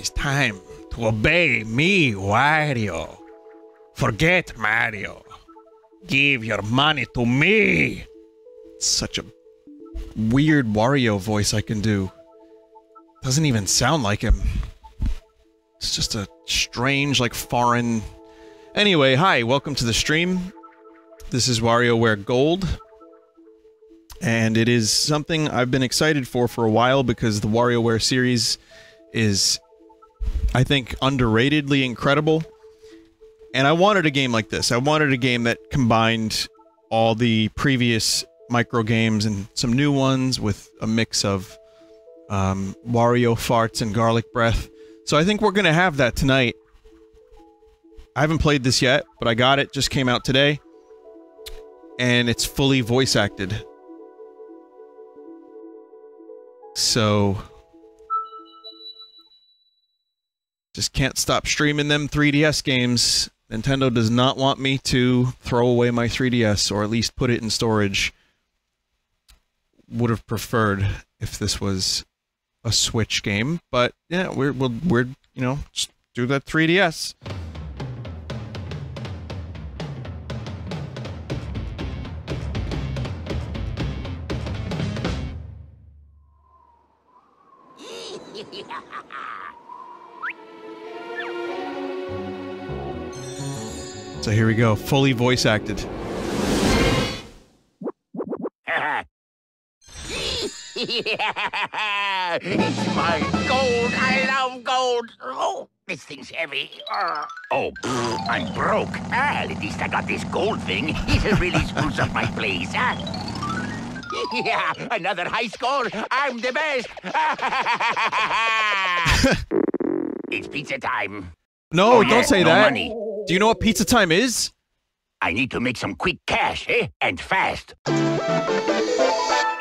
is time to obey me, Wario. Forget Mario. Give your money to me. Such a weird Wario voice I can do. Doesn't even sound like him. It's just a strange, like, foreign... Anyway, hi, welcome to the stream. This is WarioWare Gold. And it is something I've been excited for for a while because the WarioWare series is, I think, underratedly incredible. And I wanted a game like this. I wanted a game that combined all the previous micro games and some new ones with a mix of um, Wario farts and garlic breath. So I think we're gonna have that tonight. I haven't played this yet, but I got it. Just came out today, and it's fully voice acted. So just can't stop streaming them 3DS games. Nintendo does not want me to throw away my 3DS or at least put it in storage. Would have preferred if this was a Switch game, but yeah, we're we're, we're you know just do that 3DS. So here we go, fully voice acted. it's my gold. I love gold. Oh, this thing's heavy. Uh, oh, I'm broke. Ah, at least I got this gold thing. It really screws up my place. Huh? yeah, another high score. I'm the best. it's pizza time. No, Oh, don't say no that. money. Do you know what pizza time is? I need to make some quick cash, eh? And fast.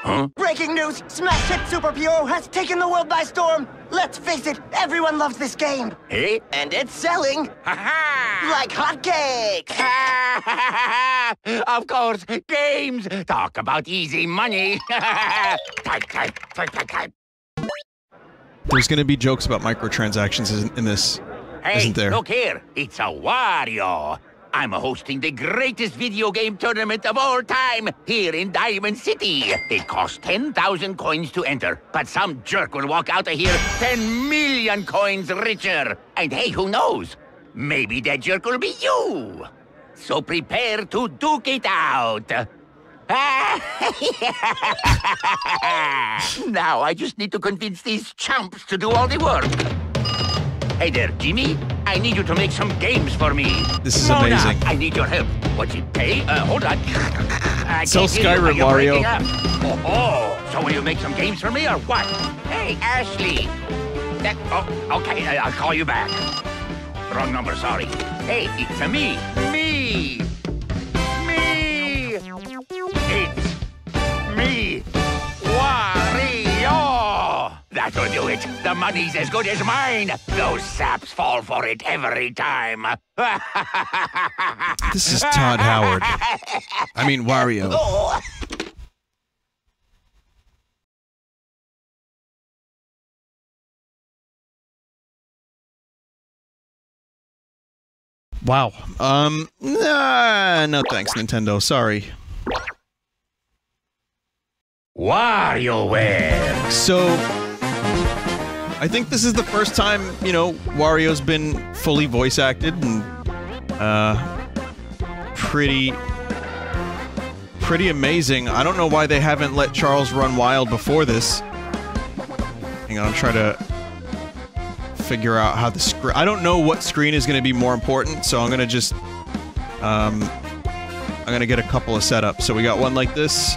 Huh? Breaking news! Smash Hit Super Pyoro has taken the world by storm! Let's face it, everyone loves this game! Eh? And it's selling Ha-ha! like hotcakes! Ha ha ha! Of course, games. Talk about easy money. type, type, type, type, type. There's gonna be jokes about microtransactions in- in this, Hey, there? look here. It's a Wario. I'm hosting the greatest video game tournament of all time here in Diamond City. It costs 10,000 coins to enter, but some jerk will walk out of here 10 million coins richer. And hey, who knows? Maybe that jerk will be you. So prepare to duke it out. now I just need to convince these chumps to do all the work. Hey there, Jimmy. I need you to make some games for me. This is Mona, amazing. I need your help. What's it pay? Uh, hold on. I So you. Skyrim, you Mario. Oh, oh, so will you make some games for me or what? Hey, Ashley. That, oh, okay, I'll call you back. Wrong number, sorry. Hey, it's a me. Me. Me. It's me. Wario! That'll do it. The money's as good as mine. Those saps fall for it every time. This is Todd Howard. I mean Wario. Oh. Wow. Um, nah, no thanks, Nintendo. Sorry. WarioWare. So, I think this is the first time, you know, Wario's been fully voice acted and, uh, pretty, pretty amazing. I don't know why they haven't let Charles run wild before this. Hang on, I'm trying to figure out how the screen. I don't know what screen is going to be more important, so I'm going to just, um, I'm going to get a couple of setups. So we got one like this.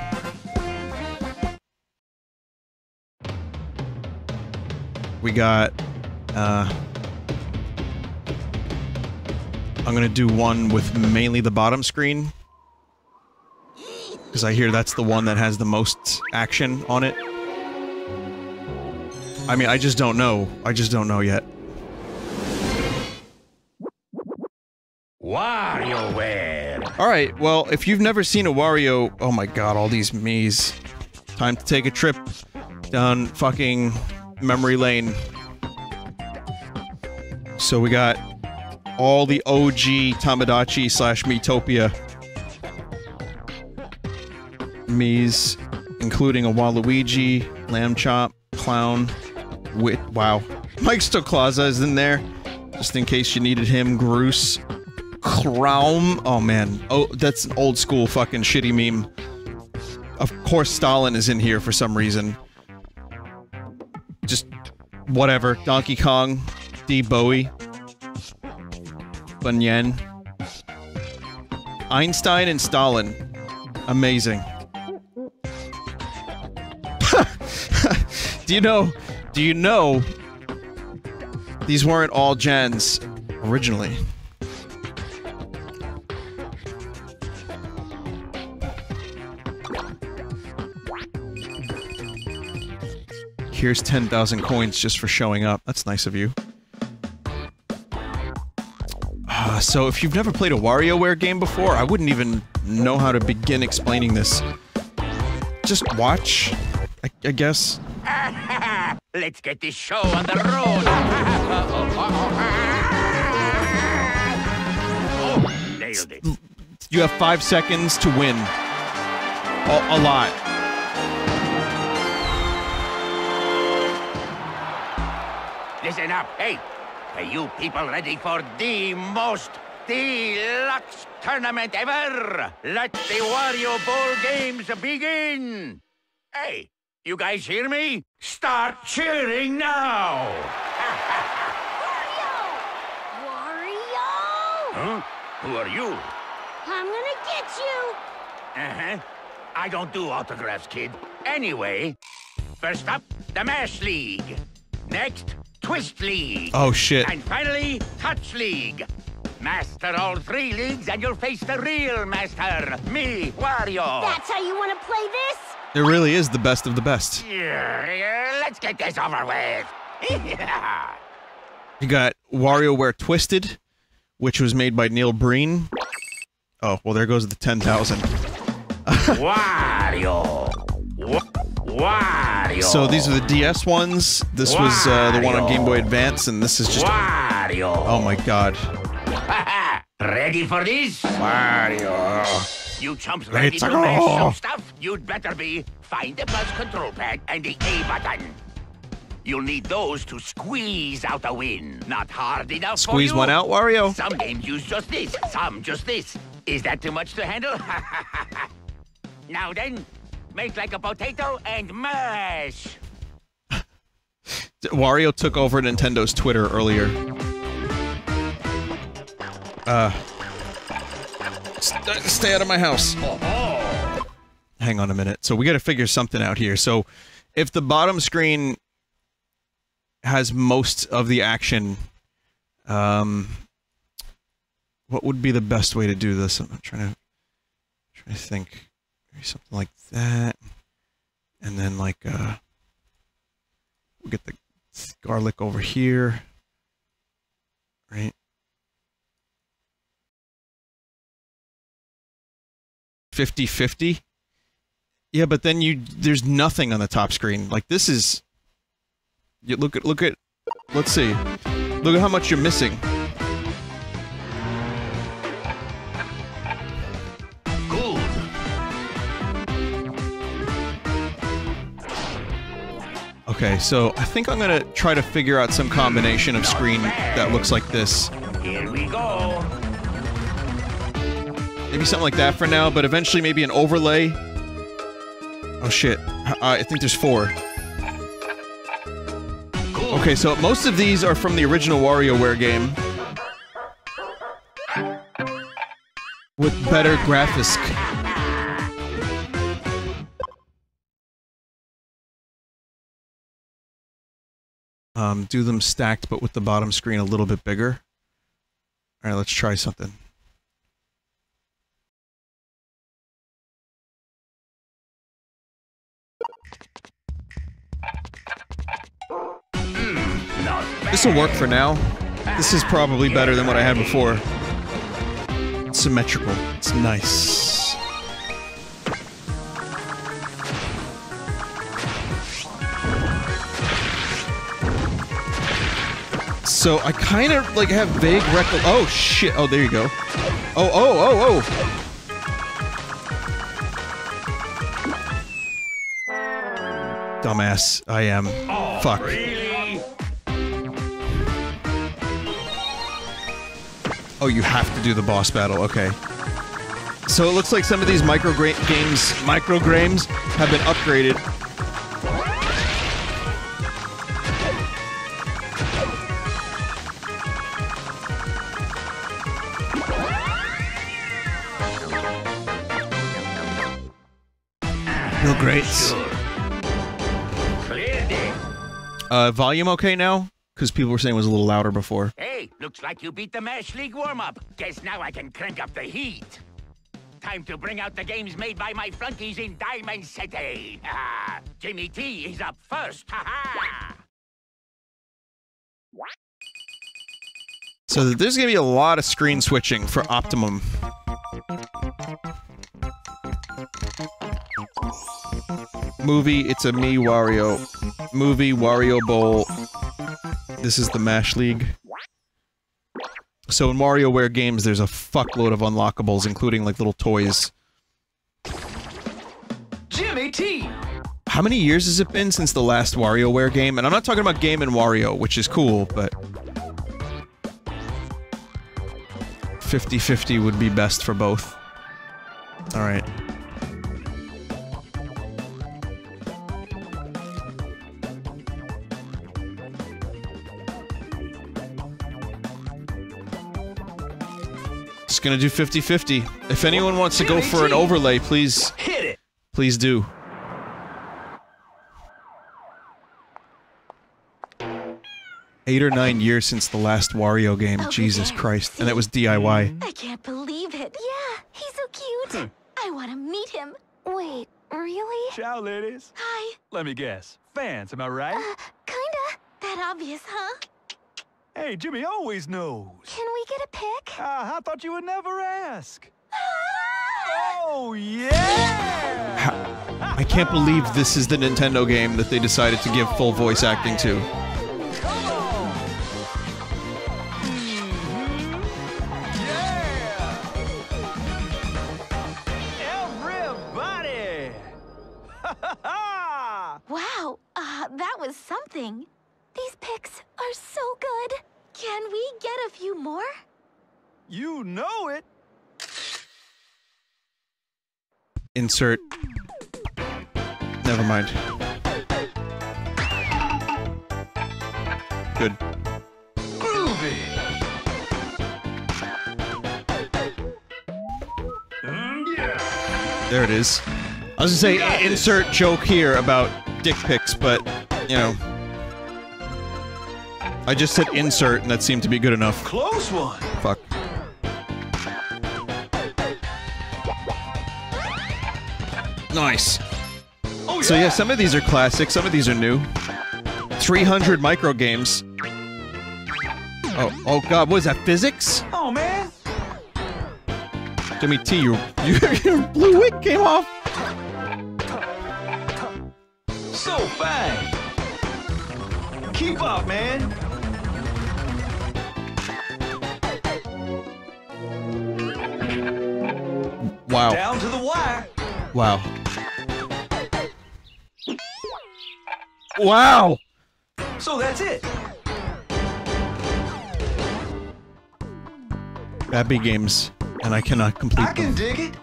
We got, uh... I'm gonna do one with mainly the bottom screen. Because I hear that's the one that has the most action on it. I mean, I just don't know. I just don't know yet. WarioWare. Alright, well, if you've never seen a Wario... Oh my god, all these me's. Time to take a trip down fucking memory lane. So we got all the OG Tomodachi slash Miitopia Mii's, including a Waluigi, Lamb Chop, Clown, Wit. Wow. Mike Stoklasa is in there, just in case you needed him. Groose, Kraum. Oh man. Oh, that's an old school fucking shitty meme. Of course, Stalin is in here for some reason. Whatever. Donkey Kong, D. Bowie, Bunyan, Einstein, and Stalin. Amazing. do you know? Do you know? These weren't all gens originally. Here's 10,000 coins just for showing up. That's nice of you. Uh, so if you've never played a WarioWare game before, I wouldn't even know how to begin explaining this. Just watch, I, I guess. Let's get this show on the road. oh, nailed it. You have five seconds to win. A, a lot. Listen up. Hey, are you people ready for the most deluxe tournament ever? Let the Wario Bowl games begin. Hey, you guys hear me? Start cheering now. Wario! Wario! Huh? Who are you? I'm gonna get you! Uh-huh. I don't do autographs, kid. Anyway, first up, the Mash League. Next, Twist League. Oh shit. And finally, Touch League. Master all three leagues and you'll face the real master, me, Wario. That's how you wanna play this? It really is the best of the best. Yeah, let's get this over with. Yeah. You got WarioWare Twisted, which was made by Neil Breen. Oh, well, there goes the 10,000. Wario. Wa- Wario. So these are the DS ones. This was uh, the one on Game Boy Advance, and this is just. Wario. Oh my god. Ready for this? Wario. You chumps ready Let's to go. mash some stuff? You'd better be. Find the plus control pad and the A button. You'll need those to squeeze out a win. Not hard enough for Squeeze you? one out, Wario. Some games use just this, some just this. Is that too much to handle? now then, make like a potato and mash. Wario took over Nintendo's Twitter earlier. Uh. St stay out of my house. Hang on a minute. So we gotta figure something out here. So, if the bottom screen has most of the action, um, what would be the best way to do this? I'm trying to trying to think. Maybe something like that, and then like uh, we'll get the garlic over here, right? 50-50? Yeah, but then you there's nothing on the top screen. Like this is you look at look at let's see. Look at how much you're missing. Okay, so I think I'm gonna try to figure out some combination of screen that looks like this. Here we go. Maybe something like that for now, but eventually maybe an overlay. Oh shit. Uh, I think there's four. Okay, so most of these are from the original WarioWare game. With better graphics. Um, do them stacked, but with the bottom screen a little bit bigger. Alright, let's try something. This will work for now. This is probably better than what I had before. It's symmetrical. It's nice. So I kind of like have vague recol. Oh shit! Oh, there you go. Oh, oh, oh, oh. Dumbass, I am. Fuck. Oh, oh, you have to do the boss battle. Okay. So it looks like some of these micro games, micro games, have been upgraded. Real great. Clearly. Uh, volume okay now? Because people were saying it was a little louder before. Hey, looks like you beat the Mash League warm-up. Guess now I can crank up the heat. Time to bring out the games made by my flunkies in Diamond City. Jimmy T is up first. Ha ha! So there's gonna be a lot of screen switching for Optimum. Movie, it's a me Wario. Movie, Wario Bowl. This is the Mash League. So in WarioWare games, there's a fuckload of unlockables, including like little toys. Jimmy T. How many years has it been since the last WarioWare game? And I'm not talking about Game and Wario, which is cool, but 50-50 would be best for both. All Just gonna do 50-50. If anyone wants to go for an overlay, please, Hit it. please do. Eight or nine years since the last Wario game. Over Jesus there. Christ. And that See? was DIY. I can't believe it. Yeah, he's so cute. I want to meet him. Wait, really? Ciao, ladies. Hi. Let me guess. Fans, am I right? Uh, kinda. That obvious, huh? Hey, Jimmy always knows. Can we get a pic? Ah, I thought you would never ask. Oh, yeah! I can't believe this is the Nintendo game that they decided to give full voice acting to. Come on! Mhm. Yeah! Everybody! Ha ha ha! Wow, uh, that was something. These pics are so good. Can we get a few more? You know it. Insert. Never mind. Good. Groovy. Mm, there it is. I was gonna say got i- this. insert joke here about dick pics, but you know. I just said insert and that seemed to be good enough. Close one. Fuck. Nice. Oh, So yeah, some of these are classic, some of these are new. 300 micro games. Oh, oh god, what is that, physics? Oh, man. Jimmy T, your, your, your blue wig came off. So fine. Keep up, man. Wow. Down to the wire. Wow. Wow! So that's it. Babby games, and I cannot complete I can them. dig it.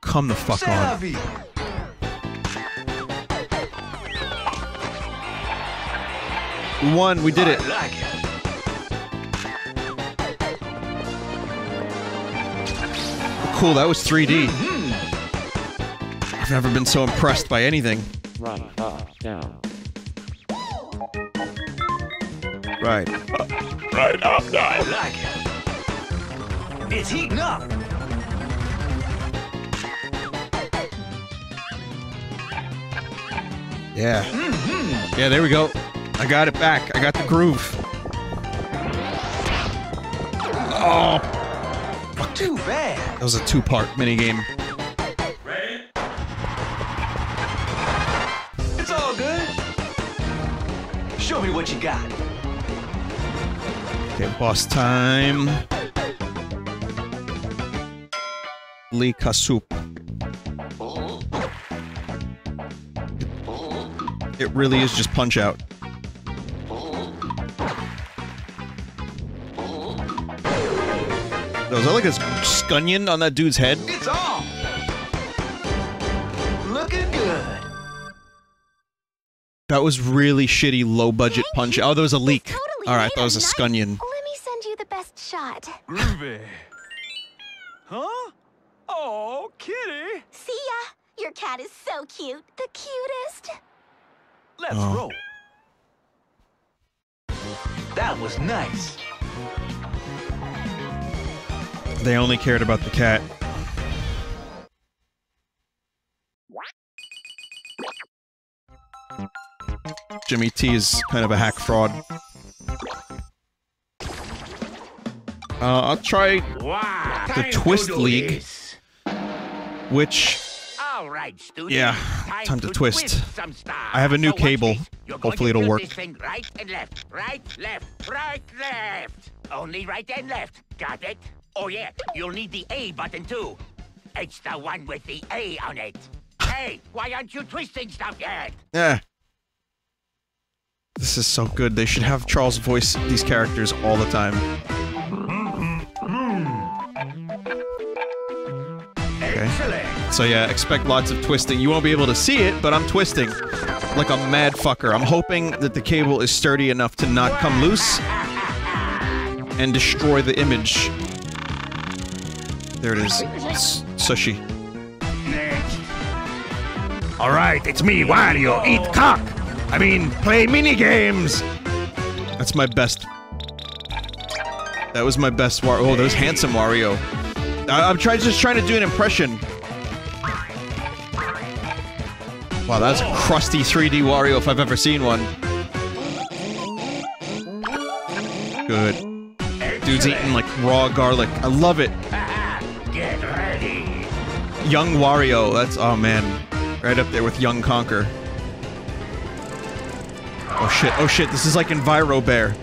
Come the fuck la on. won, we did it. Like it. Cool, that was 3D. Mm-hmm. I've never been so impressed by anything. Right up, down. Right. Right up I like it. It's heating up. Yeah. Mm-hmm. Yeah, there we go. I got it back. I got the groove. Oh, too bad. That was a two-part minigame. Ready? It's all good. Show me what you got. Okay, boss time. Lee Kasup. It really is just punch out. Was that like a scunion on that dude's head? It's on. Looking good. That was really shitty low budget Thank punch. you. Oh, there was a leak. totally All right, made that was a nice- scunion. Let me send you the best shot. Groovy. Huh? Oh, kitty. See ya. Your cat is so cute. The cutest. Let's Oh. roll. That was nice. They only cared about the cat. Jimmy T is kind of a hack fraud. Uh, I'll try. The Time Twist League. which All right. Yeah, time to twist. some stars. I have a new So cable. Hopefully it'll work. Right and left, right, left, right, left. Only right and left. Got it? Oh yeah, you'll need the A button too. It's the one with the A on it. hey, why aren't you twisting stuff yet? Yeah. This is so good. They should have Charles voice these characters all the time. Okay. So yeah, expect lots of twisting. You won't be able to see it, but I'm twisting like a mad fucker. I'm hoping that the cable is sturdy enough to not come loose and destroy the image. There it is. Sushi. All right, it's me, Wario. Eat cock. I mean, play mini games. That's my best. That was my best Wario. Oh, that was handsome Wario. I- I'm trying, just trying to do an impression. Wow, that's a crusty 3D Wario if I've ever seen one. Good. Dude's eating like raw garlic. I love it. Young Wario. That's oh man, right up there with Young Conker. Oh shit! Oh shit! This is like Enviro Bear.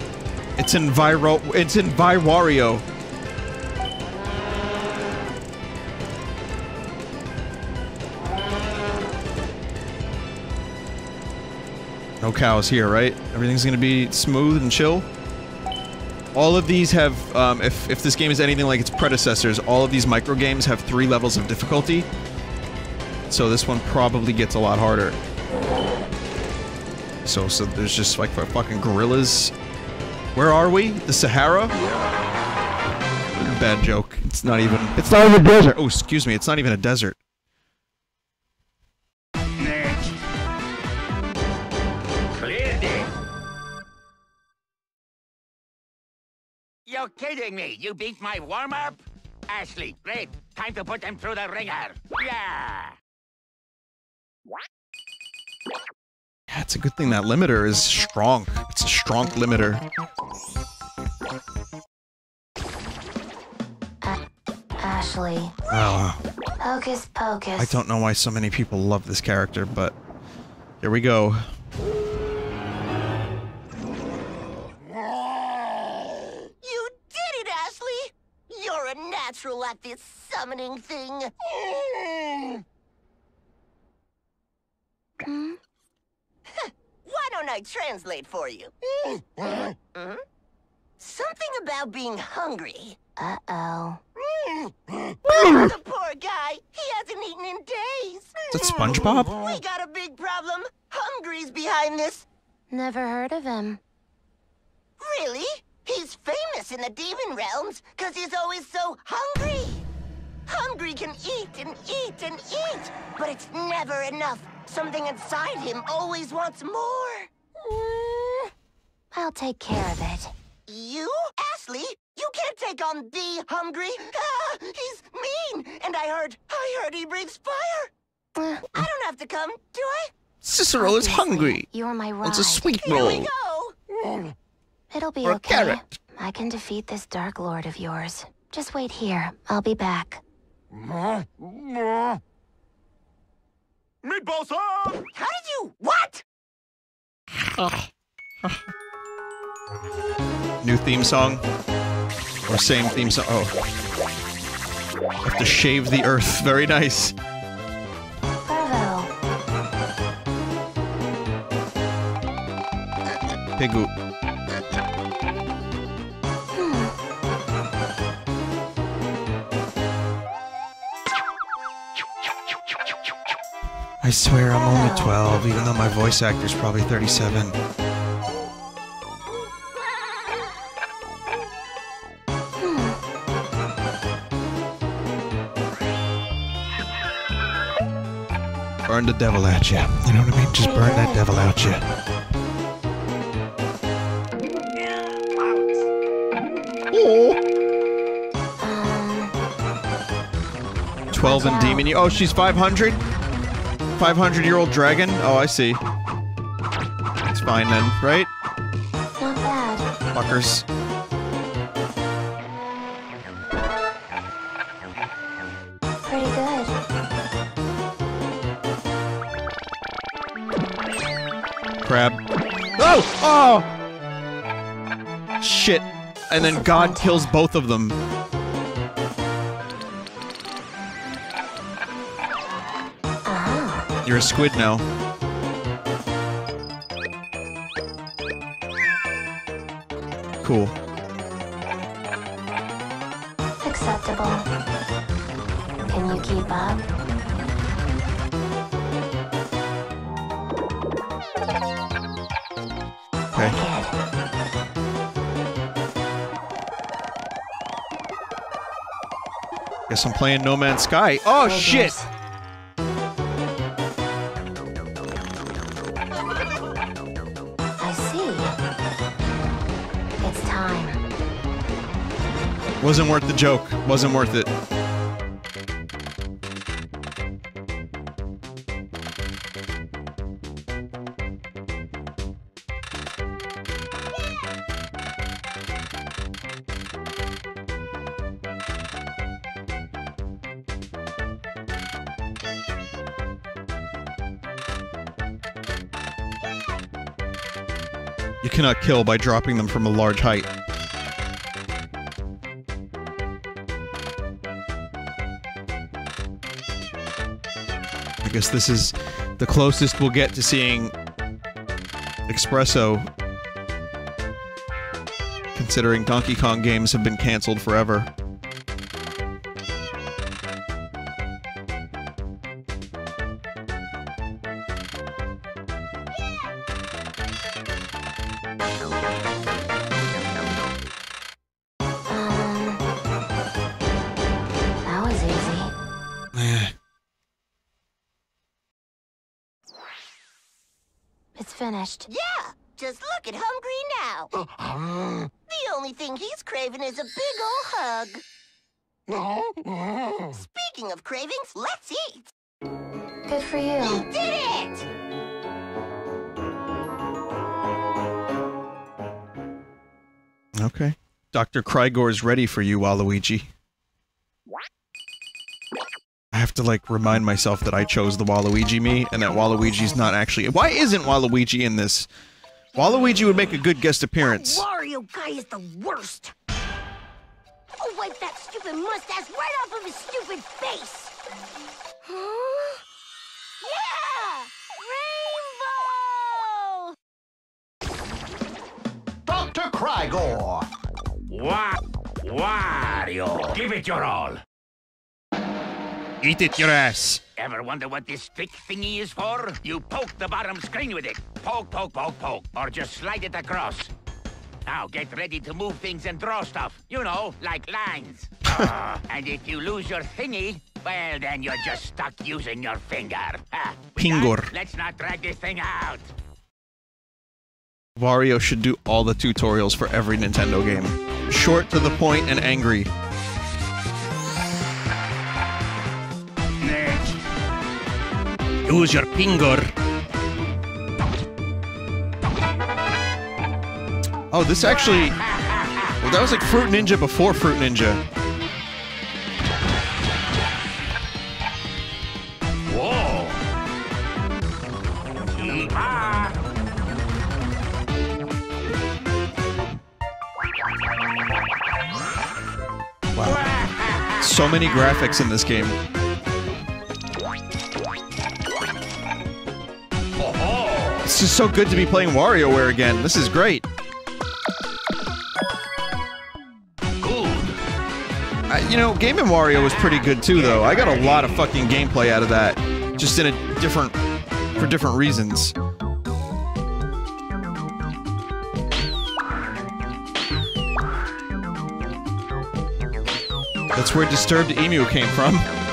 It's Enviro. It's Envi Wario. No cows here, right? Everything's gonna be smooth and chill. All of these have, um, if, if this game is anything like its predecessors, all of these micro games have three levels of difficulty. So this one probably gets a lot harder. So, so there's just like fucking gorillas. Where are we? The Sahara? Bad joke. It's not even. It's not even a desert. Oh, excuse me. It's not even a desert. You're kidding me. You beat my warm-up? Ashley, great. time to put them through the ringer. Yeah. Yeah, it's a good thing that limiter is strong. It's a strong limiter. Ashley. Ah. Oh, Hocus pocus. I don't know why so many people love this character, but here we go. You're a natural at this summoning thing. Hmm? Why don't I translate for you? Mhm. Something about being hungry. Uh-oh. the poor guy, he hasn't eaten in days. Is that SpongeBob? We got a big problem. Hungry's behind this. Never heard of him. Really? He's famous in the demon realms because he's always so hungry. Hungry can eat and eat and eat, but it's never enough. Something inside him always wants more. Mm, I'll take care of it. You, Ashley, you can't take on the hungry. Ah, he's mean, and I heard, I heard he breathes fire. Uh, I don't have to come, do I? Cicero is hungry. You're my ride. Wants a sweet Here we go. It'll be Or a okay. carrot. I can defeat this Dark Lord of yours. Just wait here. I'll be back. Meatball song! How did you? What? New theme song? Or same theme song? Oh. Have to shave the earth. Very nice. Bravo. Pigu. I swear I'm only 12, even though my voice actor's probably 37. Burn the devil at you. You know what I mean? Just burn that devil out you. 12 and demon. Oh, she's 500? 500 year old dragon? Oh, I see. It's fine then, right? not bad. Fuckers. Pretty good. Crab. Oh! Oh! Shit. And then God kills both of them. You're a squid now. Cool. Acceptable. Can you keep up? Okay. Guess I'm playing No Man's Sky. Oh, shit! Wasn't worth the joke. Wasn't worth it. You cannot kill by dropping them from a large height. Guess this is the closest we'll get to seeing Espresso. Considering Donkey Kong games have been cancelled forever. Dr. Crygor's ready for you, Waluigi. I have to, like, remind myself that I chose the Waluigi me, and that Waluigi's not actually- Why isn't Waluigi in this? Waluigi would make a good guest appearance. Wario guy is the worst. Oh, wipe that stupid mustache right off of his stupid face. Huh? Yeah! Rainbow! Dr. Crygor! Wa- Wario! Give it your all! Eat it, your ass. Ever wonder what this stick thingy is for? You poke the bottom screen with it. Poke, poke, poke, poke. Or just slide it across. Now get ready to move things and draw stuff. You know, like lines. Ah, and if you lose your thingy, well, then you're just stuck using your finger. That, Let's not drag this thing out. Wario should do all the tutorials for every Nintendo game. Short, to the point, and angry. Use your finger. Oh, this actually... Well, that was like Fruit Ninja before Fruit Ninja. So many graphics in this game. It's just so good to be playing WarioWare again. This is great. Uh, you know, Game and Wario was pretty good too, though. I got a lot of fucking gameplay out of that, just in a different, for different reasons. That's where Disturbed Emu came from.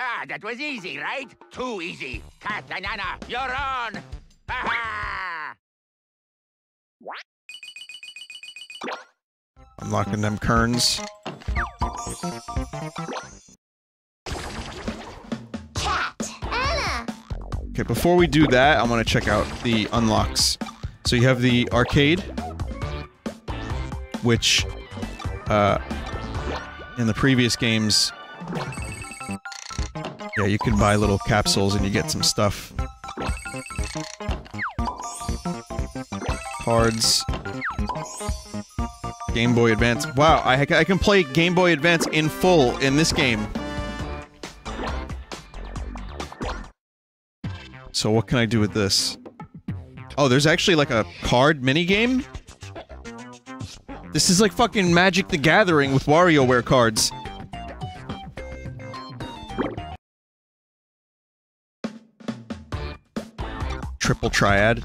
Ah, that was easy, right? Too easy. Cat Banana, you're on. Ha ha! Unlocking them kerns. Okay, before we do that, I want to check out the unlocks. So you have the arcade, which, uh, in the previous games, yeah, you can buy little capsules and you get some stuff. Cards. Game Boy Advance. Wow, I, I can play Game Boy Advance in full in this game. So what can I do with this? Oh, there's actually like a card minigame? This is like fucking Magic the Gathering with WarioWare cards. Triple triad.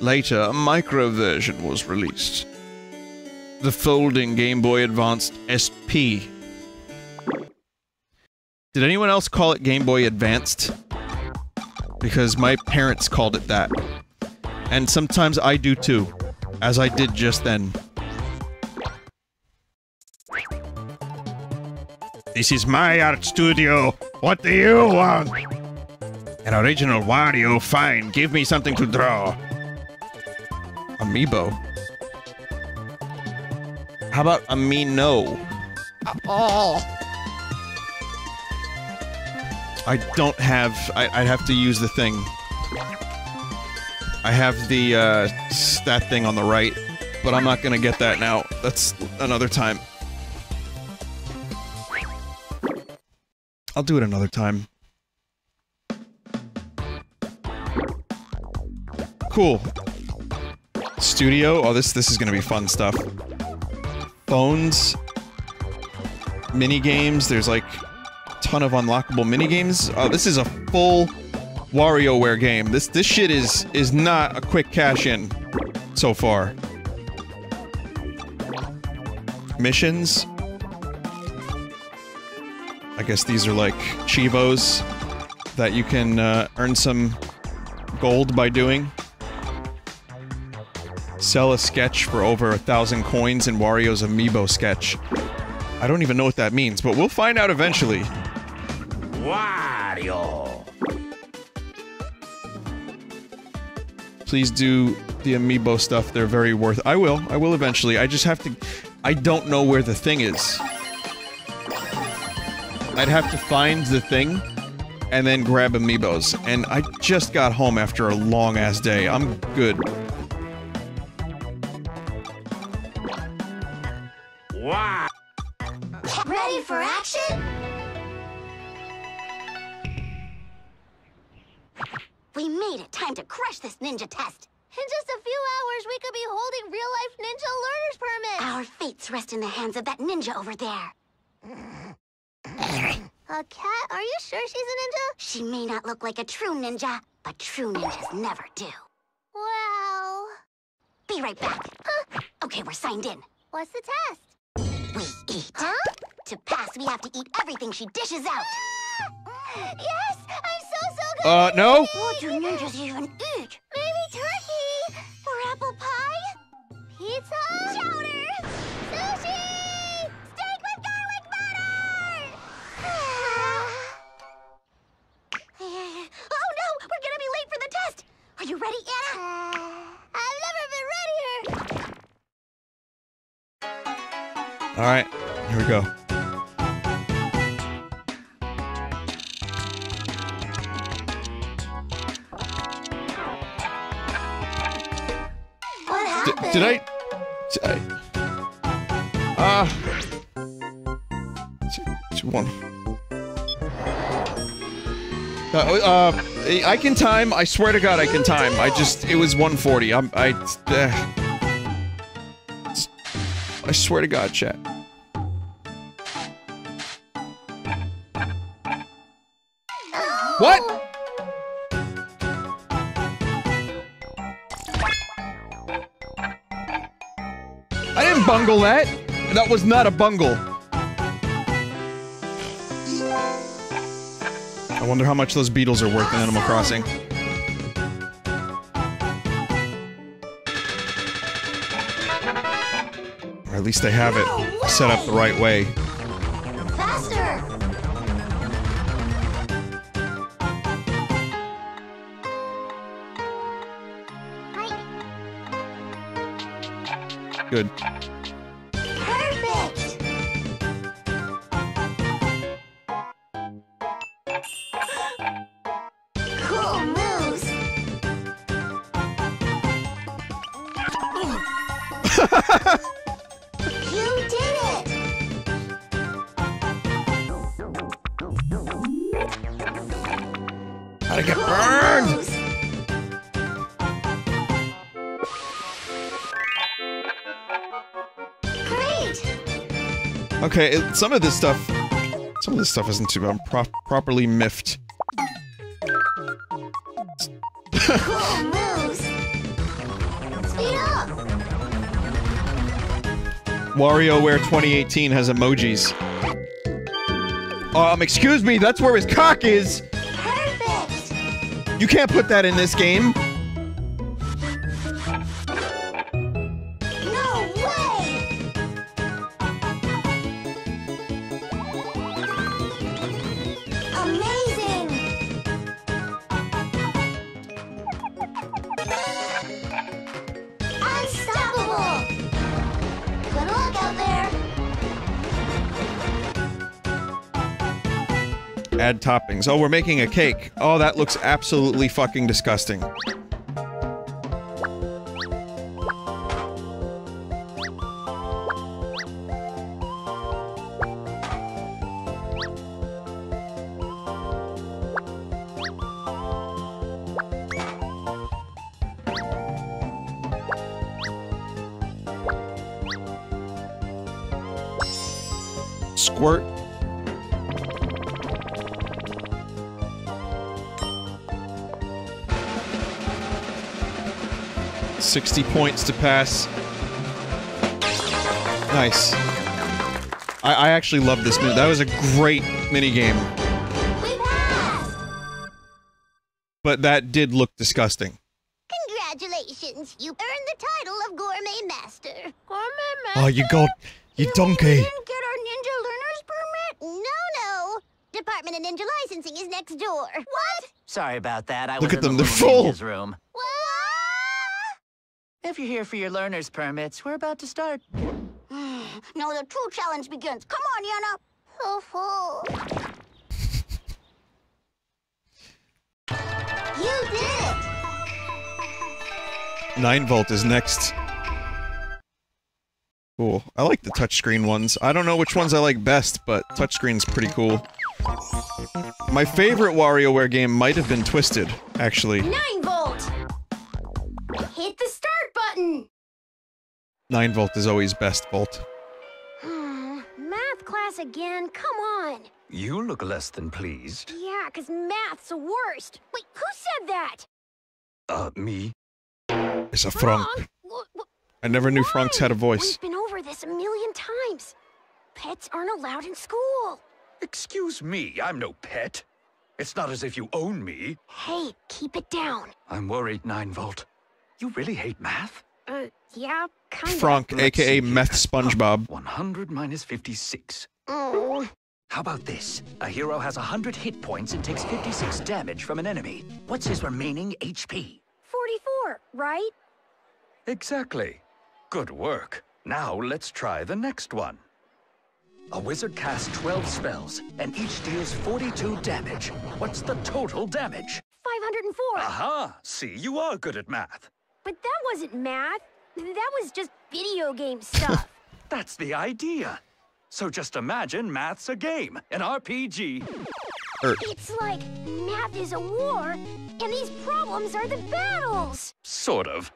Later, a micro version was released. The folding Game Boy Advanced SP. Did anyone else call it Game Boy Advanced? Because my parents called it that. And sometimes I do too, as I did just then. This is my art studio. What do you want? An original Wario, fine. Give me something to draw. Amiibo. How about Amino? I don't have. I, I'd have to use the thing. I have the uh, that thing on the right, but I'm not gonna get that now. That's another time. I'll do it another time. Cool. Studio. Oh, this this is gonna be fun stuff. Phones. Mini games. There's like a ton of unlockable mini games. Oh, this is a full WarioWare game. This this shit is is not a quick cash in so far. Missions. I guess these are like chivos that you can uh, earn some gold by doing. Sell a sketch for over a thousand coins in Wario's amiibo sketch. I don't even know what that means, but we'll find out eventually. Wario. Please do the amiibo stuff. They're very worth. I will. I will eventually. I just have to. I don't know where the thing is. I'd have to find the thing and then grab amiibos. And I just got home after a long ass day. I'm good. Wow. Ready for action? We made it. Time to crush this ninja test. In just a few hours, we could be holding real-life ninja learner's permit. Our fates rest in the hands of that ninja over there. A cat? Are you sure she's a ninja? She may not look like a true ninja, but true ninjas never do. Well, Be right back. Huh? Okay, we're signed in. what's the test? we eat. Huh? To pass, we have to eat everything she dishes out. Yes, I'm so, so good. Uh, no? What do ninjas even eat? Maybe turkey or apple pie? Pizza? Chowder? Sushi? Steak with garlic butter! oh, no! We're gonna be late for the test! Are you ready, Ana? Uh, I've never been readier! Right, here we go. What happened? did I? Did I? Ah. Two, one. Uh, uh, I can time. I swear to God, I can time. I just, it was 140. I'm, I, uh, I swear to God, chat. What? I didn't bungle that. That was not a bungle. I wonder how much those beetles are worth in Animal Crossing. At least they have it set up the right way. Faster! Good. Okay, it, some of this stuff, some of this stuff isn't too bad. I'm pro properly miffed. Cool moves! Speed up! WarioWare 2018 has emojis. Um, excuse me, that's where his cock is! Perfect! You can't put that in this game! Toppings. Oh, we're making a cake. Oh, that looks absolutely fucking disgusting. Squirt. Sixty points to pass. Nice. I, I actually love this mini. That was a great mini game, We passed! but that did look disgusting. Congratulations! You earned the title of Gourmet Master. Gourmet Master? Oh, you got you donkey. didn't get our ninja learner's permit? No, no! Department of Ninja Licensing is next door. What? Sorry about that. I Look was at in them, the they're full. room. What? If you're here for your learner's permits, we're about to start. Now the true challenge begins. Come on, Yana. So full. You did it! 9 volt is next. Cool. I like the touchscreen ones. I don't know which ones I like best, but touchscreen's pretty cool. My favorite WarioWare game might have been Twisted, actually. 9 9 volt is always best volt. Math class again? Come on! You look less than pleased. Yeah, 'cause math's the worst. Wait, who said that? Uh, me? It's a Fronk. Wh- wh- I never knew Fronks had a voice. We've been over this a million times. Pets aren't allowed in school. Excuse me, I'm no pet. It's not as if you own me. Hey, keep it down. I'm worried, 9 Volt. You really hate math? Uh, yeah, kind Fronk, Let's aka. Meth SpongeBob. 100 minus 56. Oh, How about this? A hero has 100 hit points and takes 56 damage from an enemy. What's his remaining HP? 44, right? Exactly. Good work. Now let's try the next one. A wizard casts 12 spells, and each deals 42 damage. What's the total damage? 504. Aha! See, you are good at math. But that wasn't math. That was just video game stuff. That's the idea. So just imagine math's a game, an RPG. it's like math is a war, and these problems are the battles. Sort of.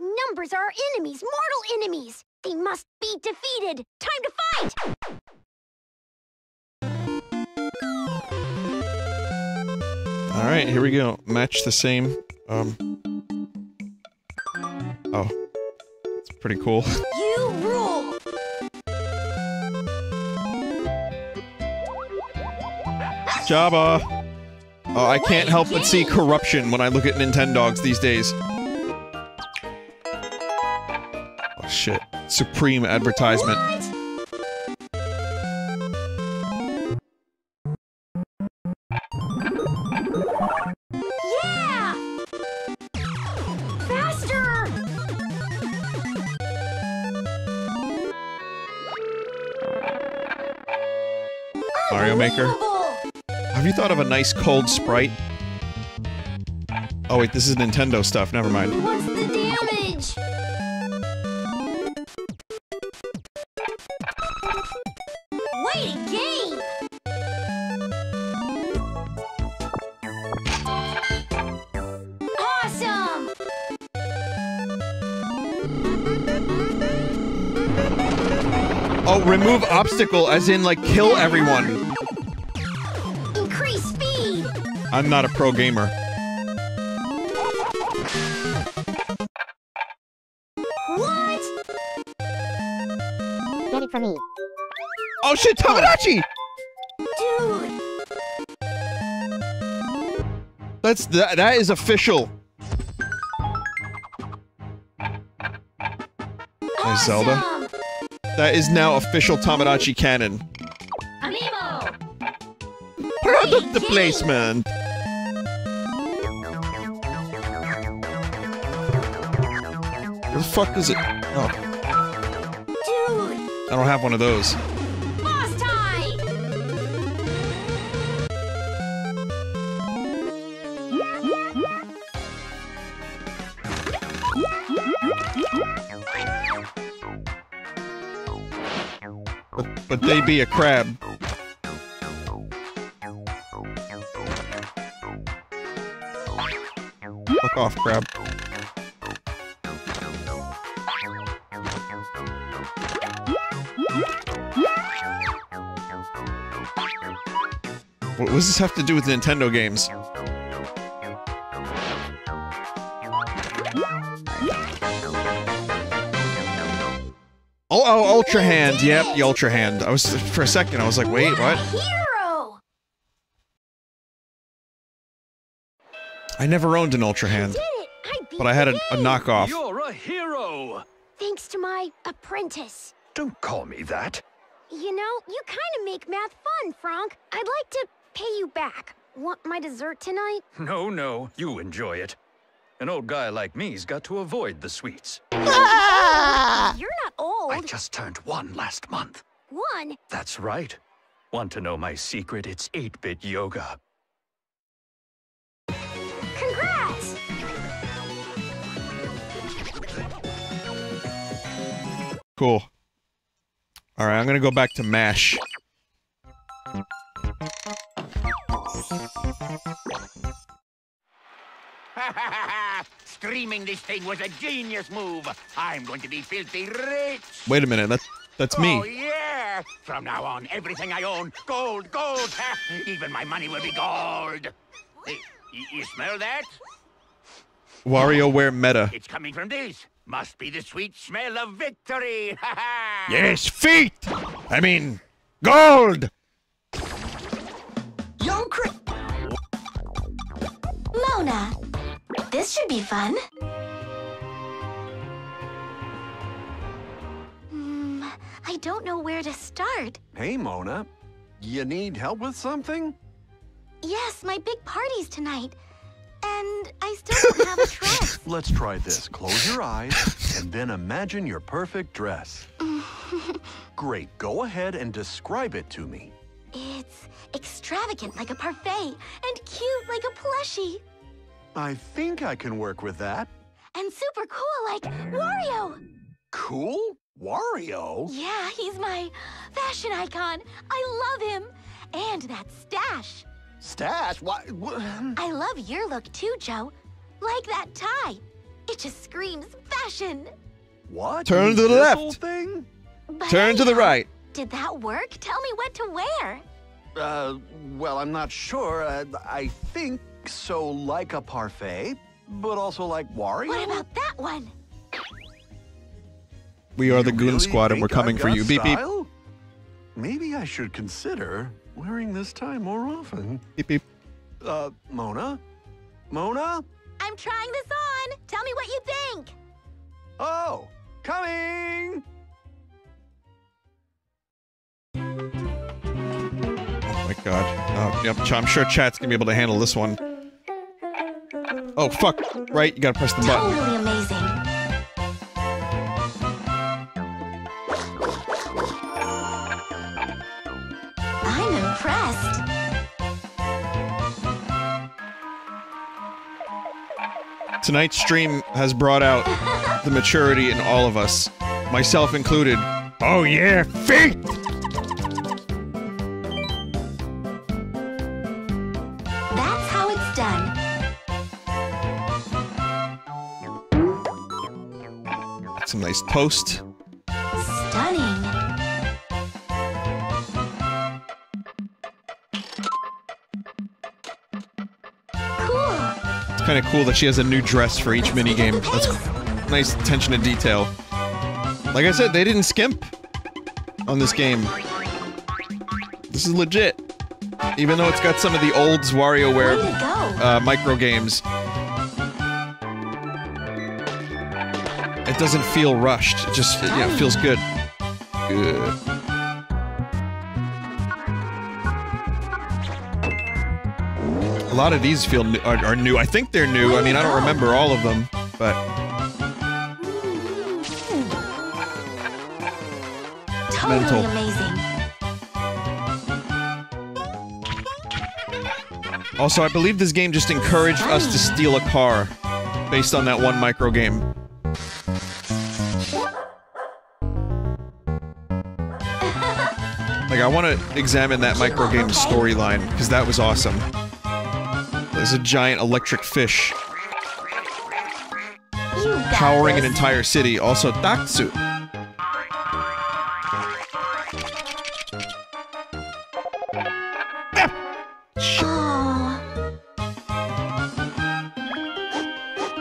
Numbers are our enemies, mortal enemies. They must be defeated. Time to fight! All right, here we go. Match the same. Um. Oh, it's pretty cool. You rule! Jabba. Oh, I can't help but see corruption when I look at Nintendogs these days. Oh shit. Supreme advertisement. Nice cold sprite? Oh wait, this is Nintendo stuff, never mind. What's the damage? Way to game! Awesome! Oh, remove obstacle as in like kill everyone. I'm not a pro gamer. What? Get it for me. Oh shit, Tamagotchi! Dude! That's that that is official. Nice Zelda. That is now official Tamagotchi canon. Product placement. Fuck is it? Oh, Dude! I don't have one of those. Boss time! But but they be a crab. Fuck off, crab. What does this have to do with Nintendo games? Oh, oh, Ultra Hand. Yep, the Ultra Hand. I was for a second. I was like, wait, what? Hero! I never owned an Ultra Hand, Did it! I beat but I had a, a knockoff. You're a hero! Thanks to my apprentice. Don't call me that. You know, you kind of make math fun, Fronk. I'd like to pay you back. Want my dessert tonight? No, no, you enjoy it. An old guy like me's got to avoid the sweets. Ah! You're not old. I just turned one last month. One. That's right. Want to know my secret? It's 8-bit yoga. Congrats! Cool. All right, I'm gonna go back to Mash. Streaming this thing was a genius move. I'm going to be filthy rich. Wait a minute, that's that's me. Oh, yeah. From now on, everything I own, gold, gold. Even my money will be gold. Hey, you smell that? WarioWare meta. It's coming from this. Must be the sweet smell of victory. Yes, feet! I mean, gold! This should be fun. Hmm, I don't know where to start. Hey, Mona. You need help with something? Yes, my big party's tonight. And I still don't have a dress. Let's try this. Close your eyes and then imagine your perfect dress. Great, go ahead and describe it to me. It's extravagant like a parfait and cute like a plushie. I think I can work with that. And super cool like Wario. Cool? Wario? Yeah, he's my fashion icon. I love him. And that stash. Stash? Why? I love your look too, Joe. Like that tie. It just screams fashion. What? Turn to the left. thing? But Turn to the right. Did that work? Tell me what to wear. Uh, well, I'm not sure. Uh, I think so, like a parfait, but also like Wario. What about that one? We are the You Goon really Squad and we're coming for you. Beep beep. Maybe I should consider wearing this tie more often. Beep beep. Uh, Mona? Mona? I'm trying this on. Tell me what you think. Oh, coming! Oh my god. Oh, yep. I'm sure chat's gonna be able to handle this one. Oh fuck. Right, you gotta press the button. Totally amazing. I'm impressed. Tonight's stream has brought out the maturity in all of us, myself included. Oh yeah, feet! Nice toast. Stunning. Cool. It's kind of cool that she has a new dress for each Let's minigame. pick up the That's nice attention to detail. Like I said, they didn't skimp on this game. This is legit. Even though it's got some of the old WarioWare uh, micro games, doesn't feel rushed. It just, it, yeah, it feels good. Good. A lot of these feel new, are, are new. I think they're new. I mean, I don't remember all of them, but Totally mental. amazing. also, I believe this game just encouraged us to steal a car based on that one micro game. I want to examine that micro game storyline because that was awesome. There's a giant electric fish powering an entire city. Also, Datsu.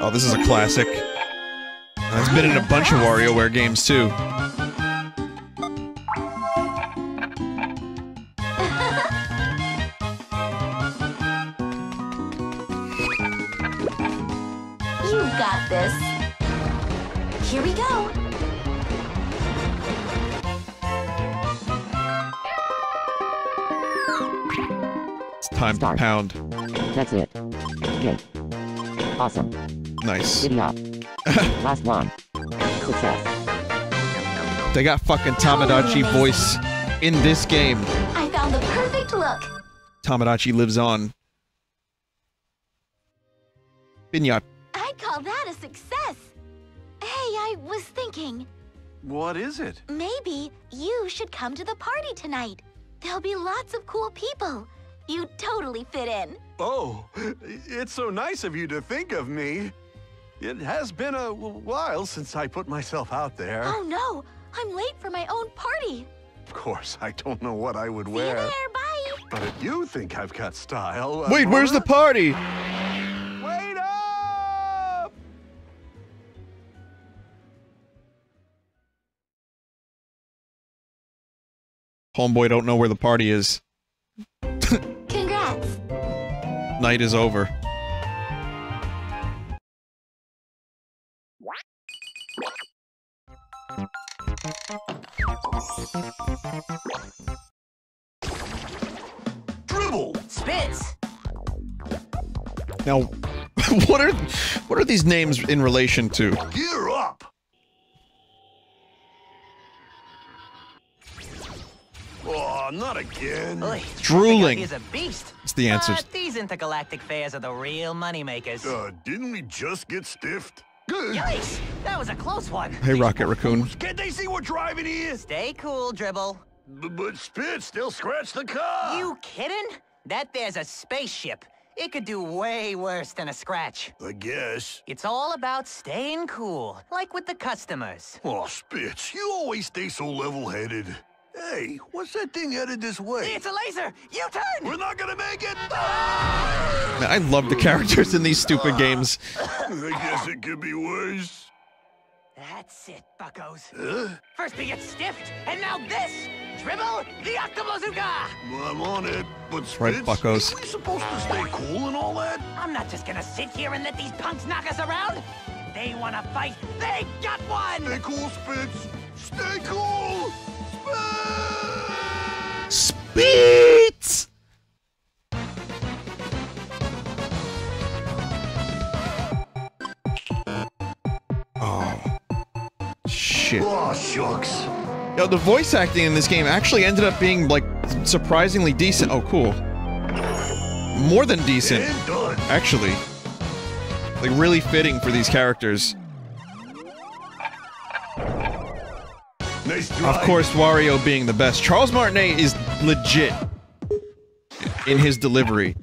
Oh, this is a classic. It's been in a bunch of WarioWare games too. It's pound. That's it. Good. Awesome. Nice. Giddy up. Last one. Success. They got fucking Tamagotchi voice in this game. I found the perfect look. Tamagotchi lives on. Binyat. I'd call that a success. Hey, I was thinking, What is it? maybe you should come to the party tonight. There'll be lots of cool people. You totally fit in. Oh, it's so nice of you to think of me. It has been a while since I put myself out there. Oh no, I'm late for my own party. Of course, I don't know what I would See you wear. there, bye. But if you think I've got style. uh, Wait, where's the party? Wait up! Homeboy don't know where the party is. Congrats. Night is over. Dribble! Spitz! Now, what are what are these names in relation to? Gear up! Oh, not again. Oy, Drooling. He's a beast. It's the answer. But these intergalactic fairs are the real moneymakers. Uh, didn't we just get stiffed? Good. Yikes! That was a close one. Hey, Rocket Raccoon. Can't they see we're driving here? Stay cool, Dribble. B- but Spit still scratched the car. You kidding? That there's a spaceship. It could do way worse than a scratch. I guess. It's all about staying cool, like with the customers. Oh, Spitz, you always stay so level-headed. Hey, what's that thing headed this way? It's a laser! U-turn! We're not gonna make it! Ah! Man, I love the characters in these stupid ah. games. I guess it could be worse. That's it, buckos. Huh? First we get stiffed, and now this! Dribble the Octobazooka! I'm on it, but right, Spitz, buckos. are we supposed to stay cool and all that? I'm not just gonna sit here and let these punks knock us around. If They wanna fight. They got one! Stay cool, Spitz. Stay cool. Spitz! Oh. Shit. Oh, shucks. Yo, the voice acting in this game actually ended up being, like, surprisingly decent. Oh, cool. More than decent, actually. Like, really fitting for these characters. Nice Of course, Wario being the best. Charles Martinet is legit in his delivery.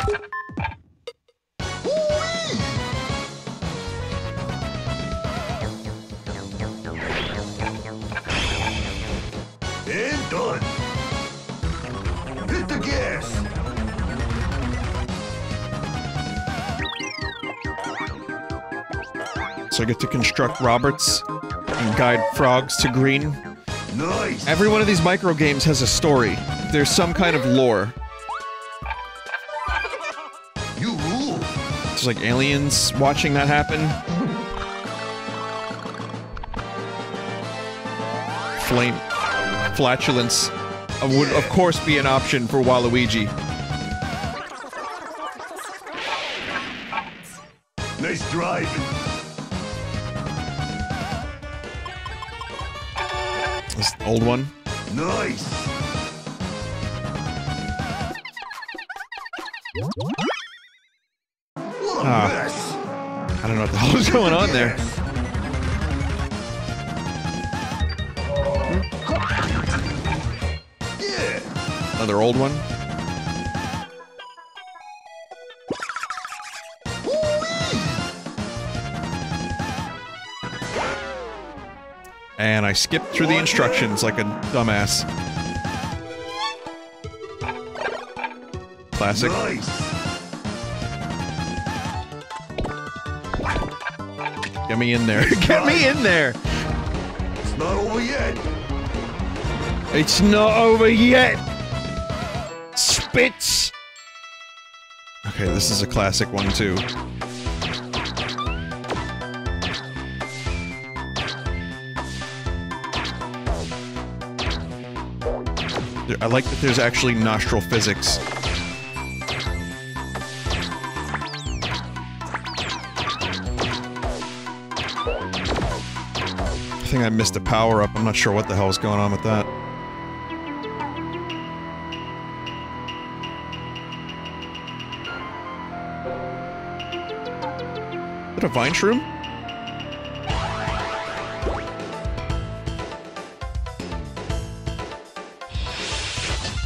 And done. Hit the gas. So I get to construct Roberts and guide frogs to green. Nice. Every one of these micro games has a story. There's some kind of lore. You rule. It's like aliens watching that happen. Flame. Flatulence uh, would, of course, be an option for Waluigi. Nice driving. Old one. Nice. What a Ah. mess. I don't know what the hell is going on there. Another old one. I skipped through the instructions like a dumbass. Classic. Nice. Get me in there. Get me in there. It's not over yet. It's not over yet. Spitz. Okay, this is a classic one too. I like that there's actually nostril physics. I think I missed a power up. I'm not sure what the hell is going on with that. Is that a Vineshroom?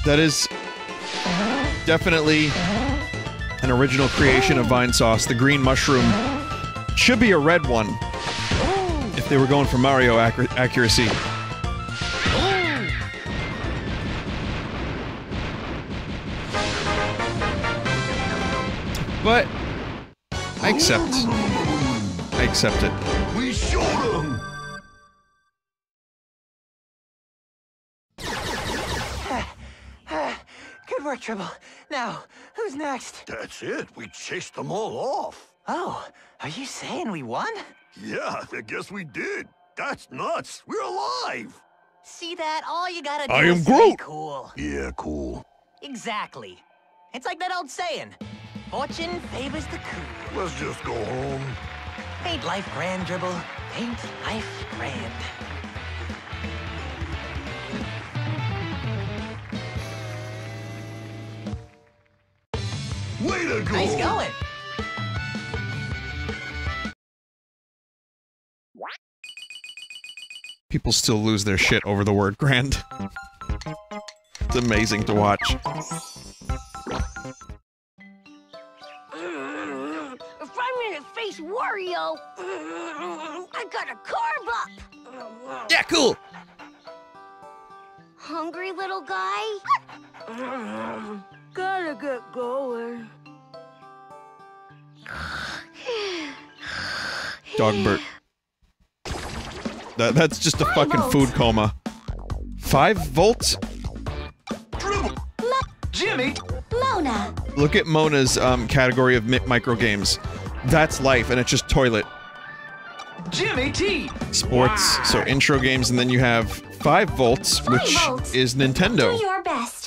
That is definitely an original creation of Vinesauce. The green mushroom should be a red one if they were going for Mario accur- accuracy. But I accept. I accept it. Good work, Dribble. Now, who's next? That's it. We chased them all off. Oh, are you saying we won? Yeah, I guess we did. That's nuts. We're alive. See that? All you gotta do I is am stay Groot. cool. Yeah, cool. Exactly. It's like that old saying, fortune favors the cool. Let's just go home. Ain't life grand, Dribble? Ain't life grand? Typical. Nice going. People still lose their shit over the word grand. It's amazing to watch. If I'm gonna face Wario, I gotta carve up. Yeah, cool. Hungry little guy? Gotta get going. Dogbert. That that's just a fucking food coma. Five volts? Jimmy! Mona. Look at Mona's um, category of mi- micro games. That's life, and it's just toilet. Jimmy T! Sports, so intro games, and then you have five volts, which volts. is Do Nintendo. your best.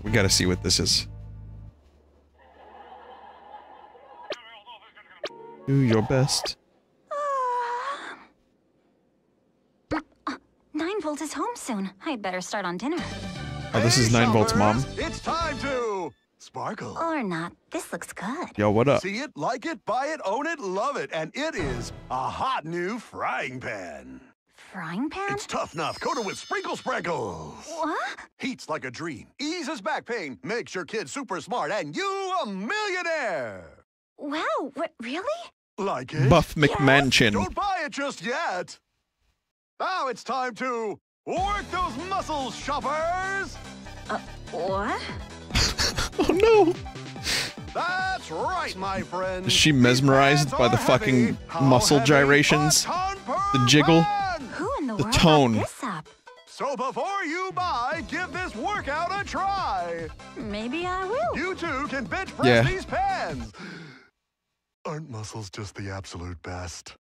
So we gotta see what this is. Do your best. Uh, nine Volt is home soon. I'd better start on dinner. Oh, this is Hey, 9 volts, mom. It's time to sparkle. Or not. This looks good. Yo, what up? See it, like it, buy it, own it, love it, and it is a hot new frying pan. Frying pan? It's tough enough, coated with sprinkle sprinkles. What? Heats like a dream, eases back pain, makes your kid super smart, and you a millionaire. Wow, what, really? Like it? Buff McManchin. Don't buy it just yet. Now it's time to work those muscles, shoppers. Uh, what? Oh no! That's right, my friend. Is she mesmerized by the fucking muscle gyrations? The jiggle? Who in the, The world tone. brought this up? So before you buy, give this workout a try. Maybe I will. You too can bench press Yeah. these pans. Aren't muscles just the absolute best?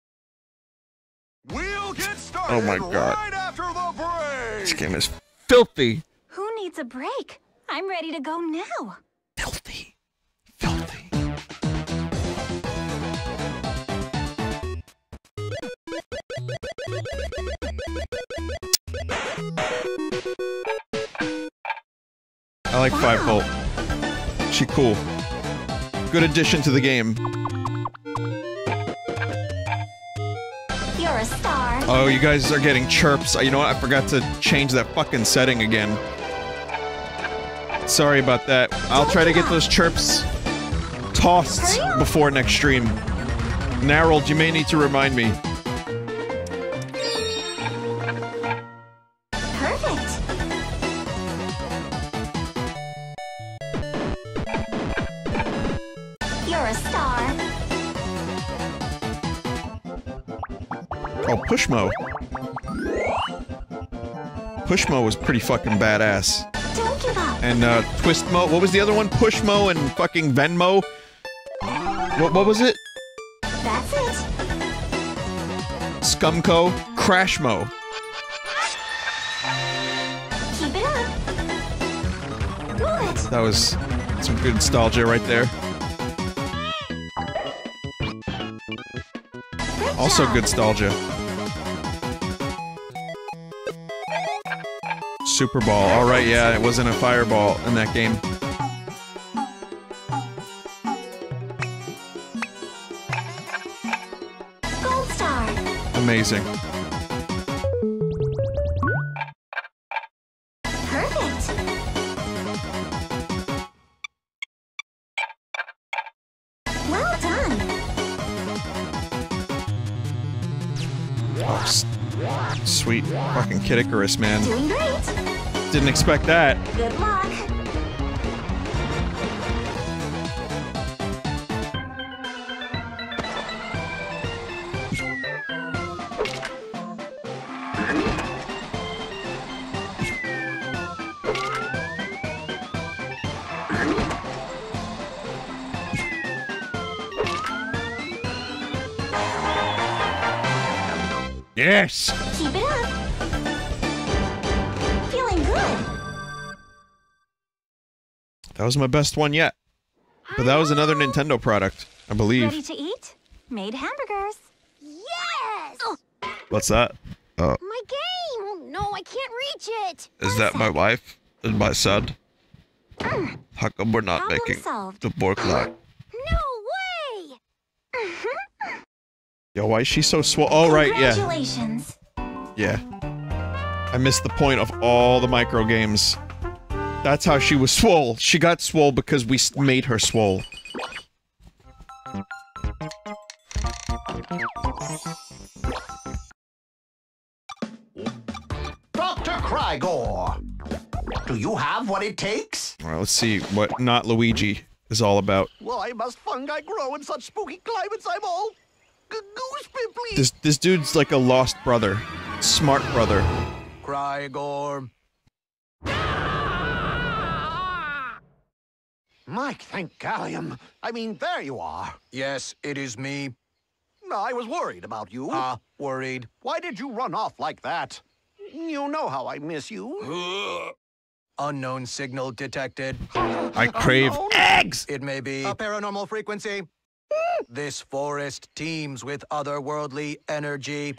We'll get started Oh my God. right after the break. This game is filthy. Who needs a break? I'm ready to go now. Filthy. Filthy. I like 5 Volt. She cool. Good addition to the game. You're a star. Oh, you guys are getting chirps. You know what? I forgot to change that fucking setting again. Sorry about that. I'll try to get those chirps tossed before next stream. Narrold, you may need to remind me. Pushmo. Pushmo was pretty fucking badass. Don't give up. And uh, Twistmo. What was the other one? Pushmo and fucking Venmo. What, what was it? That's it. Scumco. Crashmo. Keep it up. Good. That was some good nostalgia right there. Good Also job. good nostalgia. Super Ball. All right, yeah, it wasn't a fireball in that game. Gold star. Amazing. Perfect. Well done. Oh, sweet fucking Kid Icarus, man. Doing great. Didn't expect that. Good luck. Yes! Was my best one yet. But that was another Nintendo product, I believe. Ready believe. to eat? Made hamburgers. Yes! Oh, What's that? Oh, my game! Oh, no, I can't reach it! is that my wife? And my son? Mm. How come we're not Problem making solved. the board clock? No way! Yo, why is she so swole? Oh, right, yeah. Congratulations. Yeah. I missed the point of all the micro games. That's how she was swole. She got swole because we made her swole. Dr. Crygor, do you have what it takes? Alright, let's see what Not Luigi is all about. Why must fungi grow in such spooky climates? I'm all goose pimply. This this dude's like a lost brother. Smart brother. Crygor. Mike, thank Gallium. I mean, there you are. Yes, it is me. I was worried about you. Ah, worried. Why did you run off like that? You know how I miss you. Unknown signal detected. I crave eggs! It may be a paranormal frequency. this forest teems with otherworldly energy.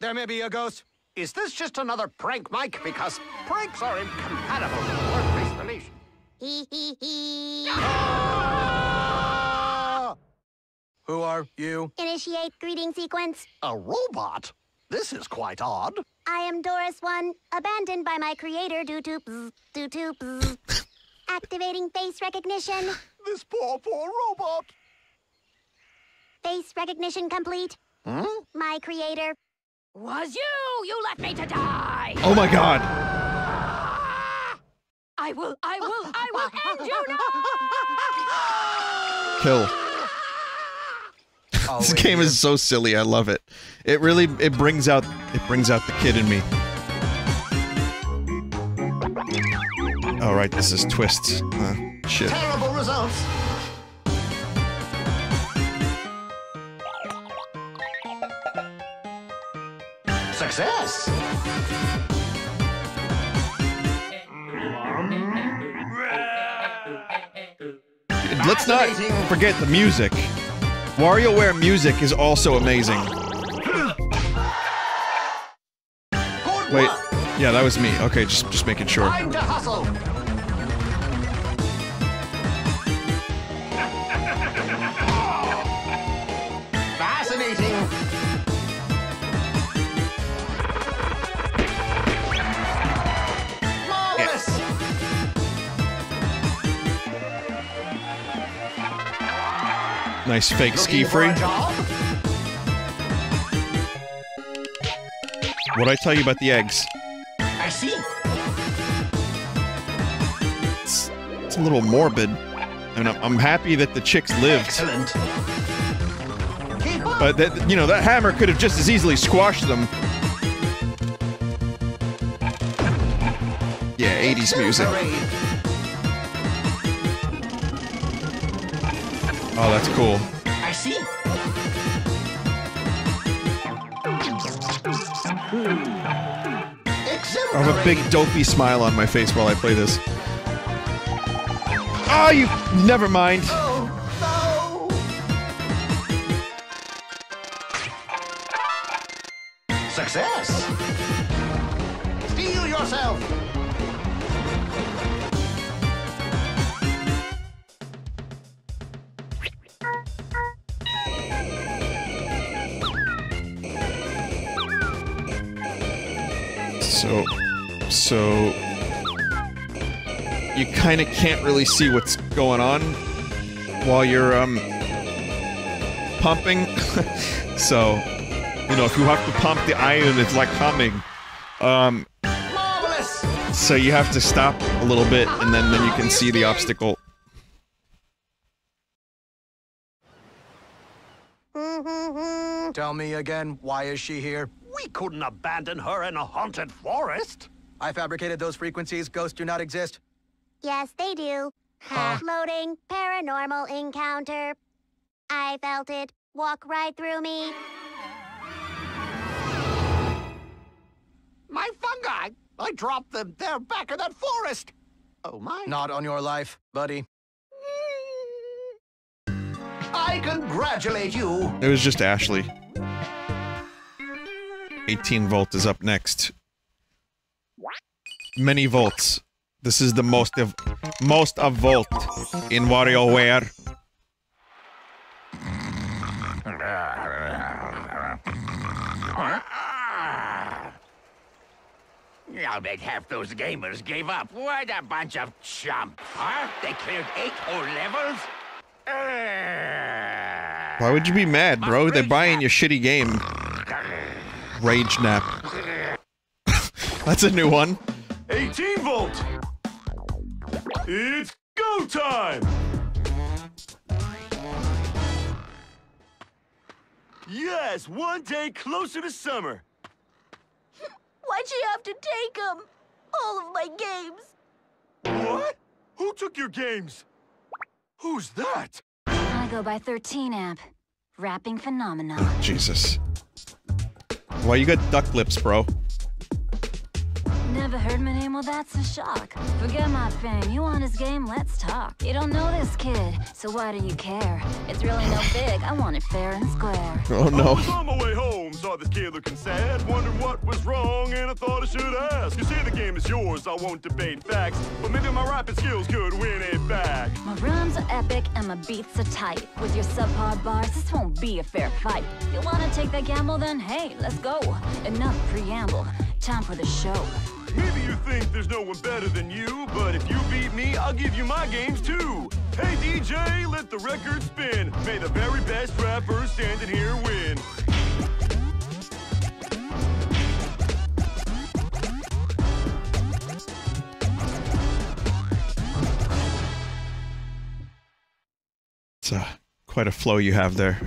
there may be a ghost. Is this just another prank, Mike? Because pranks are incompatible with work-based relations. Hee hee hee. Who are you? Initiate greeting sequence. A robot? This is quite odd. I am Doris One, abandoned by my creator due to bzz, due to bzz. Activating face recognition. This poor, poor robot. Face recognition complete. Hmm? My creator. Was you! You left me to die! Oh my god. I will, I will, I will end you now! Kill. Oh, this game here. is so silly. I love it. It really it brings out it brings out the kid in me. All right, this is twists. Uh, shit. Terrible results. Success. Let's not forget the music. WarioWare music is also amazing. Wait, yeah, that was me. Okay, just just making sure. Time to hustle. Nice fake SkiFree. What'd I tell you about the eggs? I see. It's, it's a little morbid. And I'm, I'm happy that the chicks lived. Excellent. But that, you know, that hammer could have just as easily squashed them. Yeah, 80s music. Oh, that's cool. I see. I have a big dopey smile on my face while I play this. Oh, you. Never mind. So. You kind of can't really see what's going on while you're, um. pumping. so. You know, if you have to pump the iron, it's like humming. Um. So you have to stop a little bit, and then, then you can see the obstacle. Tell me again, why is she here? We couldn't abandon her in a haunted forest. I fabricated those frequencies. Ghosts do not exist. Yes, they do. Huh? Loading paranormal encounter. I felt it walk right through me. My fungi. I dropped them. They're back in that forest. Oh my. Not on your life, buddy. I congratulate you. It was just Ashley. 18 volt is up next. Many volts. This is the most of most of Volt in WarioWare. I'll bet half those gamers gave up. What a bunch of chumps, huh? They cleared eight whole levels? Why would you be mad, bro? They're buying your shitty game. Rage nap. That's a new one. 18 volt! It's go time! Yes, one day closer to summer. Why'd you have to take them? All of my games. What? Who took your games? Who's that? I go by 13 amp. Rapping phenomenon. Jesus. Why you got duck lips, bro? Never heard my name? Well, that's a shock. Forget my fame. You want his game? Let's talk. You don't know this kid, so why do you care? It's really no big. I want it fair and square. Oh, no. I was on my way home, saw this kid looking sad, wondered what was wrong, and I thought I should ask. You say the game is yours, I won't debate facts, but maybe my rapping skills could win it back. My rhymes are epic and my beats are tight. With your subpar bars, this won't be a fair fight. You wanna take that gamble, then hey, let's go. Enough preamble. Time for the show. Maybe you think there's no one better than you, but if you beat me, I'll give you my games too. Hey DJ, let the record spin. May the very best rapper standing here win. It's uh, quite a flow you have there.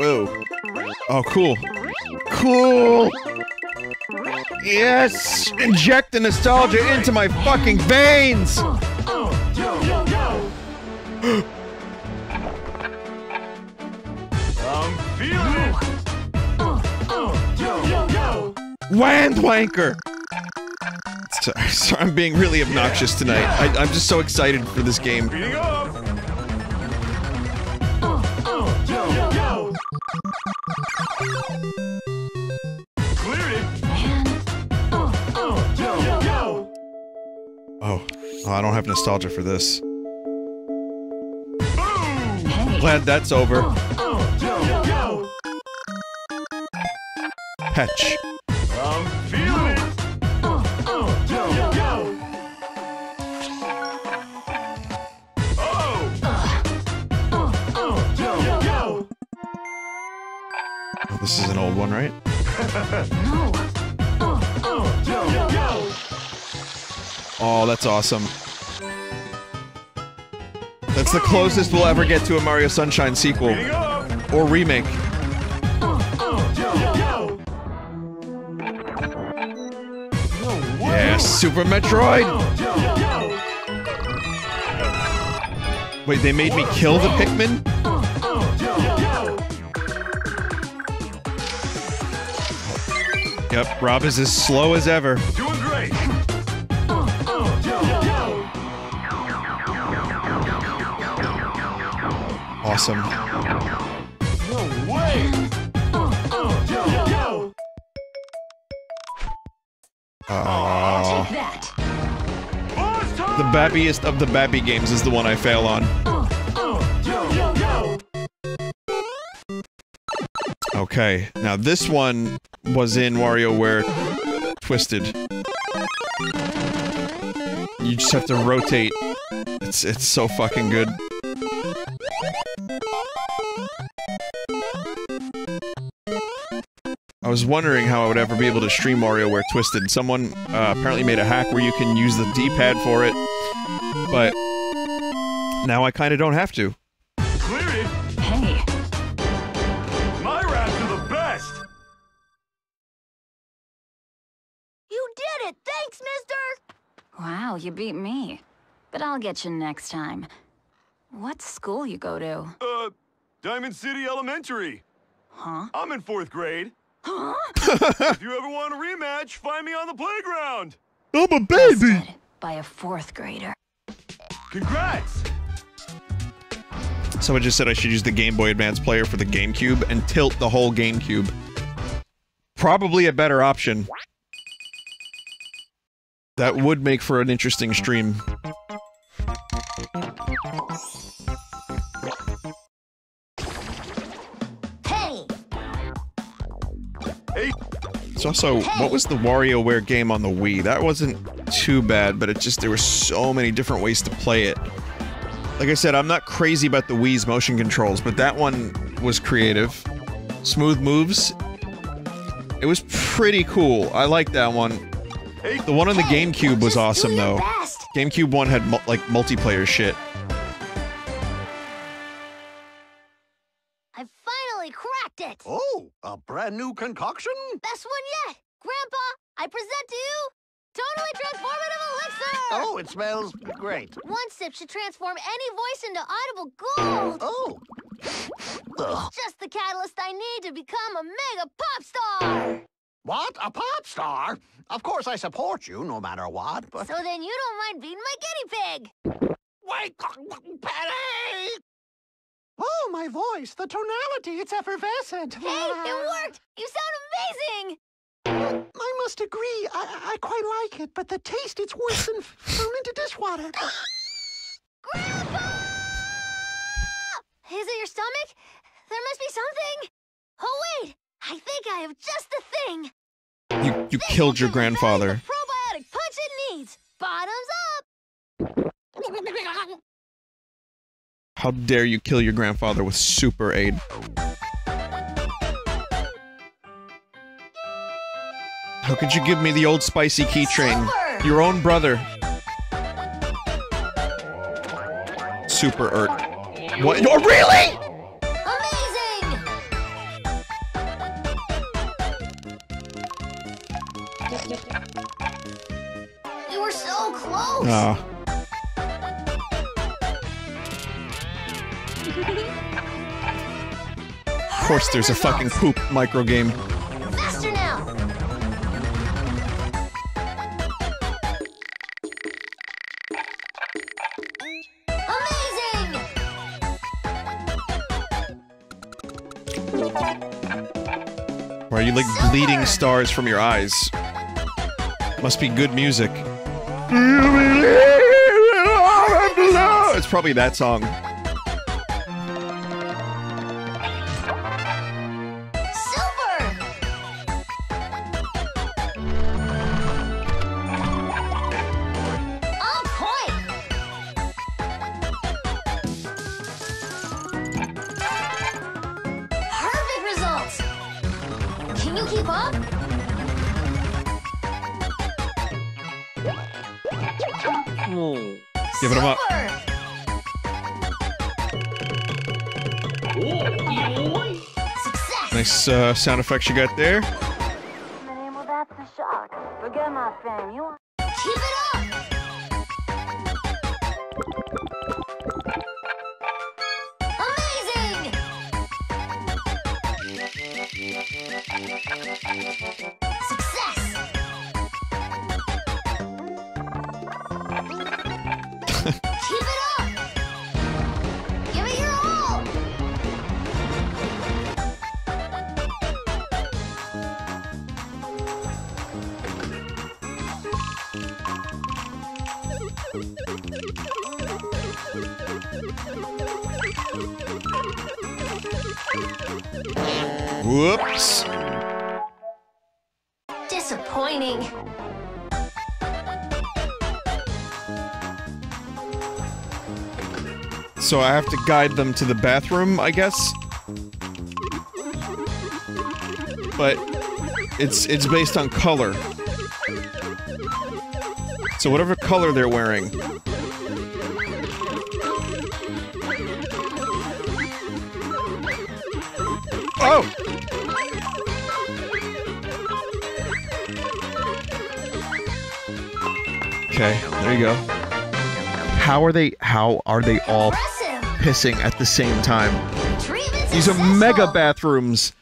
Whoa. Oh, cool. Cool! Yes! Inject the nostalgia into my fucking veins! I'm feeling. Wand wanker! Sorry, sorry, I'm being really obnoxious tonight. I, I'm just so excited for this game. Cleared it. Oh oh, oh. oh, I don't have nostalgia for this. Boom. Glad that's over. Hatch. I'm this is an old one, right? no. Oh, that's awesome. That's the closest we'll ever get to a Mario Sunshine sequel. Or remake. Yes, Super Metroid! Wait, they made me kill the Pikmin? Yep, Rob is as slow as ever. Doing great. Awesome. No way. Aw. That. Boss time. The babbiest of the babby games is the one I fail on. Okay, now this one was in WarioWare Twisted. You just have to rotate. It's it's so fucking good. I was wondering how I would ever be able to stream WarioWare Twisted. Someone uh, apparently made a hack where you can use the D-pad for it, but now I kind of don't have to. Wow, you beat me. But I'll get you next time. What school you go to? Uh, Diamond City Elementary. Huh? I'm in fourth grade. Huh? If you ever want a rematch, find me on the playground. I'm a baby! By a fourth grader. Congrats. Someone just said I should use the Game Boy Advance player for the GameCube and tilt the whole GameCube. Probably a better option. That would make for an interesting stream. Hey! It's also what was the WarioWare game on the Wii? That wasn't too bad, but it just there were so many different ways to play it. Like I said, I'm not crazy about the Wii's motion controls, but that one was creative. Smooth moves. It was pretty cool. I like that one. The one on the GameCube was awesome though. GameCube one had like multiplayer shit. I finally cracked it! Oh, a brand new concoction? Best one yet! Grandpa, I present to you Totally Transformative Elixir! Oh, it smells great. One sip should transform any voice into audible gold! Oh! Ugh. Just the catalyst I need to become a mega pop star! What? A pop star? Of course I support you, no matter what, but... So then you don't mind being my guinea pig! Wait! Patty! Oh, my voice, the tonality, it's effervescent. Hey, it worked! You sound amazing! I must agree, I, I quite like it, but the taste, it's worse than fermented dishwater. Grandpa! Is it your stomach? There must be something! Oh wait! I think I have just the thing! You you killed your grandfather. Probiotic punch it needs! Bottoms up! How dare you kill your grandfather with Super Aid? How could you give me the old spicy keychain? Your own brother. Super Ert. What? Oh, really? Close! Ah. Of course, there's a fucking poop micro game. Faster now! Amazing! Why are you like bleeding stars from your eyes? Must be good music. It's probably that song. Sound effects you got there. So I have to guide them to the bathroom, I guess? But it's it's based on color. So whatever color they're wearing. Oh! Okay, there you go. How are they how are they all pissing at the same time? These are mega bathrooms.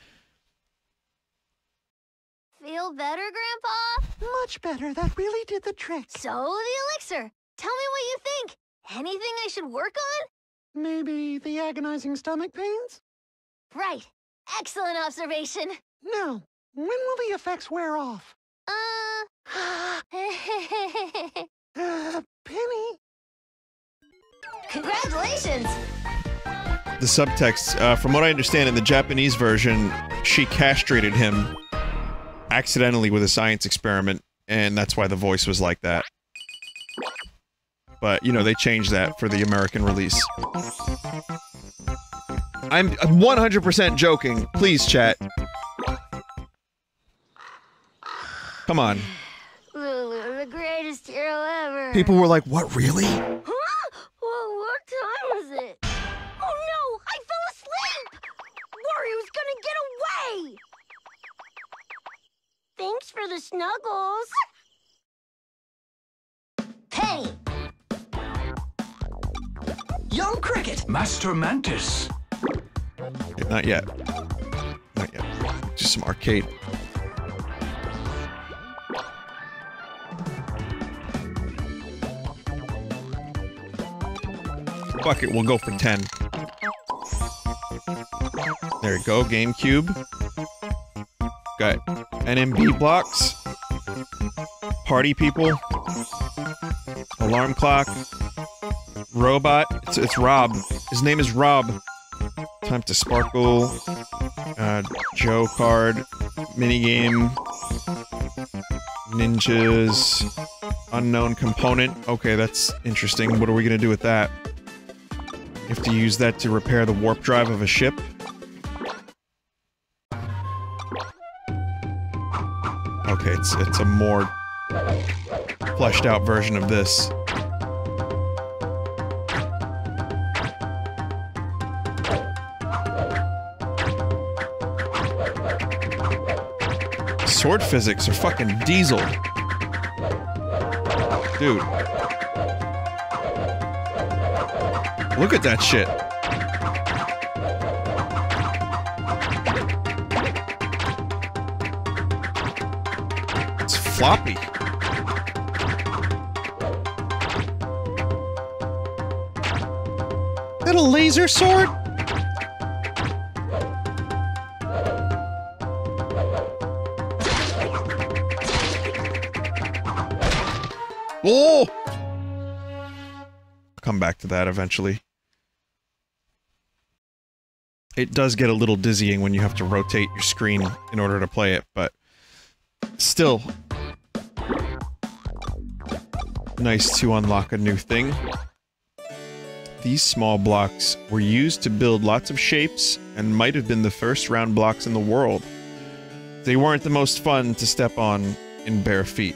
Feel better, Grandpa? Much better. That really did the trick. So, the elixir. Tell me what you think. Anything I should work on? Maybe the agonizing stomach pains? Right. Excellent observation. Now, When will the effects wear off? Uh, Penny. Congratulations! The subtext, uh, from what I understand in the Japanese version, she castrated him accidentally with a science experiment, and that's why the voice was like that. But, you know, they changed that for the American release. I'm 100% joking. Please, chat. Come on. Lulu, the greatest hero ever. People were like, what, really? Huh? Well, what time is it? Oh no! I fell asleep! Wario's gonna get away! Thanks for the snuggles. Penny! Young Cricket! Master Mantis! Not yet. Not yet. Just some arcade. Fuck it, we'll go for 10. There you go, GameCube. Got N&B blocks. Party people. Alarm clock. Robot. It's, it's Rob. His name is Rob. Time to sparkle. Uh, Joe card. Minigame. Ninjas. Unknown component. Okay, that's interesting. What are we gonna do with that? You have to use that to repair the warp drive of a ship. Okay, it's it's a more fleshed out version of this. Sword physics are fucking diesel. Dude. Look at that shit. It's floppy. That a laser sword? Oh! Come back to that eventually. It does get a little dizzying when you have to rotate your screen in order to play it, but still nice to unlock a new thing. These small blocks were used to build lots of shapes and might have been the first round blocks in the world. They weren't the most fun to step on in bare feet.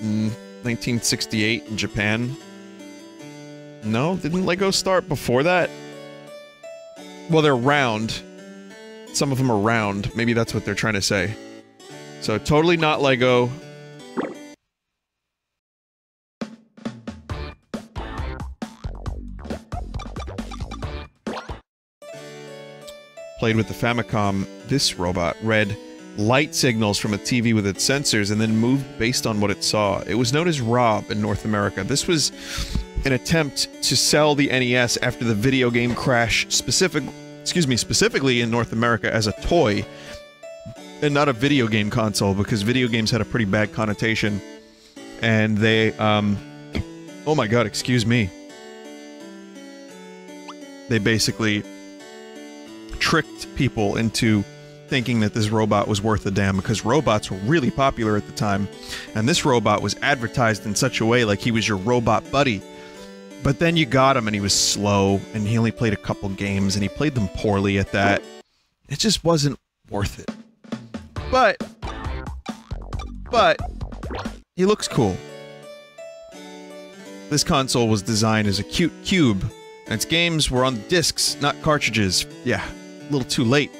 Mm, 1968 in Japan. No, didn't Lego start before that? Well, they're round. Some of them are round. Maybe that's what they're trying to say. So totally not Lego. Played with the Famicom, this robot read light signals from a TV with its sensors and then moved based on what it saw. It was known as Rob in North America. This was an attempt to sell the NES after the video game crash specific excuse me, specifically in North America as a toy and not a video game console because video games had a pretty bad connotation. And they um oh my god, excuse me. They basically tricked people into thinking that this robot was worth a damn because robots were really popular at the time. And this robot was advertised in such a way like he was your robot buddy but then you got him and he was slow and he only played a couple games and he played them poorly at that. It just wasn't worth it. But but he looks cool. This console was designed as a cute cube and its games were on discs, not cartridges. Yeah, a little too late.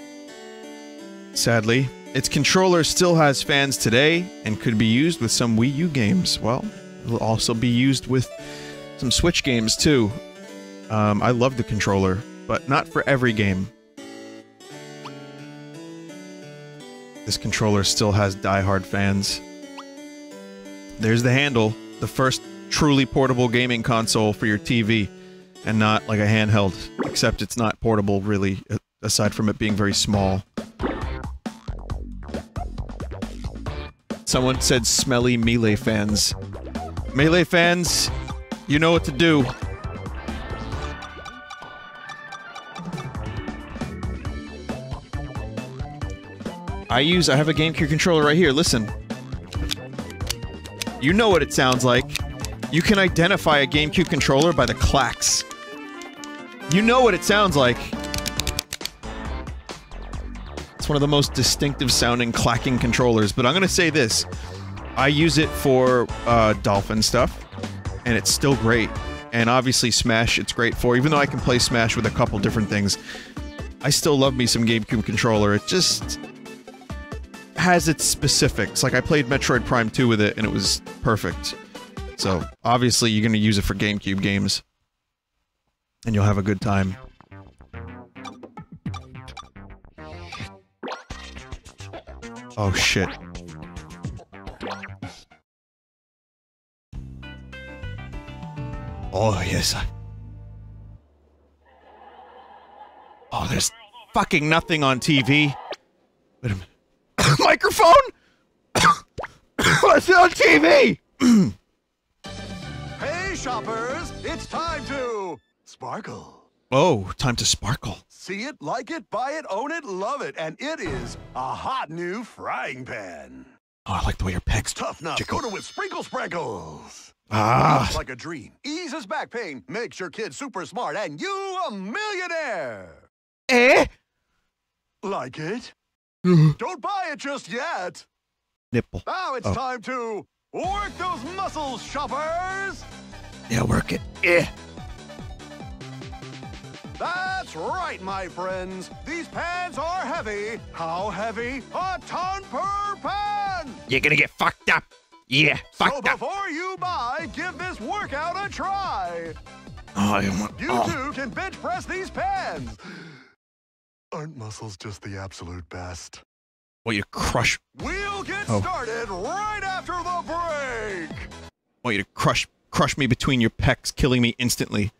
Sadly, its controller still has fans today and could be used with some Wii U games. Well, it'll also be used with some Switch games too. Um, I love the controller, but not for every game. This controller still has die-hard fans. There's the handle, the first truly portable gaming console for your TV, and not like a handheld, except it's not portable really, aside from it being very small. Someone said smelly Melee fans. Melee fans, you know what to do. I use, I have a GameCube controller right here, listen. You know what it sounds like. You can identify a GameCube controller by the clacks. You know what it sounds like. It's one of the most distinctive sounding clacking controllers, but I'm gonna say this. I use it for uh, Dolphin stuff, and it's still great. And obviously Smash it's great for, even though I can play Smash with a couple different things. I still love me some GameCube controller. It just has its specifics. Like I played Metroid Prime 2 with it and it was perfect. So obviously you're gonna use it for GameCube games. And you'll have a good time. Oh shit. Oh yes. I- Oh, there's fucking nothing on TV. Wait a minute. Microphone? What's on TV? Hey, shoppers! It's time to sparkle. oh, time to sparkle. See it, like it, buy it, own it, love it, and it is a hot new frying pan. Oh, I like the way your pecs Tough jiggle. coated with sprinkle sprinkles. Ah. Like a dream. Eases back pain, makes your kid super smart, and you a millionaire. Eh? Like it? Don't buy it just yet. Nipple. Now it's Oh. time to work those muscles, shoppers. Yeah, work it. Eh. That's right, my friends. These pans are heavy. How heavy? A ton per pan. You're gonna get fucked up. Yeah, So fucked up. before you buy, give this workout a try. Oh, I want. You oh. too can bench press these pans. Aren't muscles just the absolute best? Want you to crush. We'll get Oh. started right after the break. I Want you to crush, crush me between your pecs, killing me instantly.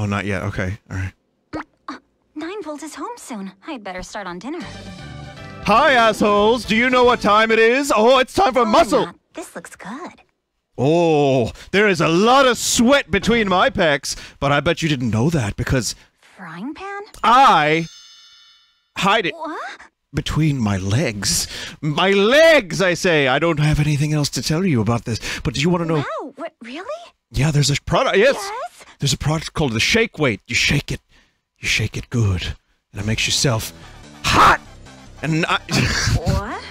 Oh, not yet. Okay. All right. Nine Volt is home soon. I'd better start on dinner. Hi, assholes. Do you know what time it is? Oh, it's time for oh, muscle. Matt, this looks good. Oh, there is a lot of sweat between my pecs, but I bet you didn't know that because Frying pan? I hide it What? between my legs. My legs, I say. I don't have anything else to tell you about this, but do you want to know? Wow, what, really? Yeah, there's a product. Yes. Yes? There's a product called the Shake Weight. You shake it. You shake it good, and it makes yourself hot. And I, What?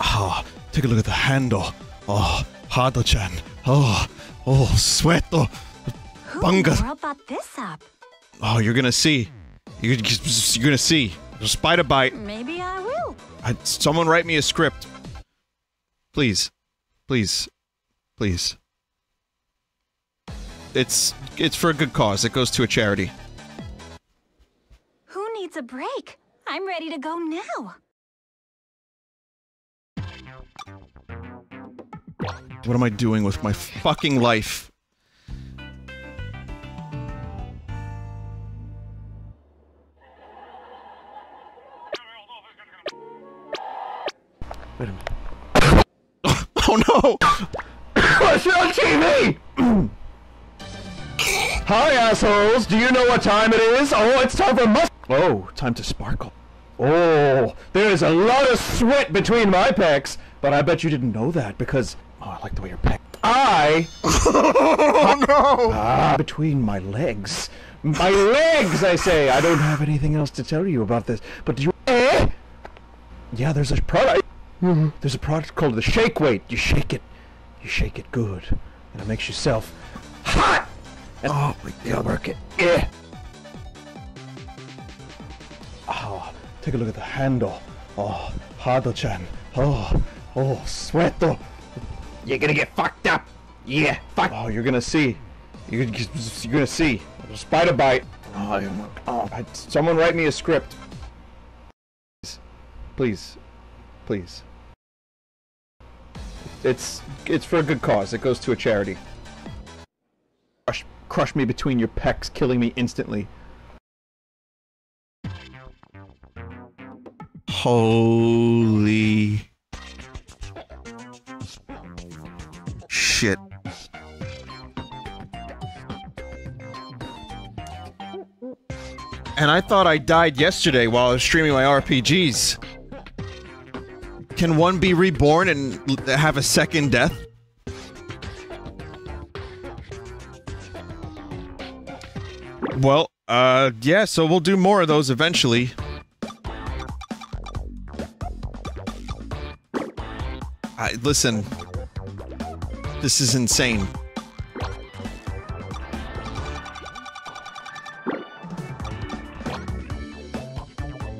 oh, take a look at the handle. Oh, oh Hado-chan. Oh, oh, sweat. Oh, Who bunga. world thought this up? Oh, you're gonna see. You're, you're gonna see. Spider bite. Maybe I will. I, someone write me a script. Please. Please. Please. It's it's for a good cause. It goes to a charity. Who needs a break? I'm ready to go now. What am I doing with my fucking life? Wait a minute. oh no! What's on TV? Hi, assholes! Do you know what time it is? Oh, it's time for mus- Oh, time to sparkle. Oh, there's a lot of sweat between my pecs, but I bet you didn't know that because. Oh, I like the way your peck. I. oh no! Ah, between my legs. My legs, I say! I don't have anything else to tell you about this, but do you. Eh? Yeah, there's a product. mm -hmm. There's a product called the Shake Weight. You shake it. You shake it good. And it makes yourself hot! Oh, yeah, work it. Yeah. Oh, take a look at the handle. Oh, Hado-chan. Oh, oh, sweat. Oh. You're gonna get fucked up. Yeah, fuck. Oh, you're gonna see. You, you're gonna see. Spider bite. Oh, oh, someone write me a script. Please. Please. please. It's it's for a good cause. It goes to a charity. Crush me between your pecs, killing me instantly. Holy shit. And I thought I died yesterday while I was streaming my RPGs. Can one be reborn and have a second death? Uh, yeah, so we'll do more of those eventually. I, listen, this is insane.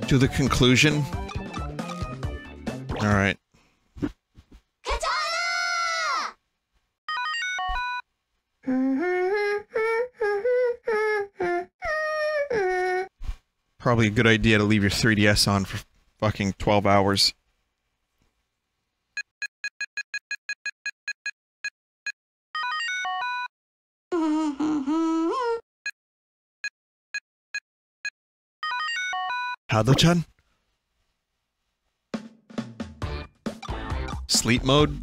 To the conclusion. All right. Probably a good idea to leave your 3DS on for fucking 12 hours. Hado-chan? Sleep mode?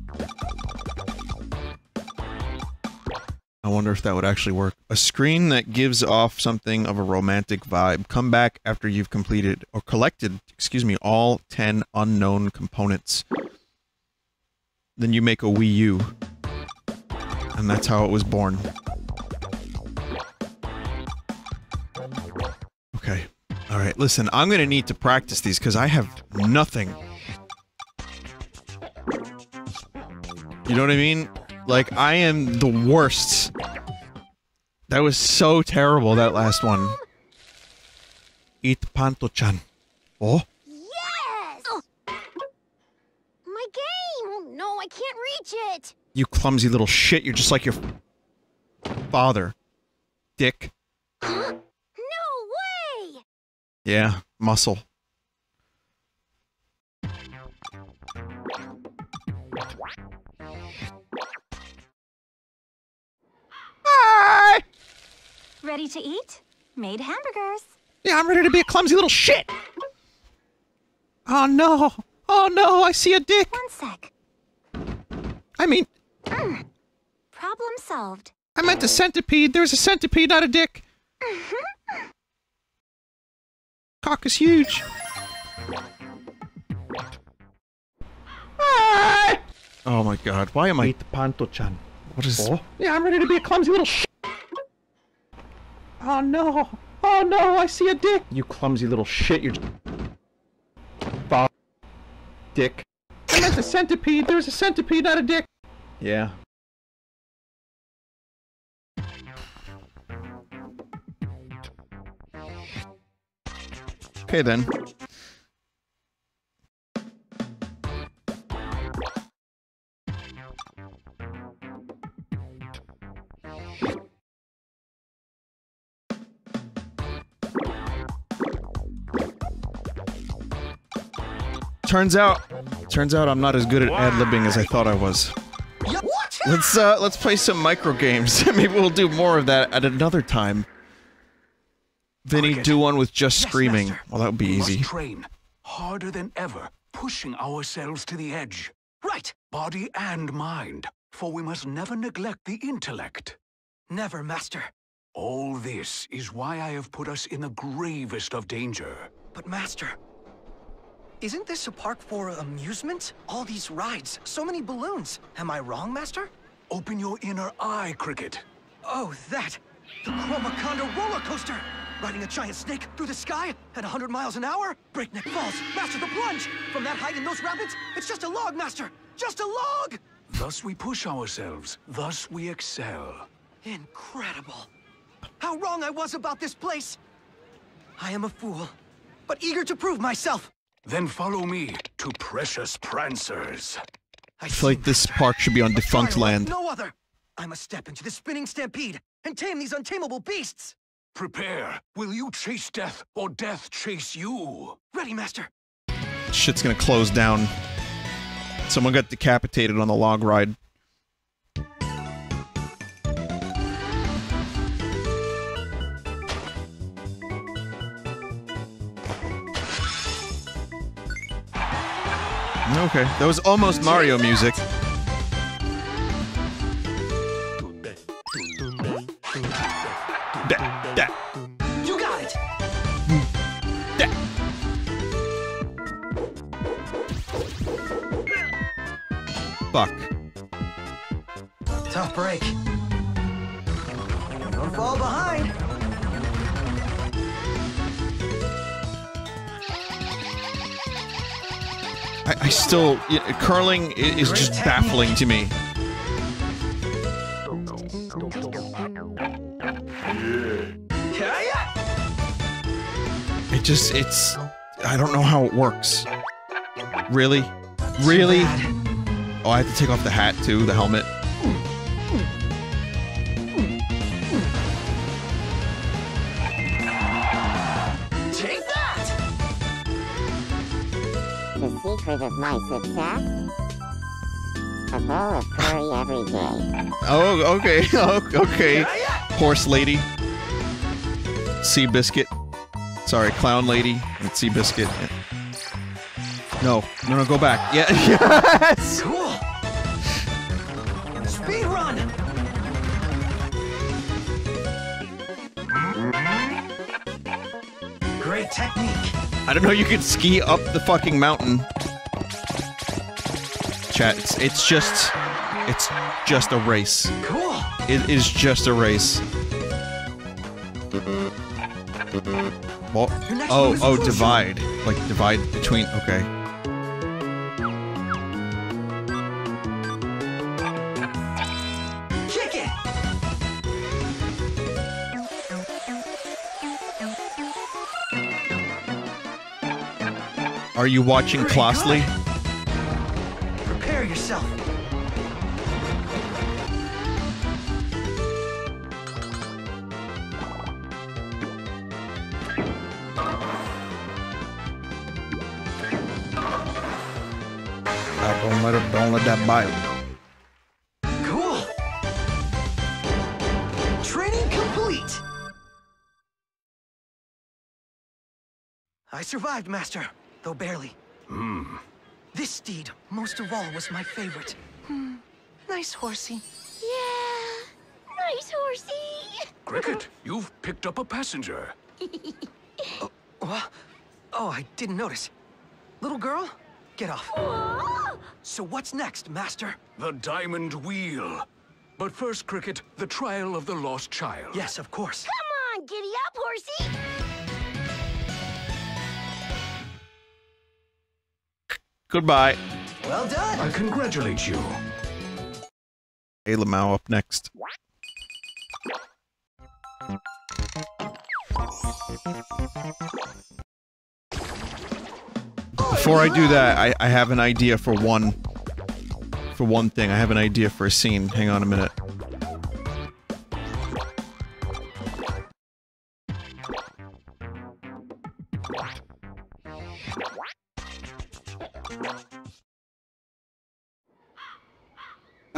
I wonder if that would actually work. A screen that gives off something of a romantic vibe. Come back after you've completed or collected, excuse me, all 10 unknown components. Then you make a Wii U. And that's how it was born. Okay. Alright, listen, I'm gonna need to practice these because I have nothing. You know what I mean? Like, I am the worst. That was so terrible, that last one. Eat Panto-chan. Oh? Yes! My game! Oh, no, I can't reach it! You clumsy little shit, you're just like your father. Dick. Huh? No way! Yeah, muscle. Hi! Ready to eat? Made hamburgers. Yeah, I'm ready to be a clumsy little shit. Oh no! Oh no! I see a dick. One sec. I mean, mm. Problem solved. I meant a centipede. There's a centipede, not a dick. Mm-hmm. Cock is huge. Oh my god! Why am I? Eat Panto-chan. What is? Oh? Yeah, I'm ready to be a clumsy little sh. Oh no! Oh no! I see a dick. You clumsy little shit! You're. Bob. Dick. I meant a centipede. There's a centipede, not a dick. Yeah. Okay then. Turns out, turns out I'm not as good at ad-libbing as I thought I was. Let's uh, let's play some micro games. Maybe we'll do more of that at another time. Vinny, do one with just screaming. Well, that would be we easy. Must train harder than ever, pushing ourselves to the edge. Right, body and mind, for we must never neglect the intellect. Never, Master. All this is why I have put us in the gravest of danger. But Master, isn't this a park for amusement? All these rides, so many balloons. Am I wrong, Master? Open your inner eye, Cricket. Oh, that! The Chromaconda roller coaster! Riding a giant snake through the sky at 100 miles an hour? Breakneck falls! Master, the plunge! From that height in those rapids, it's just a log, Master! Just a log! Thus we push ourselves, thus we excel. Incredible. How wrong I was about this place! I am a fool, but eager to prove myself! Then follow me to Precious Prancers. I feel like this park should be on defunct land. No other! I must step into the spinning stampede and tame these untamable beasts. Prepare. Will you chase death or death chase you? Ready, Master. Shit's gonna close down. Someone got decapitated on the log ride. Okay, that was almost Mario music. You got it. Fuck. Tough break. Don't fall behind. I, I still curling is just baffling to me. It just it's I don't know how it works. Really? Really? Oh, I have to take off the hat too, the helmet. The of my success? A bowl of curry every day. Oh, okay. Oh, okay. Horse lady. Sea biscuit. Sorry, clown lady and sea biscuit. No, no, no, go back. Yeah, yes. Cool. Speed run. Great technique. I don't know. You could ski up the fucking mountain. Chat. It's, it's just, it's just a race. Cool. It is just a race. Oh, oh, divide. Like divide between. Okay. Are you watching closely? Survived, Master, though barely. Hmm. This steed, most of all, was my favorite. Hmm. Nice horsey. Yeah. Nice horsey. Cricket, you've picked up a passenger. What? Oh, I didn't notice. Little girl, get off. So what's next, Master? The Diamond Wheel. But first, Cricket, the trial of the lost child. Yes, of course. Come on, giddy up, horsey. Goodbye. Well done. I congratulate you. Hey, Lamau up next. Before I do that, I, I have an idea for one for one thing. I have an idea for a scene. Hang on a minute.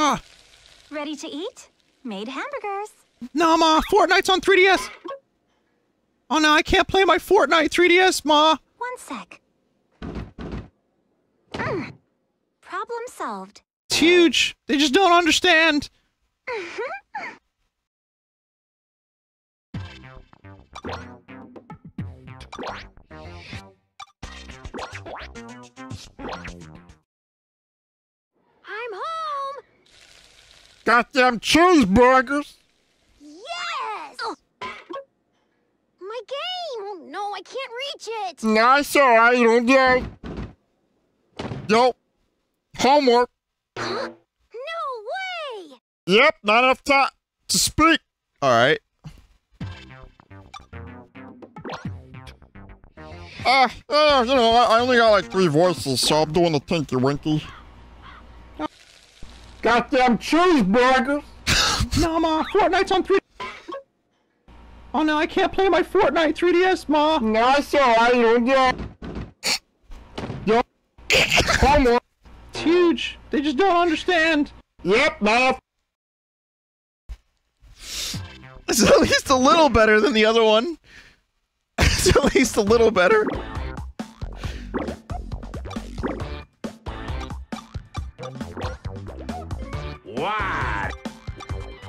Ah, Ready to eat? Made hamburgers. no, Ma. Fortnite's on 3DS. Oh no, I can't play my Fortnite 3DS, Ma. One sec. Mm. Problem solved. It's huge. They just don't understand. I'm home. Goddamn cheeseburgers! Yes. My game. Oh, no, I can't reach it. Nice, alright, you don't get Yo, homework. No way. Yep, not enough time to speak. All right. Uh, uh, you know, I, I only got like three voices, so I'm doing the Tinky Winky. Goddamn cheeseburgers! no, Ma. Fortnite's on 3. Oh no, I can't play my Fortnite 3DS, Ma. No, sir, I don't get. Come on. It's huge. They just don't understand. Yep, Ma. It's at least a little better than the other one. It's at least a little better. What?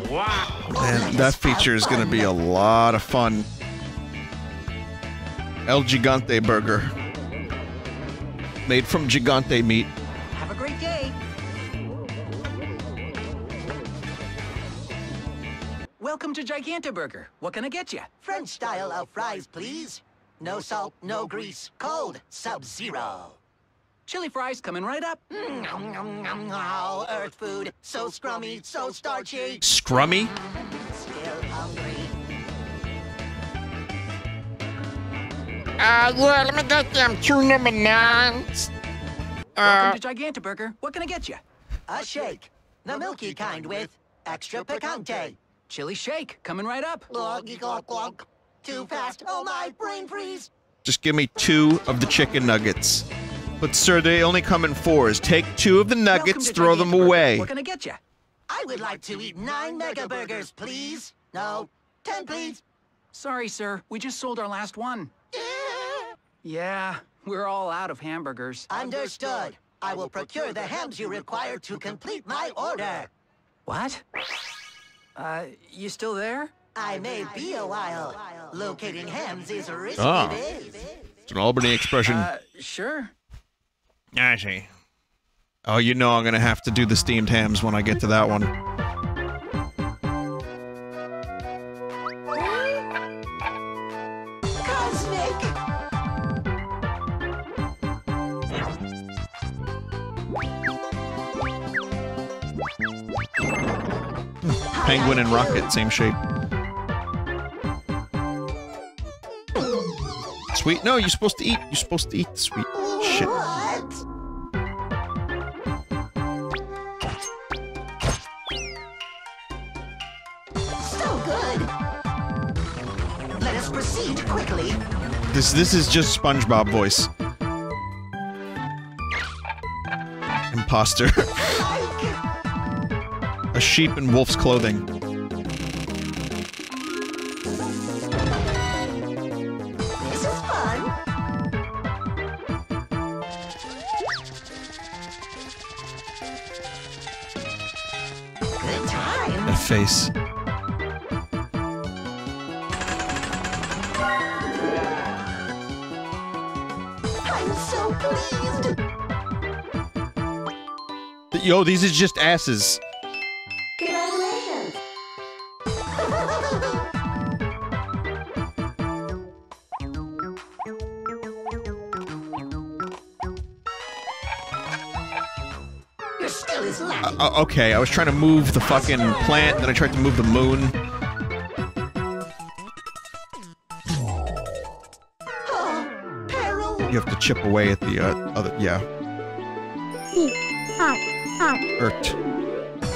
What? Man, that feature is gonna be a lot of fun. El Gigante Burger. Made from gigante meat. Have a great day. Welcome to Gigantaburger. What can I get you? French style of fries, please. No salt, no grease, cold, sub-zero. Chili fries coming right up. Mm, oh, earth food, so scrummy, so starchy. Scrummy? Still hungry. Uh, yeah, let me get them two number nines. Uh, Welcome to Gigantaburger. What can I get you? A shake, the milky kind with extra picante. Chili shake coming right up. Glug, glug, glug. Too fast, oh my, brain freeze. Just give me two of the chicken nuggets. But sir, they only come in fours. Take two of the nuggets, throw them Gigantaburger. away. What can I get you? I would like to eat nine mega burgers, please. No, ten, please. Sorry, sir. We just sold our last one. Yeah, we're all out of hamburgers. Understood. I will procure the hams you require to complete my order. What? Uh, you still there? I may be a while. Locating hams is risky Ah. biz. It's an Albany expression. Uh, sure. I see. Oh, you know I'm gonna have to do the steamed hams when I get to that one. Hmm. Penguin and rocket, same shape. Sweet? No, you're supposed to eat. You're supposed to eat the sweet shit. What? So good! Let us proceed quickly. This this is just SpongeBob voice. Imposter. A sheep in wolf's clothing. A face. I'm so pleased. Yo, these are just asses. Uh, okay, I was trying to move the fucking plant, then I tried to move the moon. You have to chip away at the uh, other. Yeah. Ert.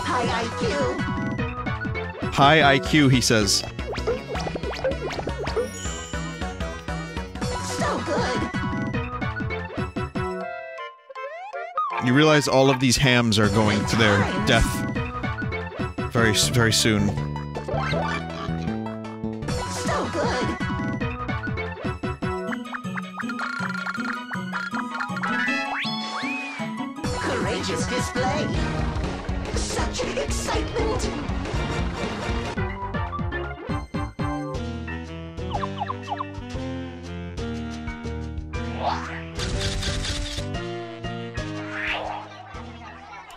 High IQ. High IQ, he says. You realize all of these hams are going to their death very, very soon.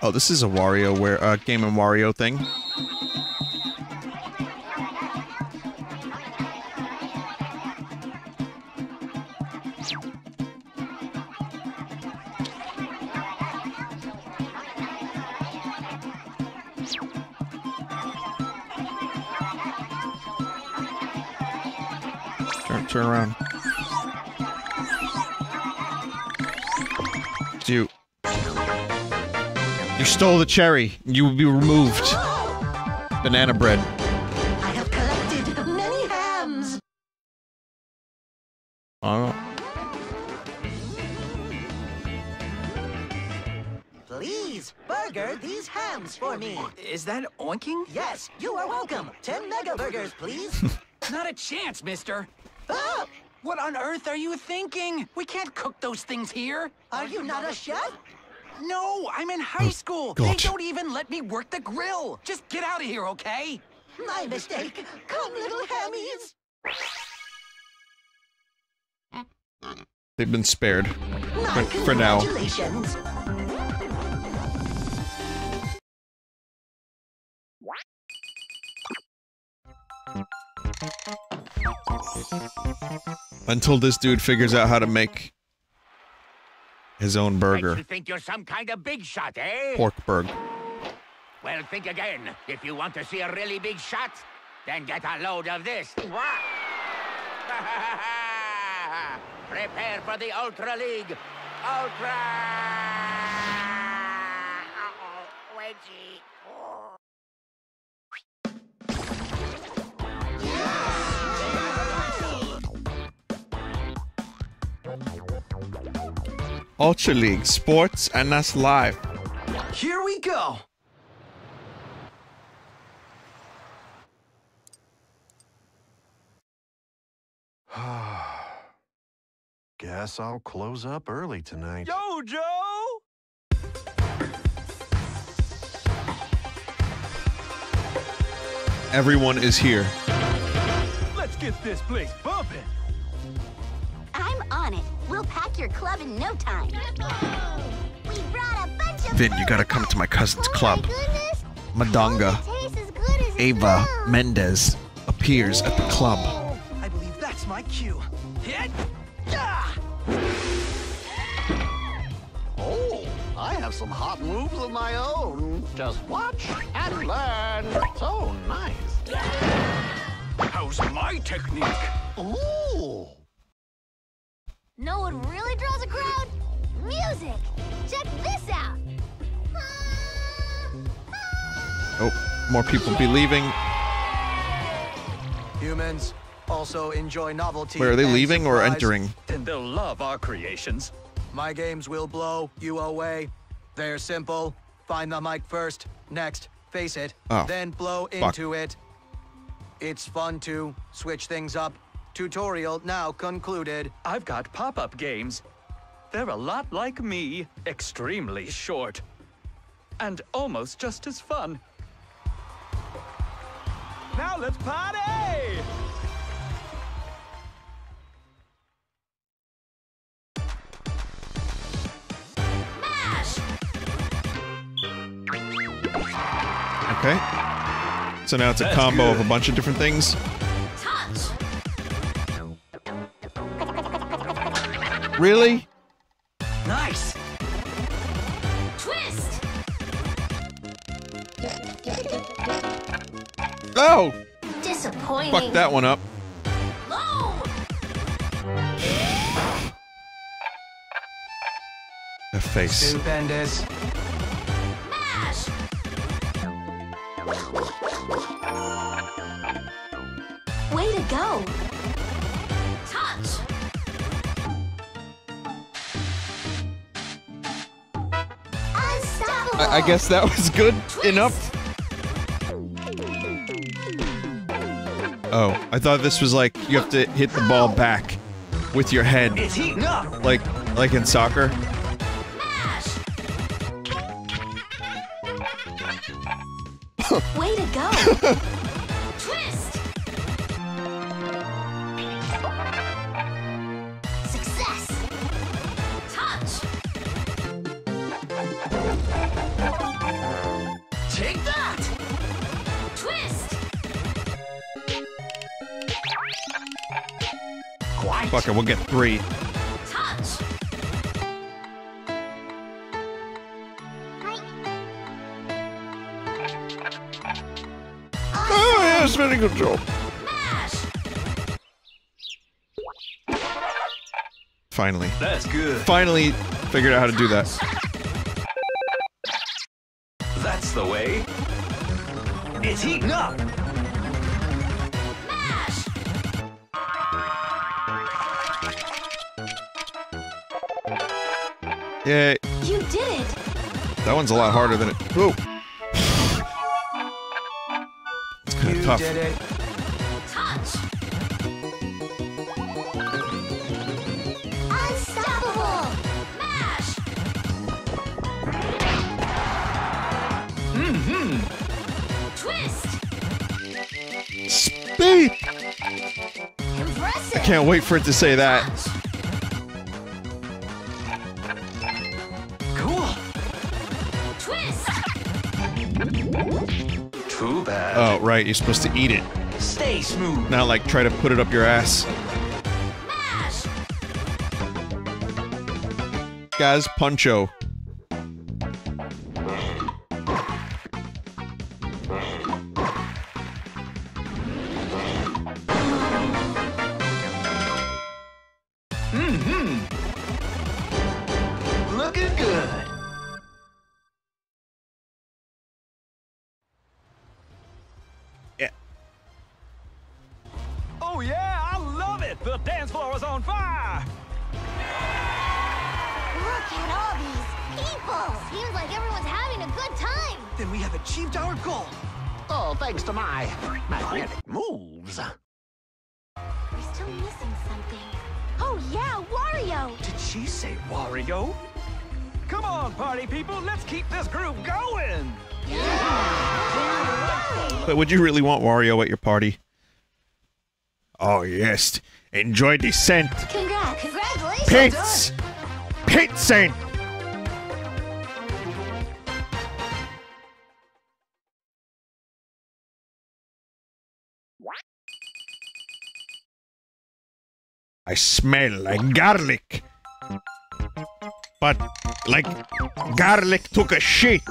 Oh, this is a WarioWare uh, Game and Wario thing. stole the cherry. You will be removed. Banana bread. I have collected many hams. All right. Please, burger these hams for me. Is that oinking? Yes, you are welcome. Ten mega burgers, please. Not a chance, mister. Ah! What on earth are you thinking? We can't cook those things here. Are you not a chef? No, I'm in high oh, school. God. They don't even let me work the grill. Just get out of here, okay? My mistake. Come, little hammies. They've been spared. My For, for now. congratulations. Until this dude figures out how to make his own burger. You think you're some kind of big shot, eh? Pork burger. Well, think again. If you want to see a really big shot, then get a load of this. Prepare for the Ultra League. Ultra! Uh-oh, Wedgie. Ultra League Sports and that's live. Here we go. Guess I'll close up early tonight. Yo, Joe! Everyone is here. Let's get this place bumping. I'm on it. We'll pack your club in no time. We brought a bunch of Vin, you gotta come to my cousin's oh club. goodness. Madonga as good as Ava smells. Mendez appears at the club. I believe that's my cue. Hit! Yeah! Oh, I have some hot moves of my own. Just watch and learn. So nice. How's my technique? Ooh. Know what really draws a crowd? Music. Check this out. Oh, more people be leaving. Humans also enjoy novelty. Wait, are they and leaving or entering? Then they'll love our creations. My games will blow you away. They're simple. Find the mic first. Next, face it. Oh, then blow fuck. into it. It's fun to switch things up. Tutorial now concluded. I've got pop-up games. They're a lot like me, extremely short. And almost just as fun. Now let's party! Okay. So now it's a That's combo of a bunch of different things. Really? Nice. Twist. Oh! Disappointing. Fuck that one up. Low. A face. Stupendous. Mash. Way to go. I, I guess that was good enough. Oh, I thought this was like you have to hit the ball back with your head. It's heating up. Like like in soccer. Way to go. Fuck it, we'll get three. Touch. Oh yes, very good job. Finally. That's good. Finally figured out how to do that. That's the way. It's heating up. Yay. You did it. That one's a lot harder than it. Whoa. It's kind of tough. did it. Touch. Unstoppable! Mash! Mm-hmm. Twist! Speed! Impressive! I can't wait for it to say that. Right, you're supposed to eat it. Stay smooth. Not like try to put it up your ass. Mash! Guys, Puncho. Want Wario at your party? Oh, yes. Enjoy the scent. Congrats! Congratulations! Pits! Pit scent! I smell like garlic. But like garlic took a shit.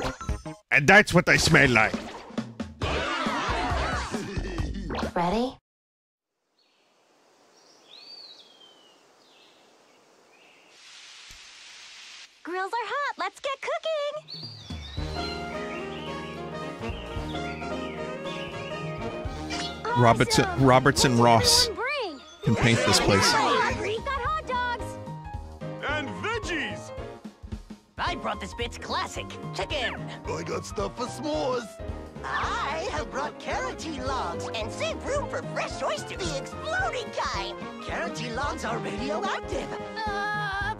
And that's what I smell like. Ready? Grills are hot. Let's get cooking. Robertson Robertson Ross can paint this place. Brought this bit's classic, chicken. I got stuff for s'mores. I have brought carotene logs and save room for fresh oysters. The exploding kind! Carotene logs are radioactive. Uh,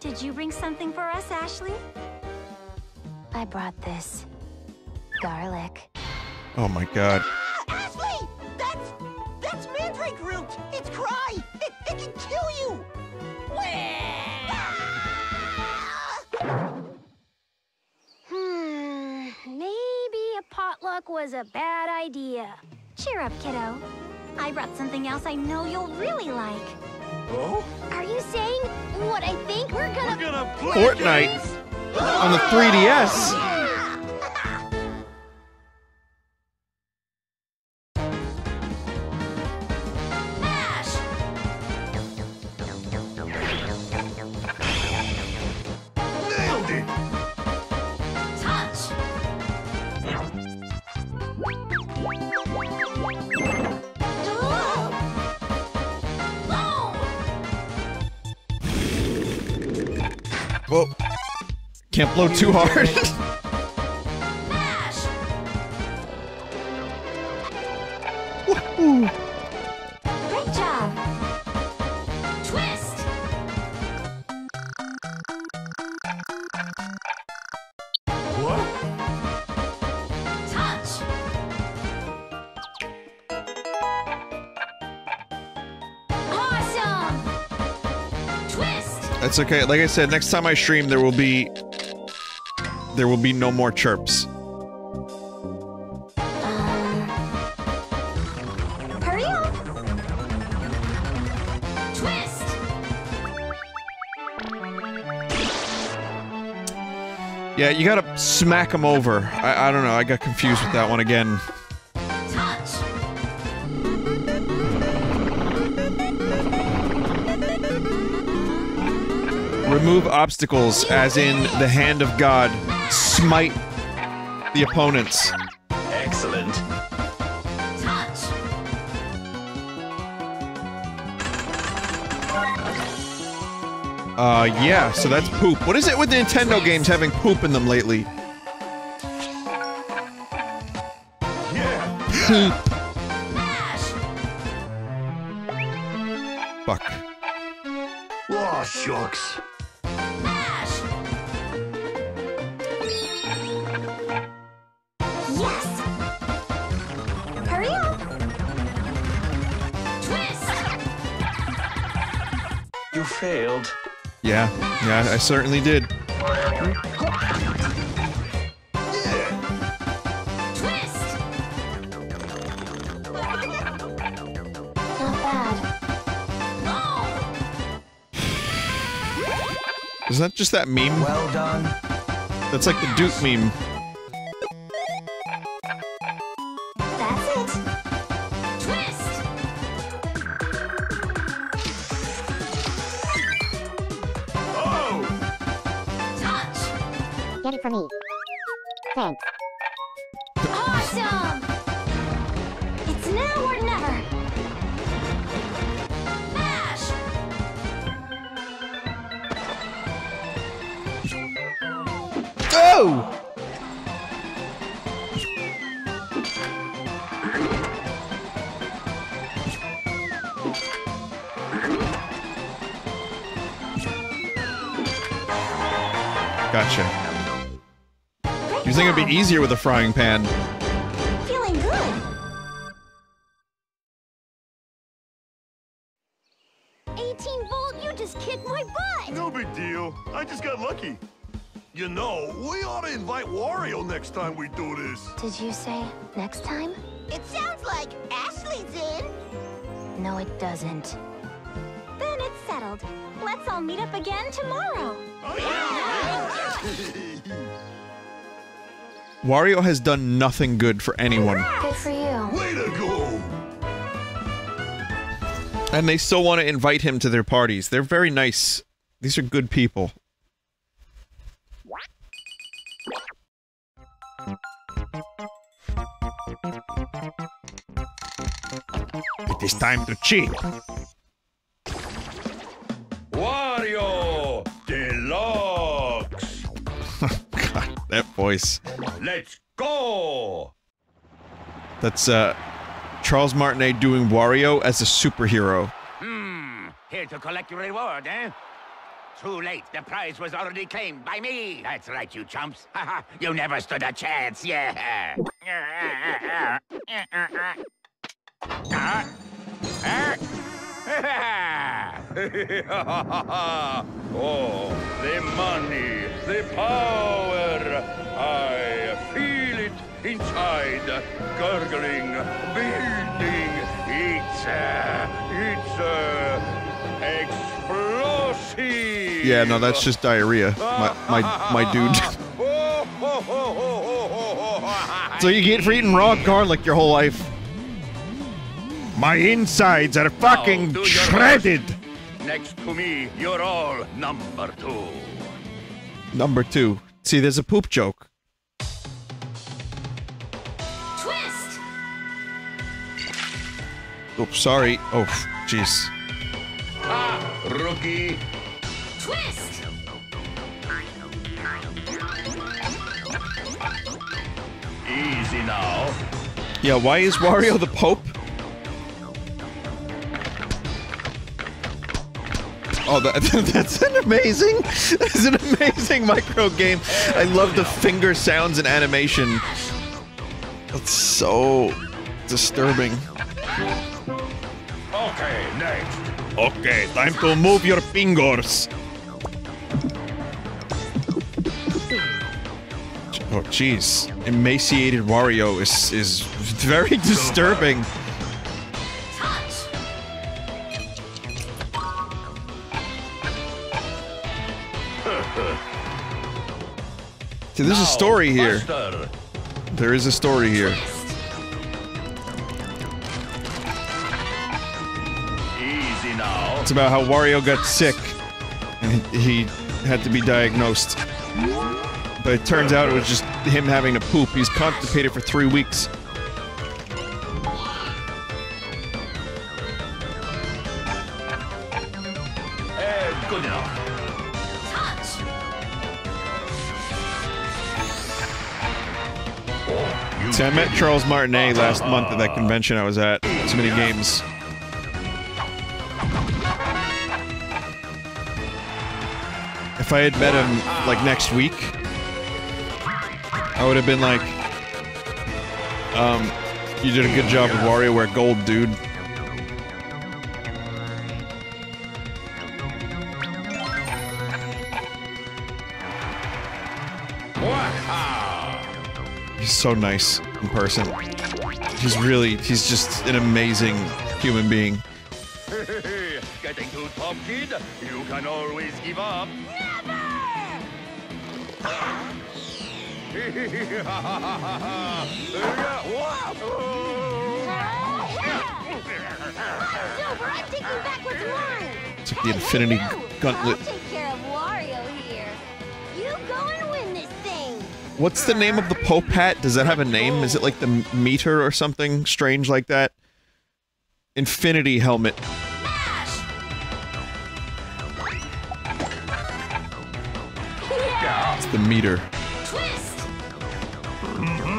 did you bring something for us, Ashley? I brought this. Garlic. Oh my god. Ashley! That's... that's mandrake root! It's cry! It, it can kill you! Was a bad idea. Cheer up, kiddo. I brought something else I know you'll really like. Oh? Are you saying what I think we're gonna... We're gonna play Fortnite games? on the 3DS. Mash! Can't blow too hard. Mash! Great job. Twist! What? Touch! Awesome! Twist! That's okay. Like I said, next time I stream, there will be there will be no more chirps. Um, hurry up. Twist! Yeah, you gotta smack them over. I, I don't know. I got confused with that one again. Remove obstacles, as in the hand of God. Smite the opponents. Excellent. Uh, yeah, so that's poop. What is it with Nintendo games having poop in them lately? Poop. Fuck. Aw, shucks. Yeah, yeah, I certainly did. Twist! Not bad. Is that just that meme? Well done. That's like the Duke meme. Gotcha. You think it'd be easier with a frying pan? Did you say next time? It sounds like Ashley's in. No, it doesn't. Then it's settled. Let's all meet up again tomorrow. Oh, Wario has done nothing good for anyone. Good for you. Way to go! And they still want to invite him to their parties. They're very nice. These are good people. It is time to cheat. Wario Deluxe. God, that voice. Let's go. That's, uh, Charles Martinet doing Wario as a superhero. Hmm. Here to collect your reward, eh? Too late. The prize was already claimed by me. That's right, you chumps. You never stood a chance, yeah. Huh? Huh? oh, the money, the power. I feel it inside, gurgling, building. It's, uh, it's, uh, explosive. Yeah, no, that's just diarrhea. My, my, my dude. so you get for eating raw garlic your whole life. My insides are fucking do your shredded. Next to me, you're all number two. Number two. See, there's a poop joke. Twist! Oops, sorry. Oh, jeez. Ah, rookie. Twist! Easy now. Yeah, why is Wario the Pope? Oh, that, that's an amazing, that's an amazing micro game. I love the finger sounds and animation. That's so disturbing. Okay, next. Okay, time to move your fingers. Oh, jeez. Emaciated Wario is is very disturbing. See, there's a story here. There is a story here. It's about how Wario got sick and he had to be diagnosed. But it turns out it was just him having to poop. He's constipated for three weeks. See, I met Charles Martinet last month at that convention I was at. Too many games. If I had met him, like, next week, I would have been like, um, you did a good job with WarioWare Gold, dude. He's so nice in person. He's really, he's just an amazing human being. Getting too tough, kid? You can always give up. Silver, I'm taking back what's. It's the Infinity Gauntlet. I'll take care of Wario here. You go and win this thing. What's the name of the Pope hat? Does that have a name? Is it like the meter or something strange like that? Infinity helmet. The meter. Twist. Touch.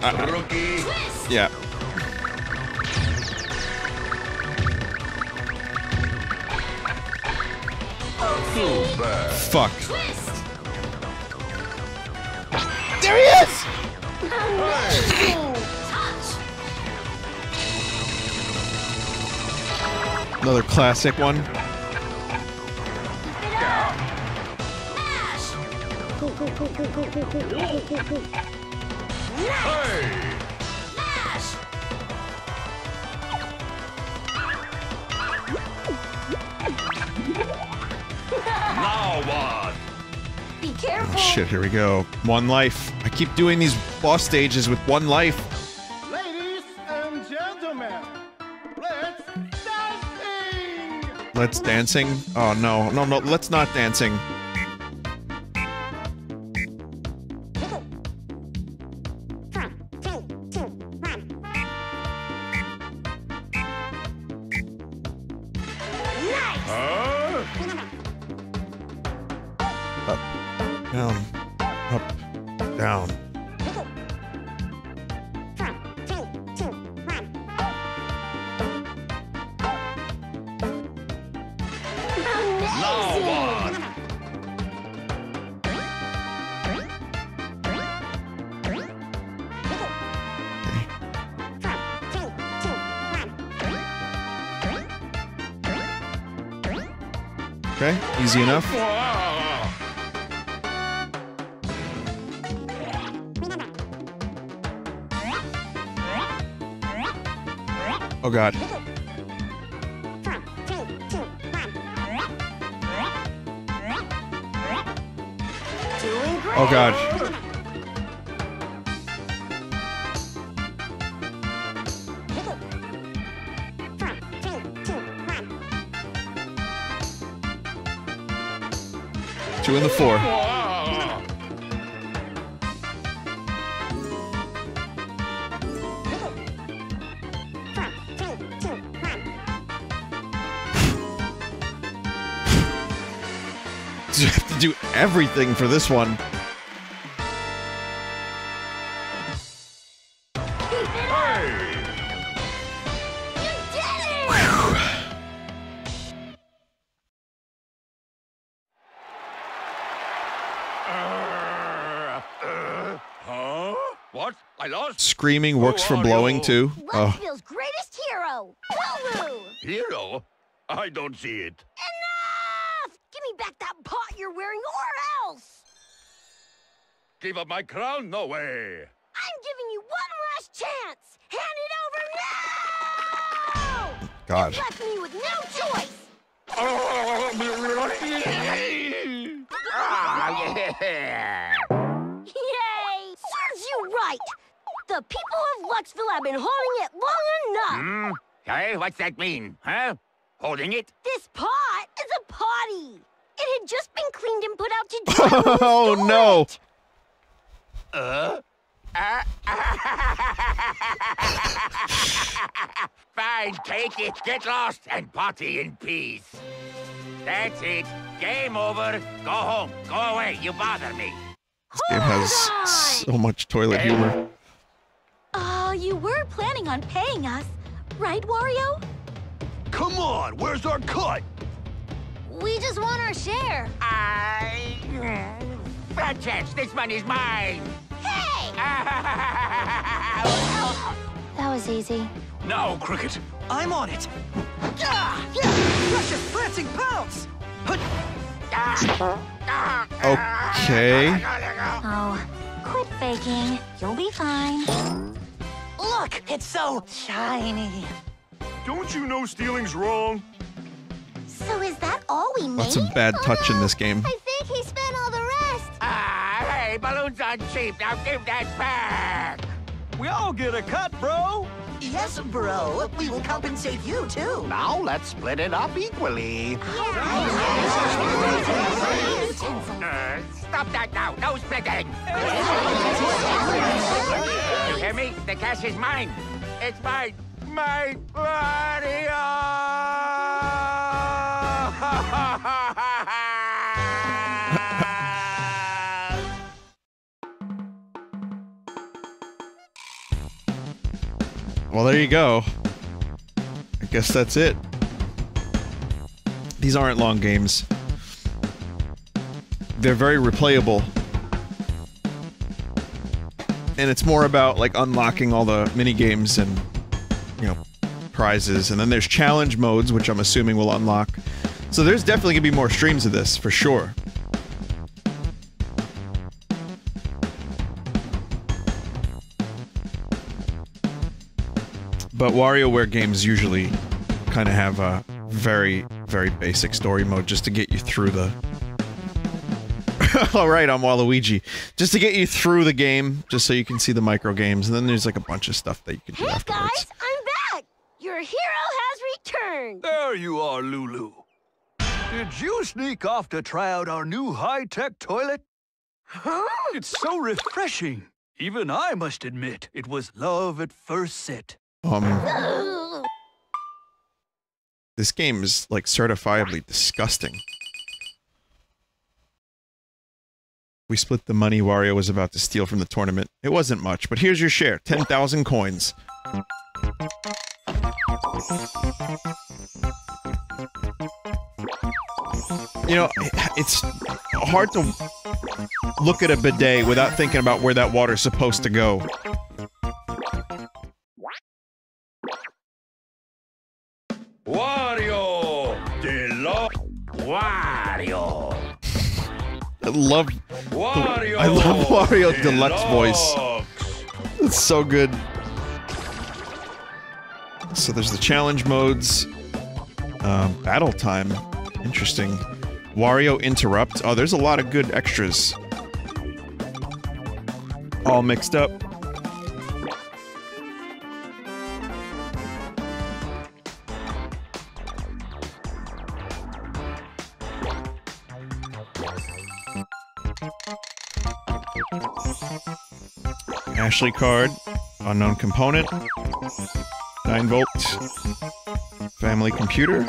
Uh, Rookie. yeah. Super. Fuck. Twist. There he is! Another classic one. Mash. Now what? Be careful. Oh, shit, here we go. One life. I keep doing these boss stages with one life. Ladies and gentlemen, let's dancing! Let's dancing. Oh no, no, no, let's not dancing. Down, up, down. Okay, easy enough. Oh god. Oh god. Two in the four. Everything for this one. Uh, uh, uh, what? I lost? Screaming works for blowing too. Oh, Give my crown? No way. I'm giving you one last chance. Hand it over now. God. Left me with no choice. Ah, yeah. Yay! Serves you right. The people of Luxville have been holding it long enough. Hmm? Hey, what's that mean, huh? Holding it? This pot is a potty. It had just been cleaned and put out to dry. oh no! it. Uh? Uh, Fine, take it, get lost, and potty in peace. That's it. Game over. Go home. Go away. You bother me. This game has so much toilet humor. Oh, you were planning on paying us, right, Wario? Come on, where's our cut? We just want our share. I. Bad chance. This money's mine. Hey! That was easy. Now, Cricket, I'm on it. Ah, yeah, precious prancing pounce. Okay. Oh, quit faking. You'll be fine. Look, it's so shiny. Don't you know stealing's wrong? So is that all we made? Lots of bad touch in this game. I think he spent all the rest. Ah, hey, balloons aren't cheap. Now give that back. We all get a cut, bro. Yes, bro. We will compensate you, too. Now let's split it up equally. Uh, stop that now. No splitting. you hear me? The cash is mine. It's mine. Mine. Mario! Well, there you go. I guess that's it. These aren't long games. They're very replayable. And it's more about like unlocking all the mini games and you know prizes and then there's challenge modes which I'm assuming will unlock. So there's definitely to be more streams of this for sure. But WarioWare games usually kind of have a very, very basic story mode just to get you through the. All right, I'm Waluigi. Just to get you through the game, just so you can see the micro games, and then there's like a bunch of stuff that you can do Hey afterwards. guys, I'm back. Your hero has returned. There you are, Lulu. Did you sneak off to try out our new high-tech toilet? Huh? It's so refreshing. Even I must admit, it was love at first sit. Um, this game is like certifiably disgusting. We split the money Wario was about to steal from the tournament. It wasn't much, but here's your share 10,000 coins. You know, it's hard to look at a bidet without thinking about where that water's supposed to go. Wario! Deluxe! Wario! I love Wario! I love Wario Deluxe voice. It's so good. So there's the challenge modes. Um, battle time. Interesting. Wario Interrupt. Oh, there's a lot of good extras. All mixed up. Ashley card, unknown component, 9 volt, family computer,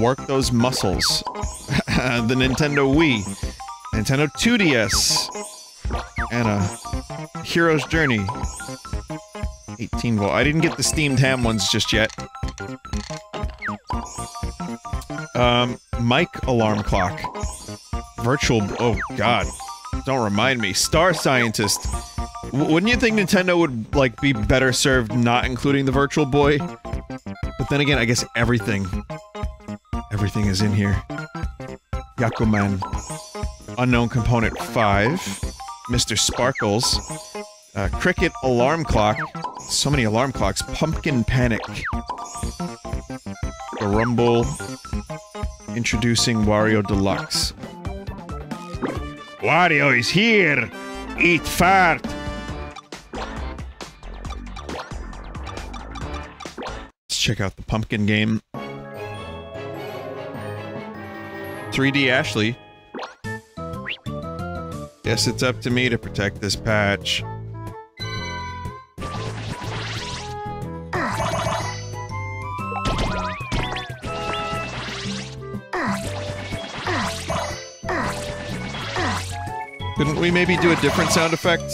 work those muscles, the Nintendo Wii, Nintendo 2DS, and a Hero's Journey, 18 volt. I didn't get the steamed ham ones just yet. Um, mic alarm clock, virtual. Oh God, don't remind me. Star Scientist. Wouldn't you think Nintendo would like be better served not including the Virtual Boy? But then again, I guess everything, everything is in here. Yakuman, unknown component five, Mr. Sparkles, uh, Cricket alarm clock. So many alarm clocks. Pumpkin Panic. The Rumble. Introducing Wario Deluxe. Wario is here! Eat fart! Check out the pumpkin game. 3D Ashley. Guess it's up to me to protect this patch. Couldn't we maybe do a different sound effect?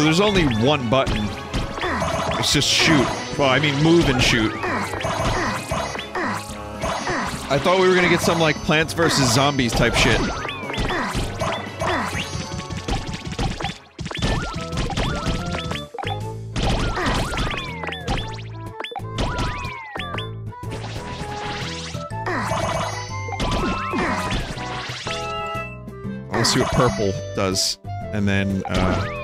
So there's only one button. It's just shoot. Well, I mean move and shoot. I thought we were gonna get some like Plants vs. Zombies type shit. See what purple does, and then uh,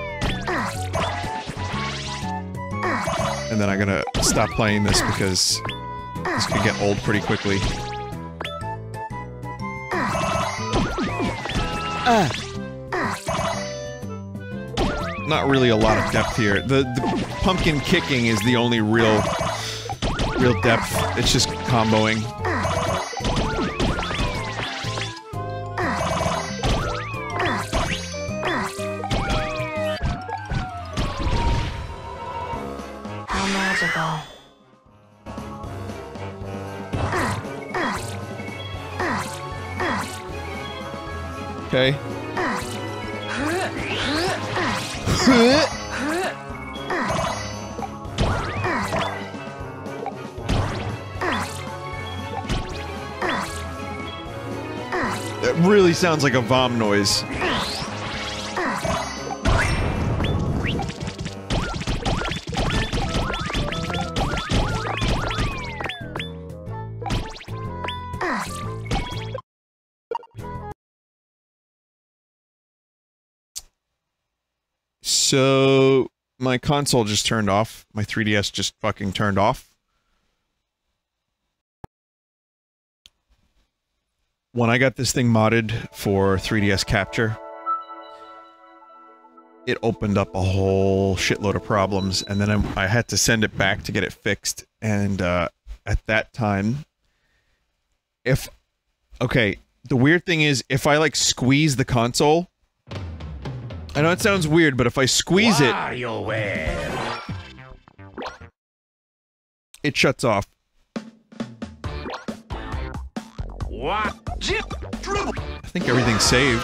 and then I'm gonna stop playing this because this could get old pretty quickly. Not really a lot of depth here. The, the pumpkin kicking is the only real real depth. It's just comboing. Sounds like a vom noise. So my console just turned off. My 3DS just fucking turned off. When I got this thing modded for 3DS capture, it opened up a whole shitload of problems, and then I, I had to send it back to get it fixed. And uh, at that time, if okay, the weird thing is if I like squeeze the console, I know it sounds weird, but if I squeeze it, it shuts off. I think everything's saved.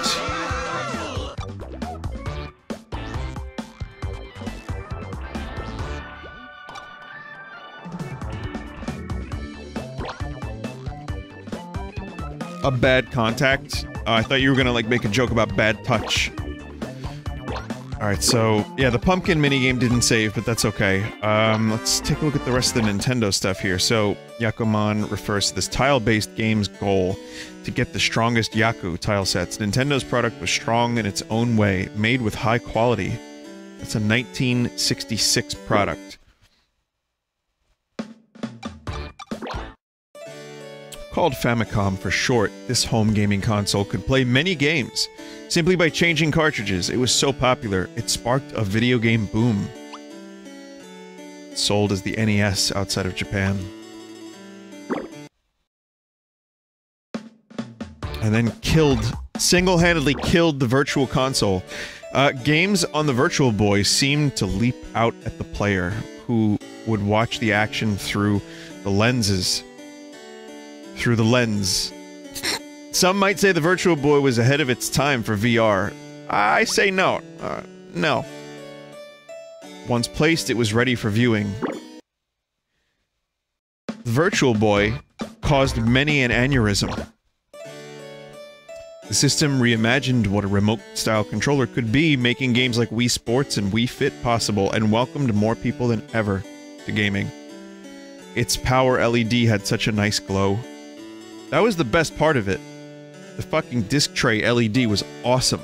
A bad contact? Uh, I thought you were gonna like make a joke about bad touch. Alright, so, yeah, the pumpkin minigame didn't save, but that's okay. Um, let's take a look at the rest of the Nintendo stuff here. So, Yakuman refers to this tile-based game's goal to get the strongest Yaku tile sets. Nintendo's product was strong in its own way, made with high quality. It's a 1966 product. Called Famicom for short, this home gaming console could play many games simply by changing cartridges. It was so popular, it sparked a video game boom. Sold as the NES outside of Japan. And then killed, single-handedly killed the Virtual Console. Uh, games on the Virtual Boy seemed to leap out at the player, who would watch the action through the lenses through the lens. Some might say the Virtual Boy was ahead of its time for VR. I say no. Uh, no. Once placed, it was ready for viewing. The Virtual Boy caused many an aneurysm. The system reimagined what a remote-style controller could be, making games like Wii Sports and Wii Fit possible, and welcomed more people than ever to gaming. Its power LED had such a nice glow. That was the best part of it. The fucking disc tray LED was awesome.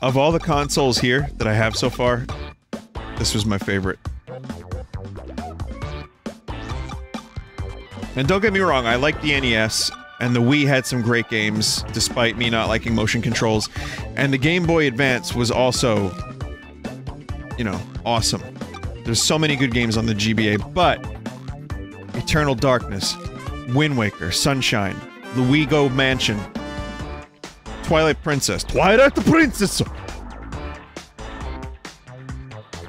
Of all the consoles here that I have so far, this was my favorite. And don't get me wrong, I like the NES, and the Wii had some great games, despite me not liking motion controls. And the Game Boy Advance was also, you know, awesome. There's so many good games on the GBA, but Eternal Darkness, Wind Waker, Sunshine, Luigo Mansion, Twilight Princess, Twilight the Princess,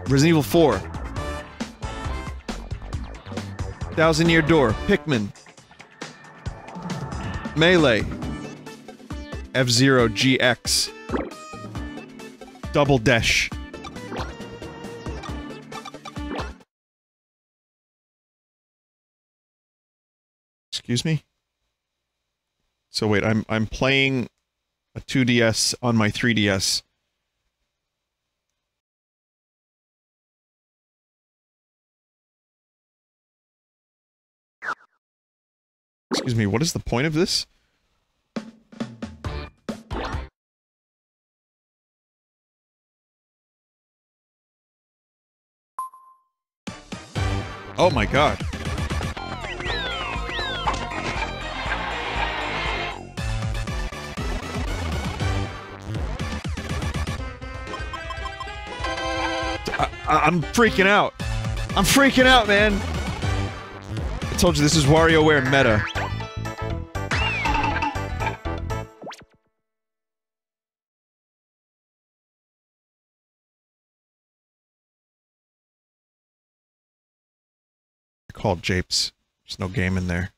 Resident Evil 4, Thousand Year Door, Pikmin, Melee, F Zero GX, Double Dash. Excuse me? So wait, I'm I'm playing a 2DS on my 3DS. Excuse me, what is the point of this? Oh my god. I, I'm freaking out. I'm freaking out, man. I told you this is WarioWare meta. Called Japes. There's no game in there.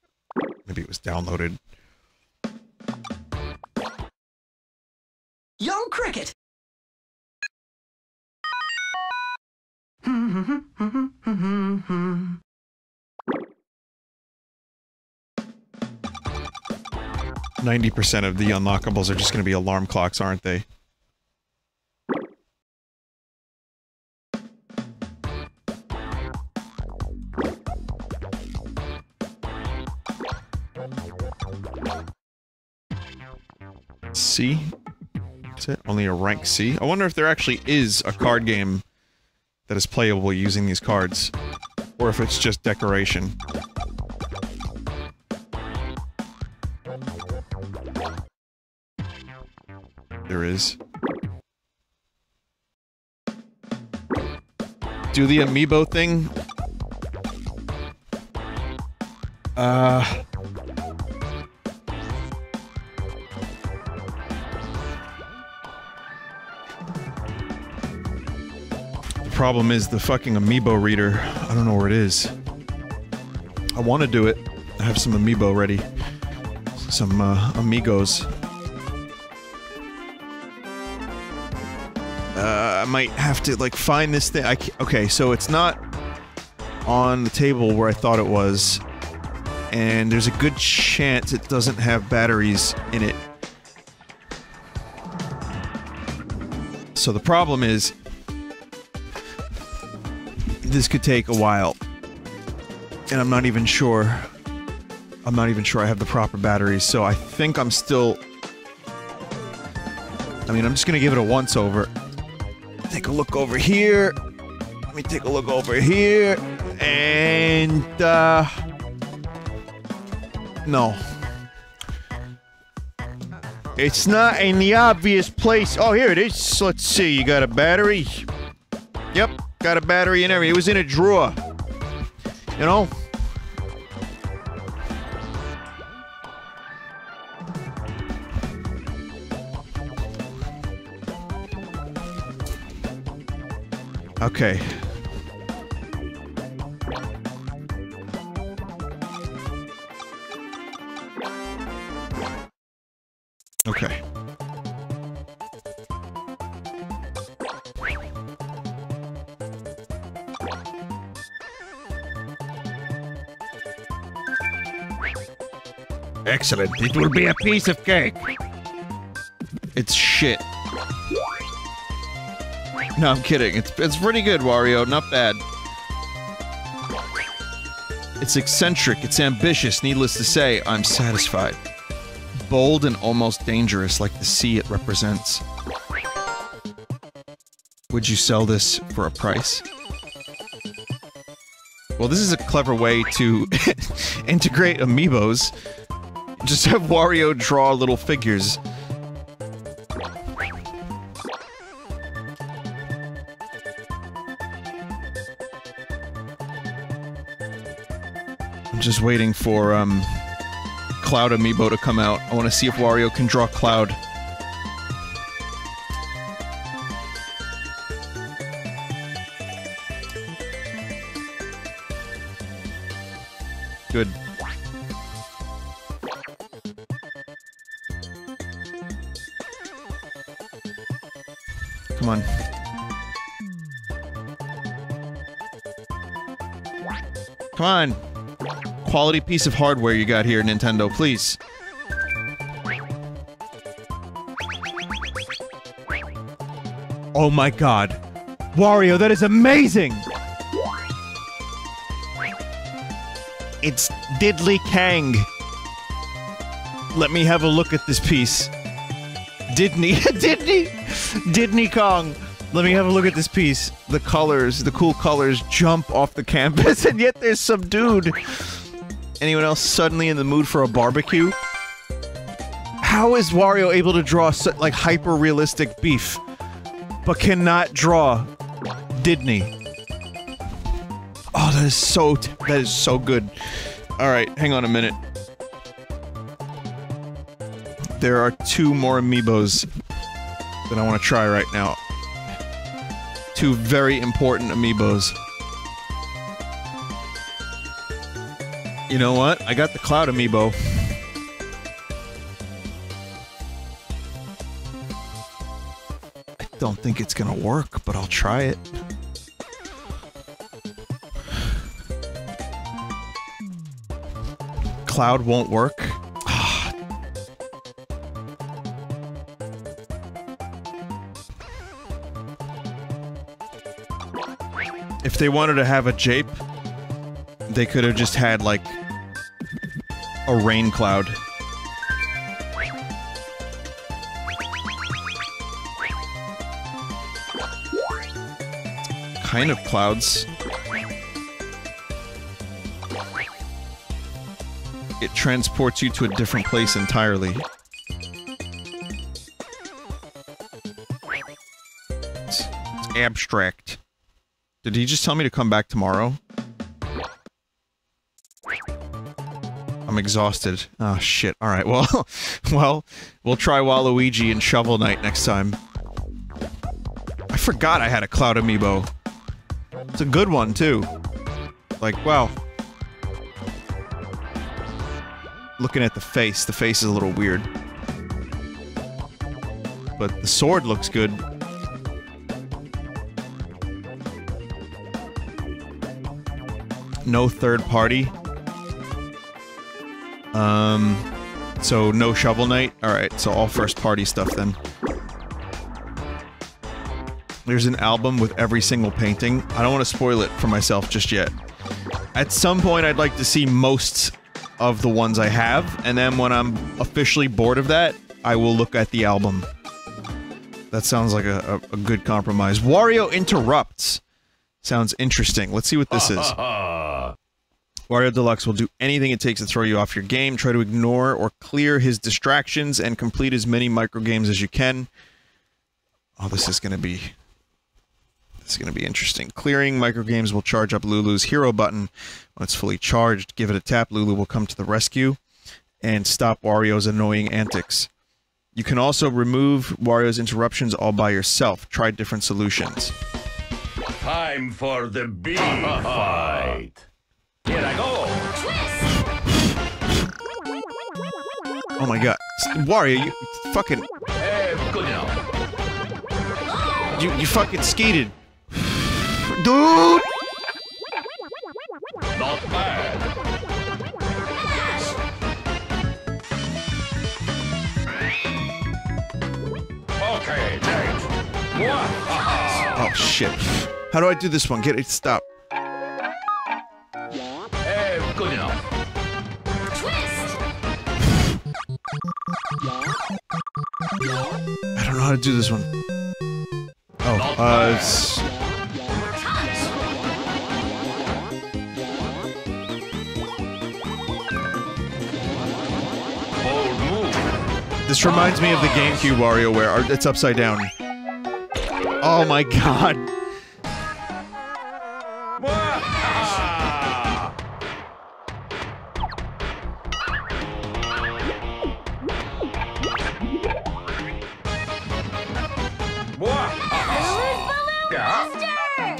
Maybe it was downloaded. Young Cricket! Ninety percent of the unlockables are just going to be alarm clocks, aren't they? C? That's it? Only a rank C? I wonder if there actually is a card game that is playable using these cards. Or if it's just decoration. There is. Do the amiibo thing? Uh... problem is the fucking amiibo reader. I don't know where it is. I want to do it. I have some amiibo ready. Some, uh, amigos. Uh, I might have to, like, find this thing. I okay, so it's not on the table where I thought it was. And there's a good chance it doesn't have batteries in it. So the problem is, this could take a while. And I'm not even sure. I'm not even sure I have the proper batteries, so I think I'm still. I mean, I'm just gonna give it a once over. Take a look over here. Let me take a look over here. And, uh. No. It's not in the obvious place. Oh, here it is. Let's see. You got a battery? Yep, got a battery and everything. It was in a drawer. You know? Okay. Excellent. It will be a piece of cake. It's shit. No, I'm kidding. It's it's pretty good, Wario. Not bad. It's eccentric. It's ambitious. Needless to say, I'm satisfied. Bold and almost dangerous, like the sea it represents. Would you sell this for a price? Well, this is a clever way to integrate amiibos. Just have Wario draw little figures. I'm just waiting for, um, Cloud amiibo to come out. I want to see if Wario can draw Cloud. Quality piece of hardware you got here, Nintendo, please. Oh my god. Wario, that is amazing! It's Diddley Kang. Let me have a look at this piece. Didney, Didney, Didney Kong. Let me have a look at this piece. The colors, the cool colors jump off the canvas, and yet there's some dude. Anyone else suddenly in the mood for a barbecue? How is Wario able to draw like hyper realistic beef, but cannot draw Didney? Oh, that is so that is so good. All right, hang on a minute. There are two more amiibos that I want to try right now. Two very important amiibos. You know what? I got the Cloud amiibo. I don't think it's gonna work, but I'll try it. Cloud won't work. if they wanted to have a jape, they could have just had like a rain cloud. Kind of clouds. It transports you to a different place entirely. It's, it's abstract. Did he just tell me to come back tomorrow? I'm exhausted. Oh shit. Alright, well well, we'll try Waluigi and Shovel Knight next time. I forgot I had a Cloud Amiibo. It's a good one too. Like, wow. Looking at the face, the face is a little weird. But the sword looks good. No third party. Um, so no Shovel Knight? Alright, so all first party stuff then. There's an album with every single painting. I don't want to spoil it for myself just yet. At some point, I'd like to see most of the ones I have, and then when I'm officially bored of that, I will look at the album. That sounds like a, a, a good compromise. Wario Interrupts. Sounds interesting. Let's see what this is. Wario Deluxe will do anything it takes to throw you off your game. Try to ignore or clear his distractions and complete as many microgames as you can. Oh, this is going to be... This is going to be interesting. Clearing microgames will charge up Lulu's hero button. When it's fully charged, give it a tap. Lulu will come to the rescue and stop Wario's annoying antics. You can also remove Wario's interruptions all by yourself. Try different solutions. Time for the big fight. Here I go. Oh my god. Wario, you fucking... Eh, good enough. You, you fucking skated. Dude! Not bad. Okay, next. Oh shit. How do I do this one? Get it, stop. I don't know how to do this one. Oh. Uh, it's- this reminds me of the GameCube Wario where it's upside down. Oh my god.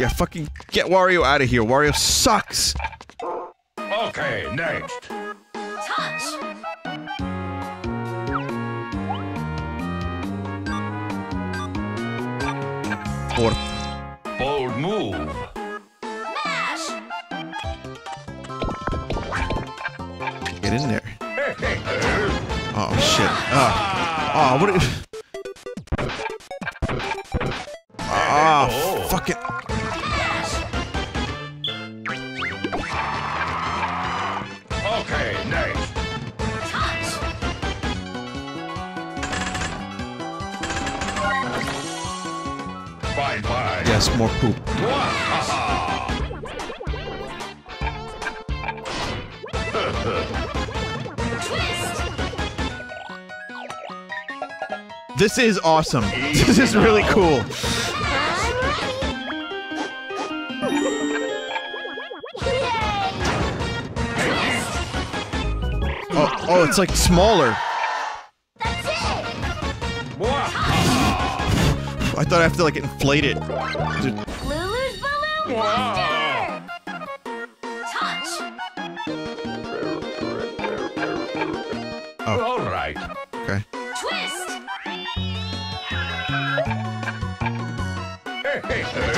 Yeah, fucking get Wario out of here. Wario sucks. Okay, next. Or Bold move. get in there. Oh shit. Ah. Oh, what? i- Ah, fuck it. More poop. This is awesome. This is really cool. Oh, oh, it's like smaller. Thought I have to like inflate it. Dude, Lulu's Balloon Buster! Touch! Oh. All right. Okay. Twist! Hey, hey, hey.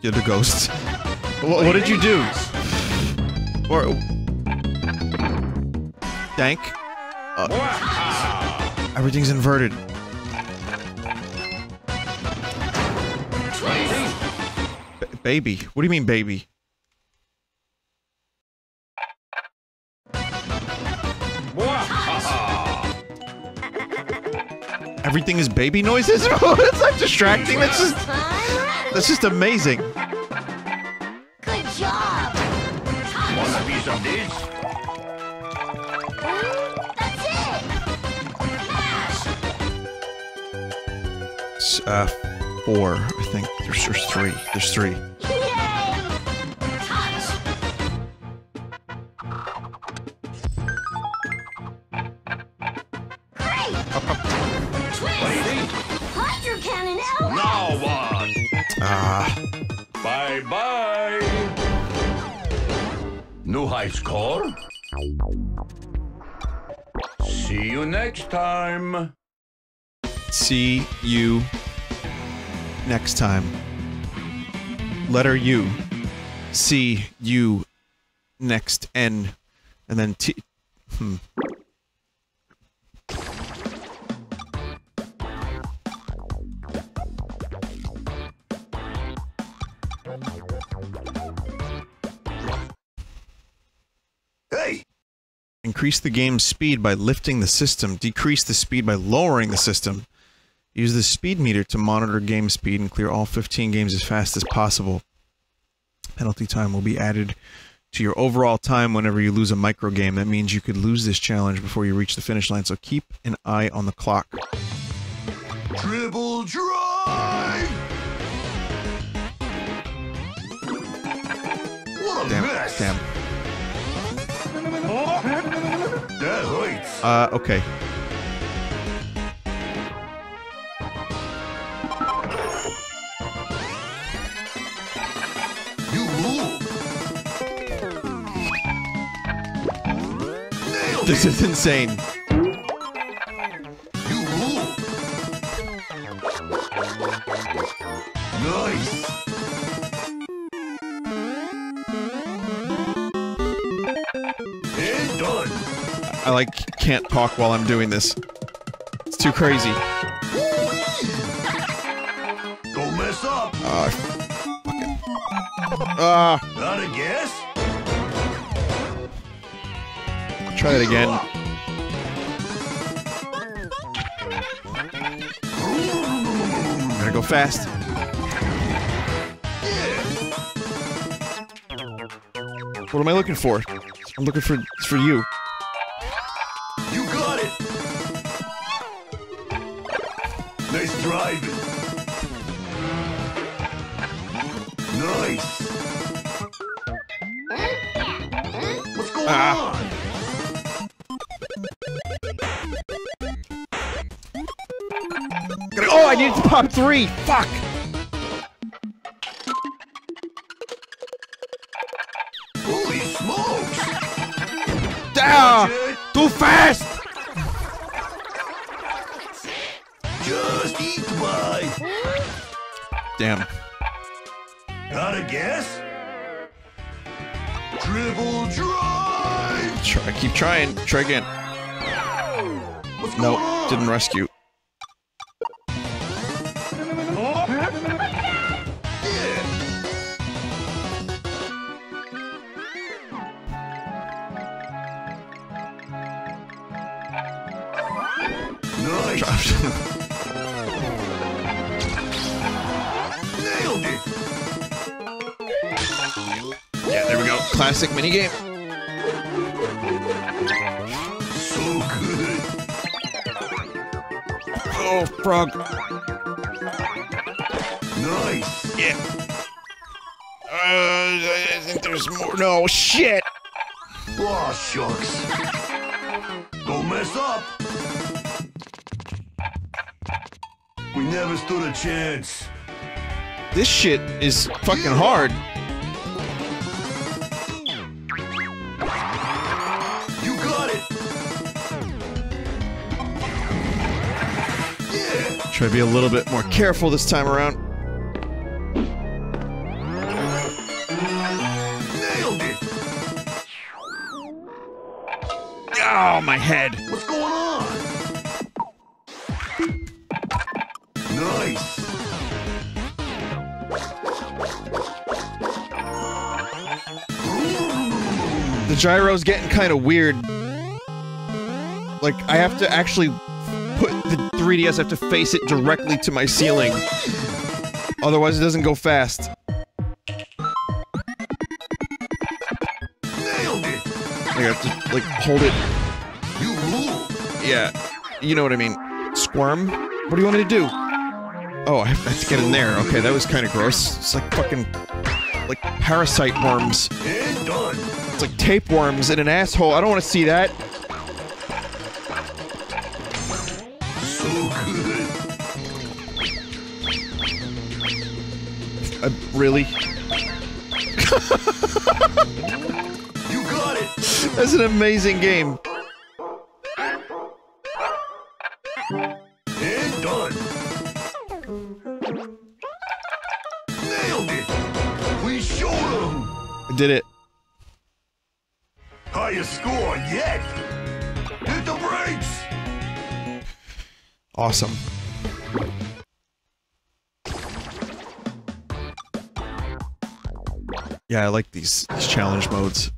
You're the ghost. What, what did you do? Or Dank? Uh, everything's inverted. Baby. What do you mean, baby? Everything is baby noises? it's like distracting. That's just that's just amazing. Uh, four, I think. There's, there's three. There's three. Hydro Cannon L! Now what? Ah. Bye bye. New high score. See you next time. See you next time. Letter U. C U next N. And then T. Hmm. Hey! Increase the game's speed by lifting the system. Decrease the speed by lowering the system. Use the speed meter to monitor game speed and clear all 15 games as fast as possible. Penalty time will be added to your overall time whenever you lose a micro game. That means you could lose this challenge before you reach the finish line, so keep an eye on the clock. Triple drive! What a Damn. mess! Damn. That hurts. Uh, okay. This is insane. Nice. And done. I like can't talk while I'm doing this. It's too crazy. Try that again. Gotta go fast. What am I looking for? I'm looking for for you. I needed to pop three. Fuck. Holy smokes! Ah, too fast. Just eat by. Damn. Got a guess? Dribble drive! Try. Keep trying. Try again. What's No, didn't rescue. No, shit. Aw, shucks. Don't mess up. We never stood a chance. This shit is fucking hard. You got it. Try to be a little bit more careful this time around. Gyro's getting kind of weird. Like, I have to actually put the 3DS, I have to face it directly to my ceiling. Otherwise, it doesn't go fast. Nailed it. I have to, like, hold it. Yeah. You know what I mean. Squirm? What do you want me to do? Oh, I have to get in there. Okay, that was kind of gross. It's like fucking... Like parasite worms. It's like tapeworms in an asshole. I don't want to see that. So good. Uh, really? You got it. That's an amazing game. And done. Nailed it. We showed them. I did it. Awesome. Yeah, I like these, these challenge modes.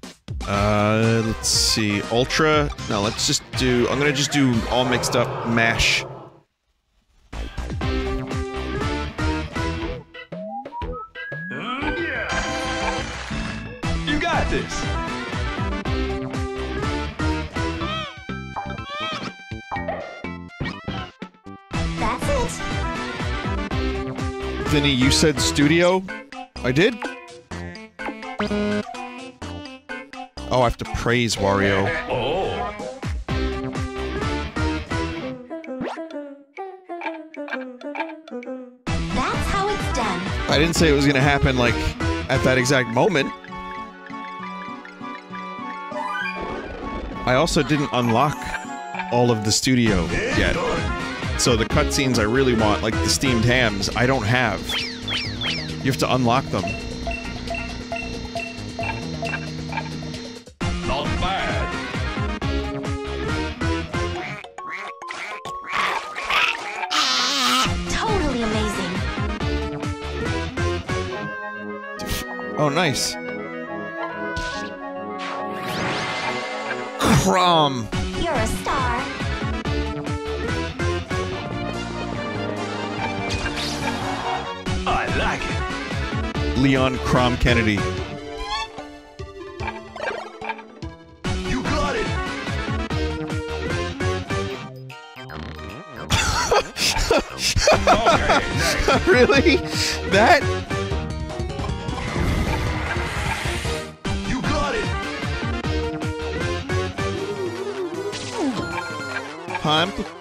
Uh, let's see. Ultra. No, let's just do. I'm gonna just do all mixed up mash. You got this. Vinny, you said studio? I did? Oh, I have to praise Wario. Oh. That's how it's done. I didn't say it was gonna happen, like, at that exact moment. I also didn't unlock all of the studio yet. So the cutscenes I really want, like the steamed hams, I don't have. You have to unlock them. Not bad. Totally amazing. Oh, nice. Crom. You're a star. Leon Crom Kennedy. You got it! really? That? You got it! Time.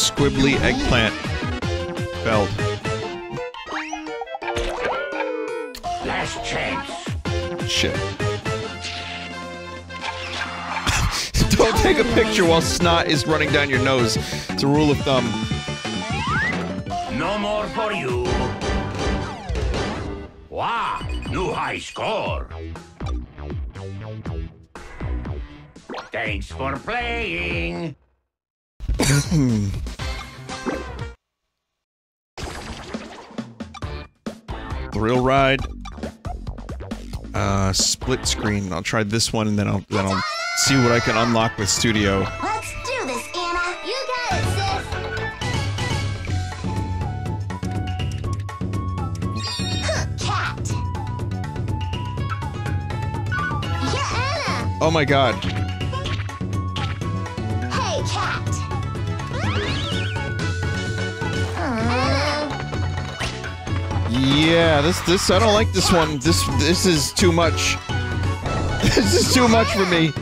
Squibbly eggplant. Feld. Last chance. Shit. Don't take a picture while snot is running down your nose. It's a rule of thumb. No more for you. Wow, new high score. Thanks for playing. Thrill ride. Uh, split screen. I'll try this one and then I'll then I'll see what I can unlock with Studio. Let's do this, Ana. You got it, sis. Huh, Kat. Yeah, Ana. Oh my god. Yeah, this this I don't like this one. This this is too much. this is too much for me.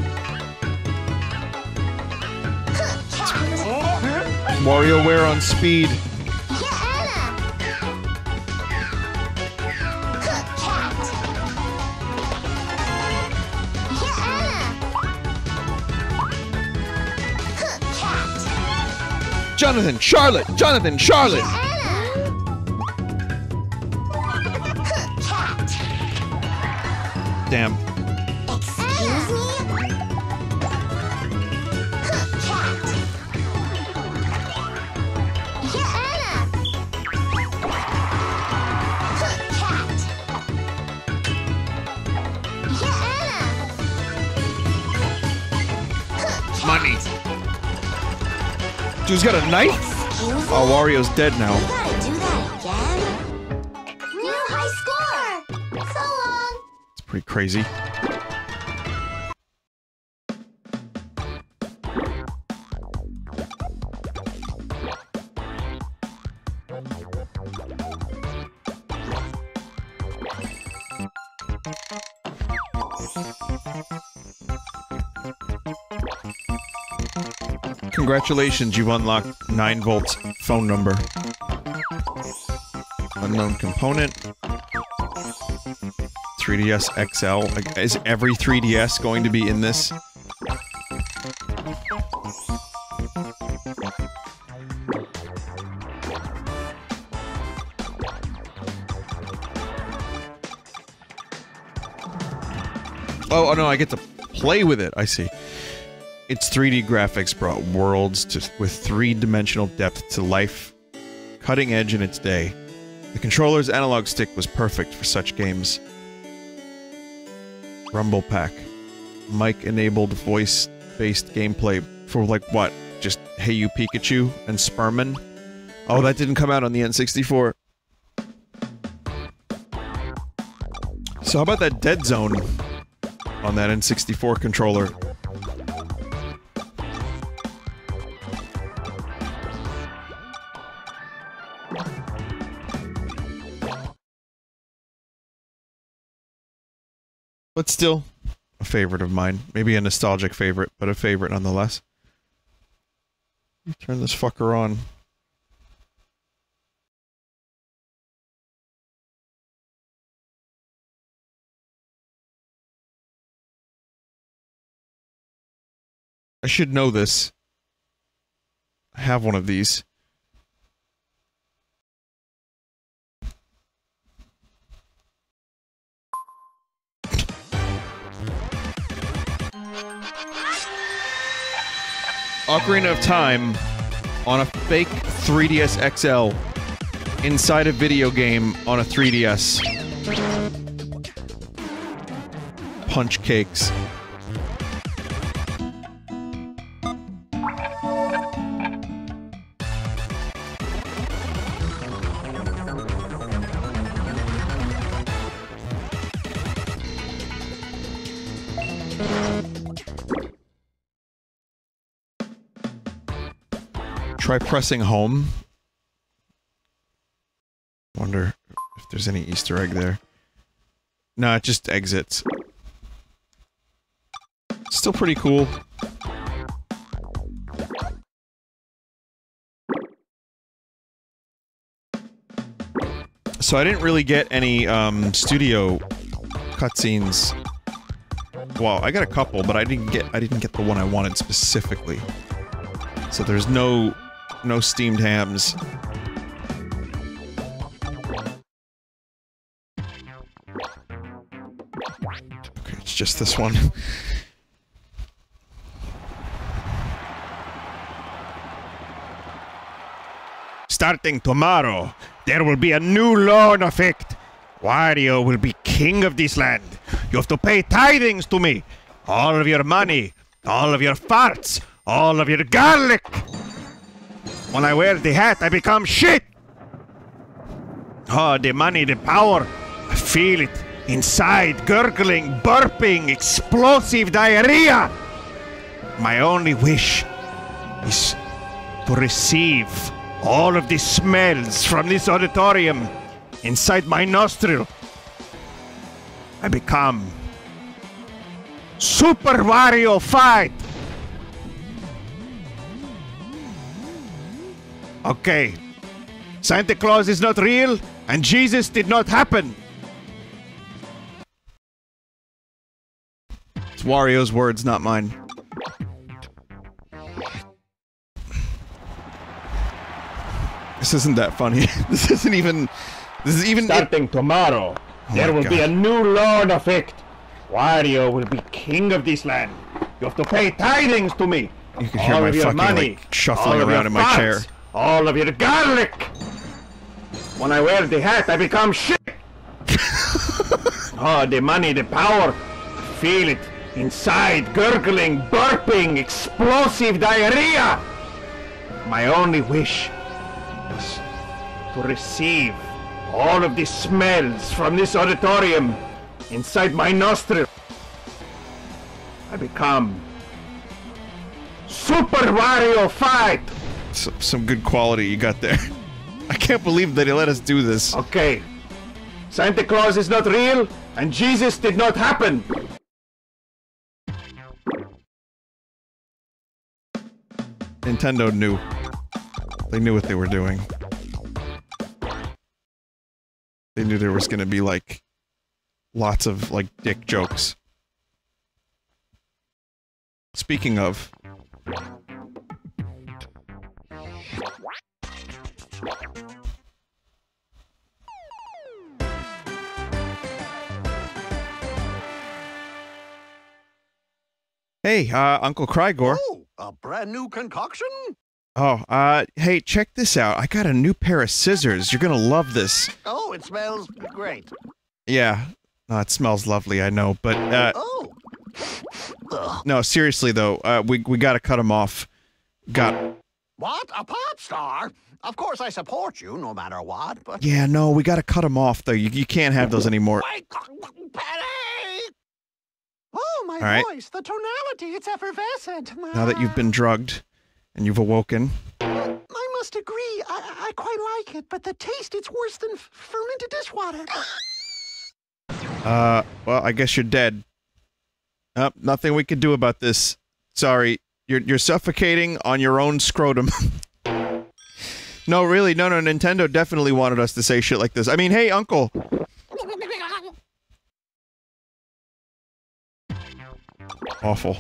WarioWare on speed. Jonathan, Charlotte, Jonathan, Charlotte. Damn. Excuse me? Kat. Yeah, Ana. Kat. Yeah, Ana. Money. Dude's got a knife? Oh, Wario's dead now. Crazy. Congratulations, you've unlocked 9-Volt's phone number. Unknown component. 3DS XL. Like, Is every 3DS going to be in this? Oh, oh no, I get to play with it. I see. Its 3D graphics brought worlds to, with three-dimensional depth to life, cutting edge in its day. The controller's analog stick was perfect for such games. Rumble Pack. Mic-enabled voice-based gameplay for like what? Just Hey You Pikachu and Seaman? Oh, that didn't come out on the N64. So how about that Dead Zone on that N64 controller? But still, a favorite of mine. Maybe a nostalgic favorite, but a favorite nonetheless. Turn this fucker on. I should know this. I have one of these. Ocarina of Time on a fake 3DS XL inside a video game on a 3DS. Punch cakes. Try pressing home. Wonder if there's any Easter egg there. No, it just exits. Still pretty cool. So I didn't really get any um, studio cutscenes. Well, I got a couple, but I didn't get I didn't get the one I wanted specifically. So there's no no steamed hams. Okay, it's just this one. Starting tomorrow, there will be a new law in effect. Wario will be king of this land. You have to pay tithings to me. All of your money, all of your farts, all of your garlic. When I wear the hat, I become shit. Oh, the money, the power. I feel it inside, gurgling, burping, explosive diarrhea. My only wish is to receive all of the smells from this auditorium inside my nostril. I become Super Wario Fight. Okay. Santa Claus is not real, and Jesus did not happen. It's Wario's words, not mine. This isn't that funny. this isn't even. This is even. Starting tomorrow, Oh there will be a new law in effect. Wario will be king of this land. You have to pay tithings to me. You can hear all my fucking, money, like, shuffling around in my farts, chair. All of your garlic. When I wear the hat, I become shit. oh, the money, the power. Feel it inside, gurgling, burping, explosive diarrhea. My only wish is to receive all of the smells from this auditorium inside my nostril. I become Super Wario Fight! Some, some good quality you got there. I can't believe that he let us do this. Okay. Santa Claus is not real, and Jesus did not happen. Nintendo knew. They knew what they were doing. They knew there was gonna be like lots of like dick jokes. Speaking of, hey, uh, Uncle Crygor. A brand new concoction? Oh, uh, hey, check this out. I got a new pair of scissors. You're gonna love this. Oh, it smells great. Yeah. No, it smells lovely, I know, but, uh, Oh. Ugh. no, seriously though, uh, we, we gotta cut him off. Got, What? A pop star? Of course I support you, no matter what, but... yeah, no, we gotta cut him off though. You, you can't have those anymore. Oh, my right. voice, the tonality, it's effervescent. Now that you've been drugged and you've awoken, I must agree, I, I quite like it, but the taste, it's worse than fermented dishwater. uh, well, I guess you're dead. Uh, nothing we can do about this. Sorry. You're, you're suffocating on your own scrotum. no, really, no, no, Nintendo definitely wanted us to say shit like this. I mean, hey, uncle. Awful.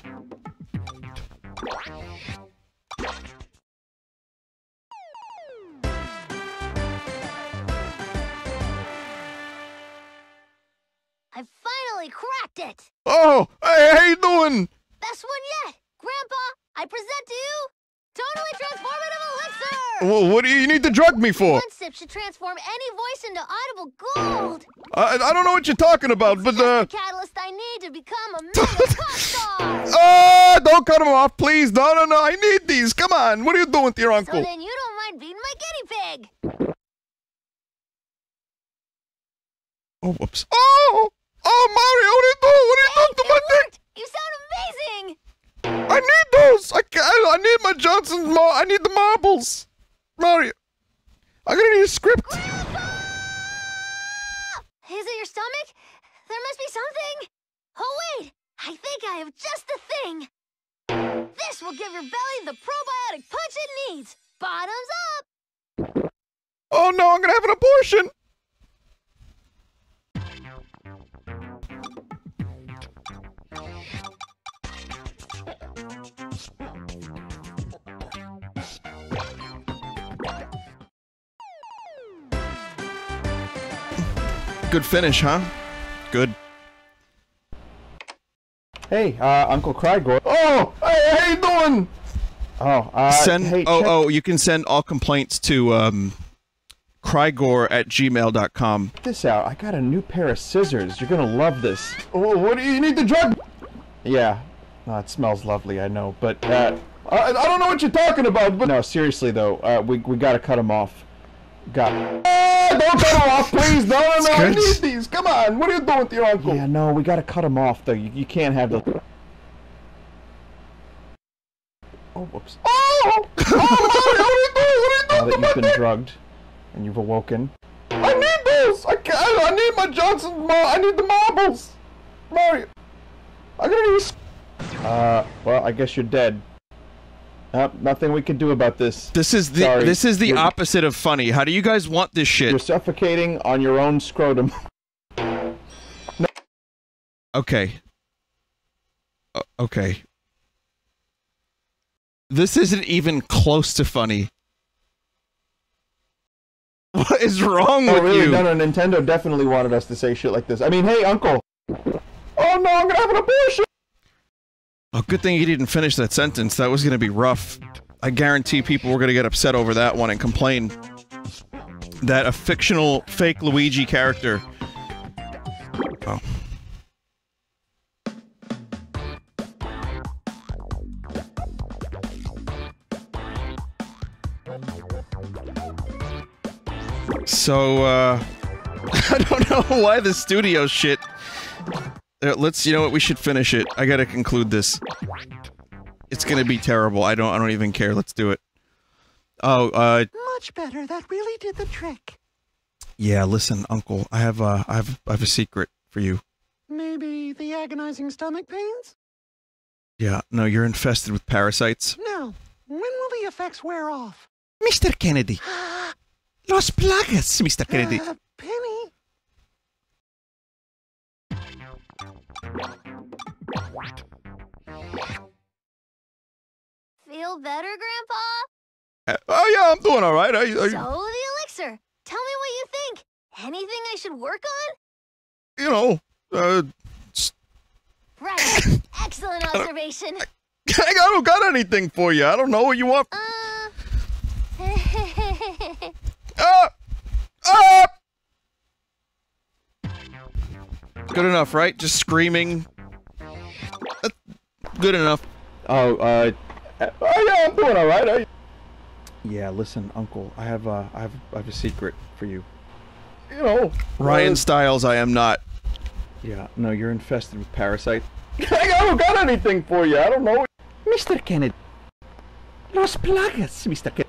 I finally cracked it! Oh, hey, how you doing? Best one yet! Grandpa, I present to you Totally Transformative Elixir! Well, what do you need to drug me for? One sip should transform any voice into audible gold! I, I don't know what you're talking about, but uh. The catalyst I need to become a mega pop star! Ah! Don't cut him off, please. No, no, no. I need these. Come on. What are you doing with your So then you don't mind being my guinea pig! Oh, whoops. Oh! Oh, Mario, what are you doing? What are you doing to my dick? You sound amazing! I need those. I can't. I need my Johnson's mar. I need the marbles. Mario, I'm gonna need a script. Is it your stomach? There must be something! Oh wait! I think I have just the thing! This will give your belly the probiotic punch it needs! Bottoms up! Oh no, I'm gonna have an abortion. Good finish, huh? Good. Hey, uh, Uncle Crygor. Oh, hey, how you doing? Oh, uh, send. hey, oh, oh, you can send all complaints to um, crygor at gmail.com. Check this out. I got a new pair of scissors. You're gonna love this. Oh, what do you need the drug? Yeah. No, it smells lovely, I know, but uh, I, I don't know what you're talking about. But no, seriously though, uh, we we gotta cut him off. Got. Ah, don't cut them off, please. No, no, no. I need these. Come on. What are you doing with your uncle? Yeah, no, we gotta cut him off though. You, you can't have the. Oh, whoops. Oh! oh Mario, what are you doing? What are you doing? Now that you've been drugged and you've awoken. I need those. I can't. I need my Johnson. Mar- I need the marbles. Mario. I'm gonna need. Uh, well, I guess you're dead. Uh, nothing we can do about this. This is the Sorry. this is the You're- opposite of funny. How do you guys want this shit? You're suffocating on your own scrotum. Okay. O- okay. This isn't even close to funny. What is wrong oh, with really? you? No, no, Nintendo definitely wanted us to say shit like this. I mean, hey, Uncle. Oh no, I'm gonna have an abortion. Oh, good thing he didn't finish that sentence. That was gonna be rough. I guarantee people were gonna get upset over that one and complain that a fictional fake Luigi character. Oh. So, uh, I don't know why the studio shit. Let's, you know what, we should finish it. I gotta conclude this. It's gonna be terrible. I don't, I don't even care. Let's do it. Oh, uh, Much better. That really did the trick. yeah, listen, uncle, I have, uh, I have, I have a secret for you. Maybe the agonizing stomach pains? Yeah, no, you're infested with parasites. No. When will the effects wear off? Mr. Kennedy. Los plagas, Mr. Kennedy. Uh, Feel better, Grandpa? Uh, oh yeah, I'm doing all right. Are you, are So, the elixir. Tell me what you think. Anything I should work on? you know, uh, Right. Excellent observation. I don't got anything for you. I don't know what you want. Ah! Ah! Good enough, right? Just screaming. That's good enough. Oh, uh, uh, oh yeah, I'm doing all right. Are you? Yeah, listen, Uncle, I have, uh, I have, I have a secret for you. You know, Ryan uh, Stiles, I am not. Yeah, no, you're infested with parasites. I don't got anything for you. I don't know. Mr. Kennedy. Los plagas, Mr. Kennedy.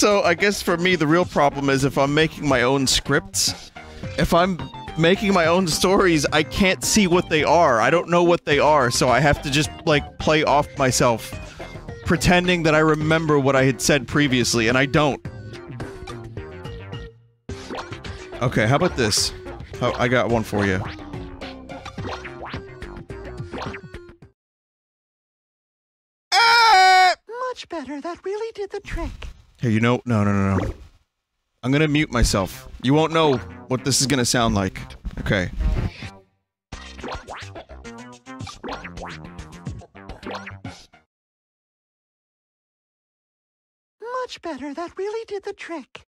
So I guess for me, the real problem is if I'm making my own scripts, if I'm making my own stories, I can't see what they are. I don't know what they are, so I have to just like play off myself, pretending that I remember what I had said previously, and I don't. Okay, how about this? Oh, I got one for you. Ah! Much better. That really did the trick. Here, you know, no, no, no, no. I'm gonna mute myself. You won't know what this is gonna sound like. Okay. Much better. That really did the trick.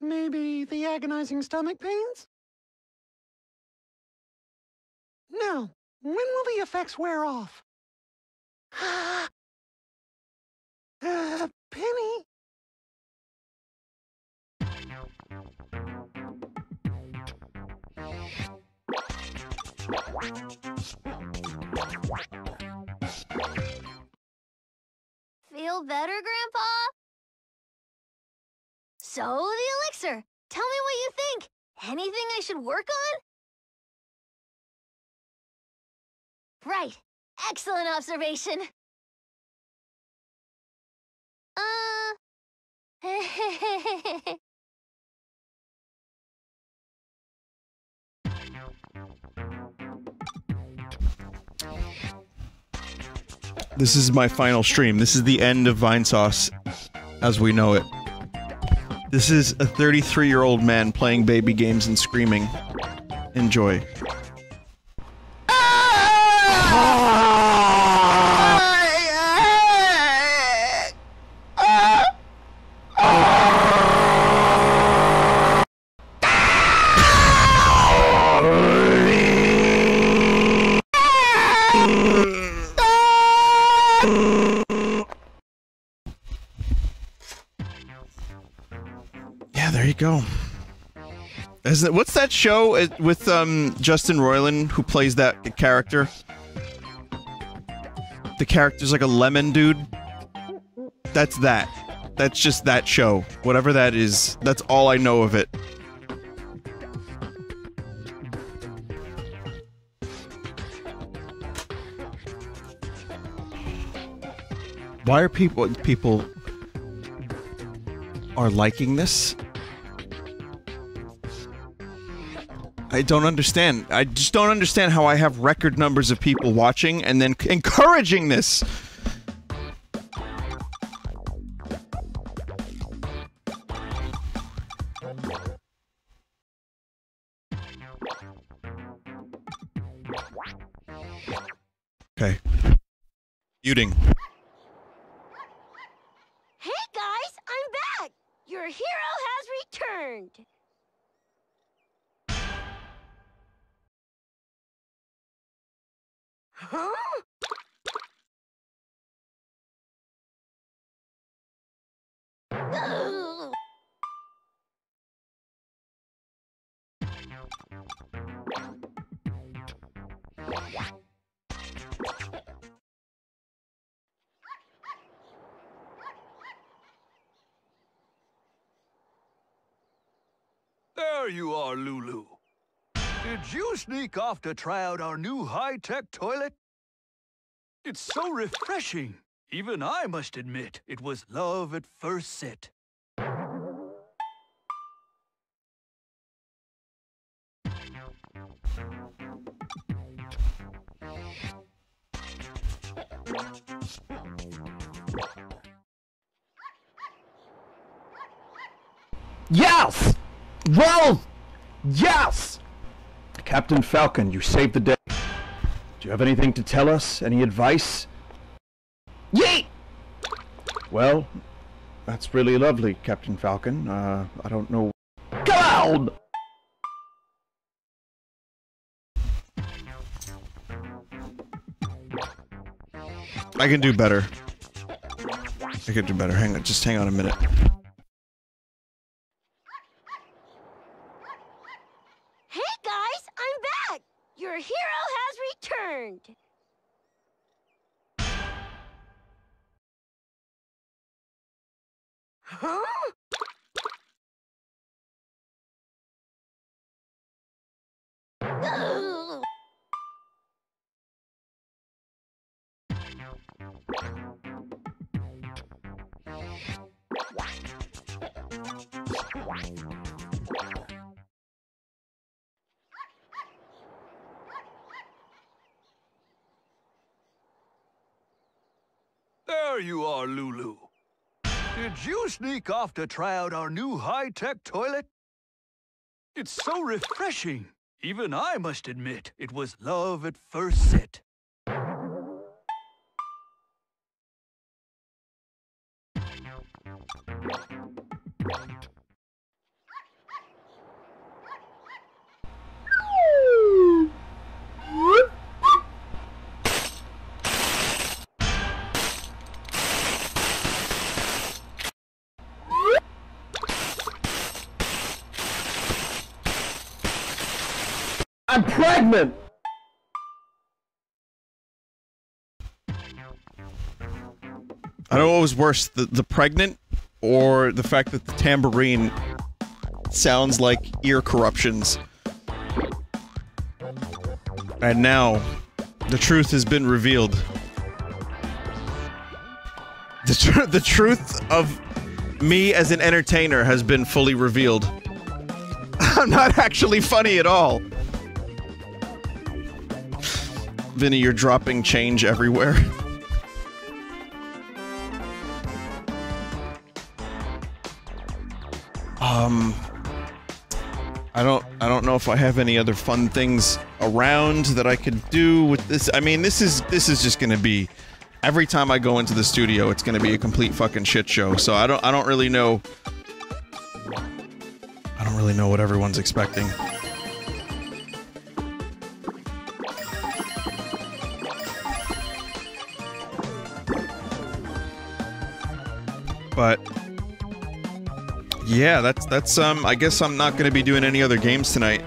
Maybe the agonizing stomach pains? Now, When will the effects wear off? Penny? Feel better, Grandpa? So, the elixir. Tell me what you think. Anything I should work on? Right. Excellent observation. Uh... This is my final stream. This is the end of Vinesauce as we know it. This is a 33 year old man playing baby games and screaming. Enjoy. Go. Is it, what's that show uh, with um, Justin Roiland who plays that character? The character's like a lemon dude. That's that. That's just that show. Whatever that is. That's all I know of it. Why are people people are liking this? I don't understand. I just don't understand how I have record numbers of people watching and then encouraging this. Okay. Muting. Hey guys, I'm back! Your hero has returned! There you are, Lulu. Did you sneak off to try out our new high-tech toilet? It's so refreshing. Even I must admit, it was love at first sight. Yes! Well, yes! Captain Falcon, you saved the day. Do you have anything to tell us? Any advice? Yeet! Well, that's really lovely, Captain Falcon. Uh, I don't know. Cloud! I can do better. I can do better. Hang on, just hang on a minute. There you are, Lulu. Did you sneak off to try out our new high-tech toilet? It's so refreshing. Even I must admit, it was love at first sight. I don't know what was worse, the, the pregnant or the fact that the tambourine sounds like ear corruptions. And now, the truth has been revealed. The, tr the truth of me as an entertainer has been fully revealed. I'm not actually funny at all. Vinny, you're dropping change everywhere. Um, I don't, I don't know if I have any other fun things around that I could do with this. I mean, this is, this is just gonna be, every time I go into the studio, it's gonna be a complete fucking shit show. So I don't, I don't really know, I don't really know what everyone's expecting. But yeah, that's that's um I guess I'm not to be doing any other games tonight.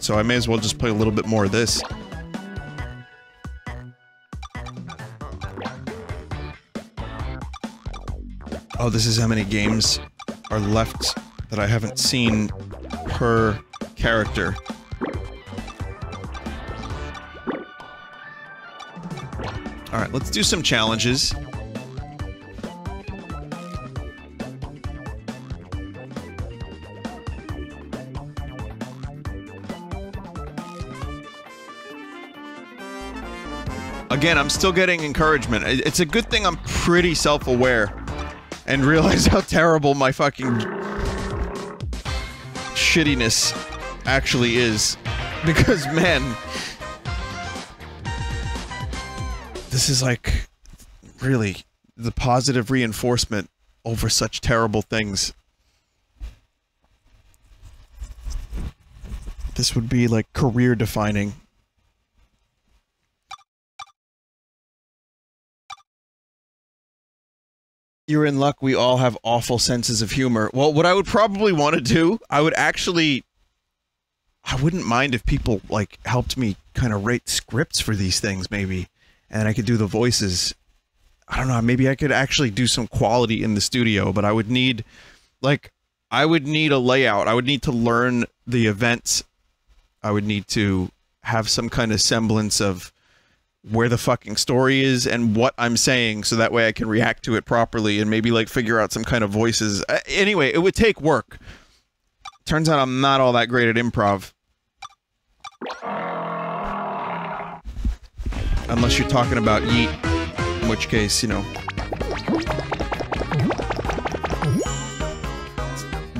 So I may as well just play a little bit more of this. Oh, this is how many games are left that I haven't seen per character. Alright, let's do some challenges. Again, I'm still getting encouragement. It's a good thing I'm pretty self-aware and realize how terrible my fucking shittiness actually is. Because, man, this is like really the positive reinforcement over such terrible things. This would be like career defining. You're in luck. We all have awful senses of humor. Well, what I would probably want to do, I would actually I wouldn't mind if people like helped me kind of write scripts for these things maybe and I could do the voices. I don't know, maybe I could actually do some quality in the studio, but I would need like I would need a layout. I would need to learn the events. I would need to have some kind of semblance of where the fucking story is and what I'm saying so that way I can react to it properly and maybe like figure out some kind of voices. Uh, Anyway, it would take work. Turns out I'm not all that great at improv. Unless you're talking about Yeet, in which case, you know.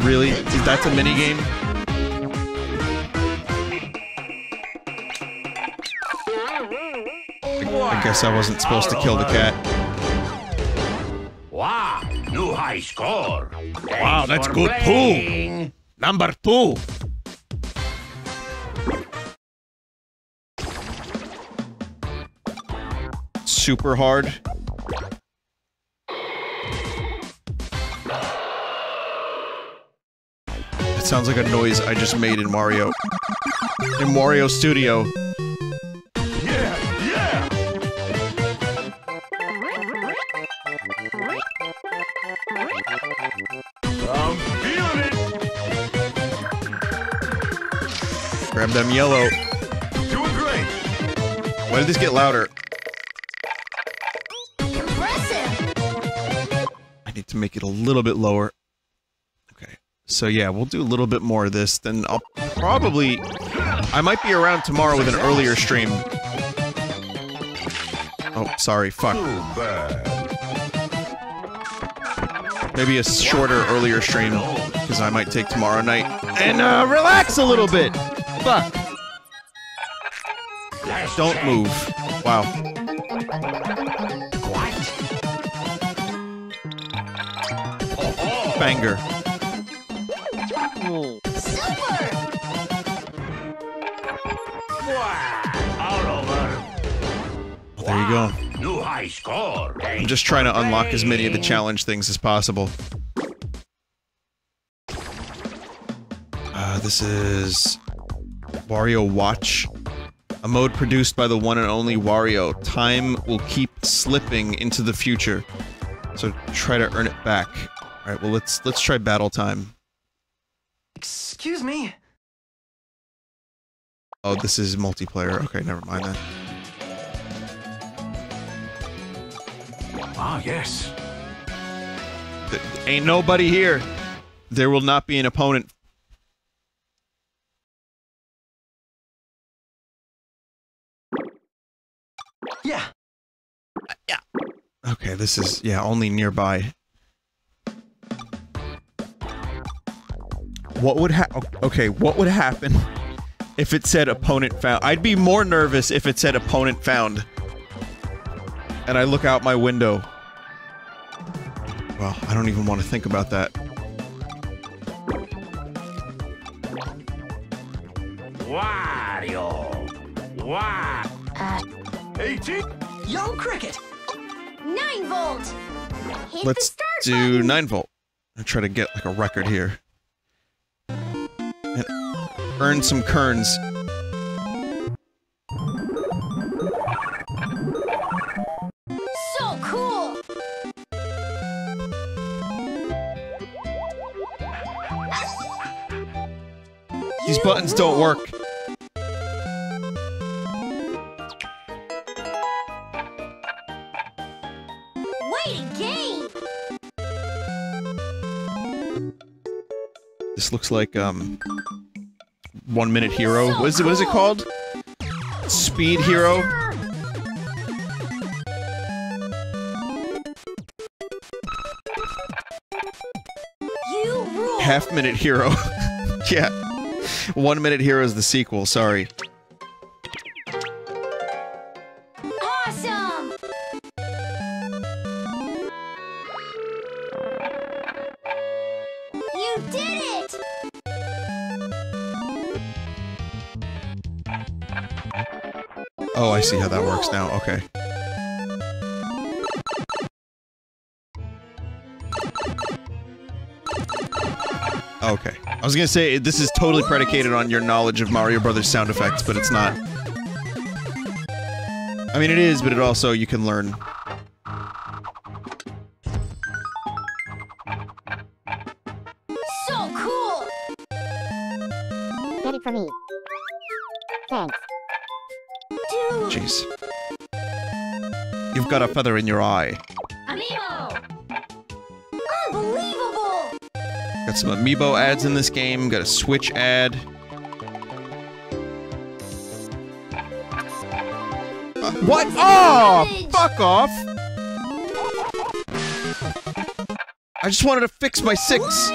Really? Is that a mini I guess I wasn't supposed to kill the cat. Wow, new high score. Wow, that's good playing. too. Number two. Super hard. That sounds like a noise I just made in Mario. In Mario Studio. Grab them yellow. Doing great! Why did this get louder? Impressive! I need to make it a little bit lower. Okay. So yeah, we'll do a little bit more of this. Then I'll probably... I might be around tomorrow with an earlier stream. Oh, sorry. Fuck. Maybe a shorter, earlier stream, because I might take tomorrow night and uh, relax a little bit. Fuck. Don't move. Wow. Banger. All over. Well, there you go. New high score. I'm just trying to unlock as many of the challenge things as possible. Uh, this is Wario Watch, a mode produced by the one and only Wario. Time will keep slipping into the future, so try to earn it back. All right, well let's let's try battle time. Excuse me. Oh, this is multiplayer. Okay, never mind that. Ah, yes. Th- ain't nobody here. There will not be an opponent. Yeah. Yeah. Okay, this is yeah, only nearby. What would ha- okay, what would happen if it said opponent found? I'd be more nervous if it said opponent found. And I look out my window. Well, I don't even want to think about that. Wario. Wow. 18. Young Cricket. Nine volt. Hit Let's do 9 volt. and try to get like a record here. And earn some kerns. So cool. These buttons don't work. This looks like um One Minute Hero. What is it what is it called? Speed Hero? You rule. Half Minute Hero. yeah. One Minute Hero is the sequel, sorry. I see how that works now. Okay. Okay. I was gonna say, this is totally predicated on your knowledge of Mario Brothers sound effects, but it's not. I mean, it is, but it also, you can learn. Got a feather in your eye. Amiibo. Unbelievable. Got some amiibo ads in this game, got a Switch ad. Uh, what? Oh, fuck off! I just wanted to fix my six.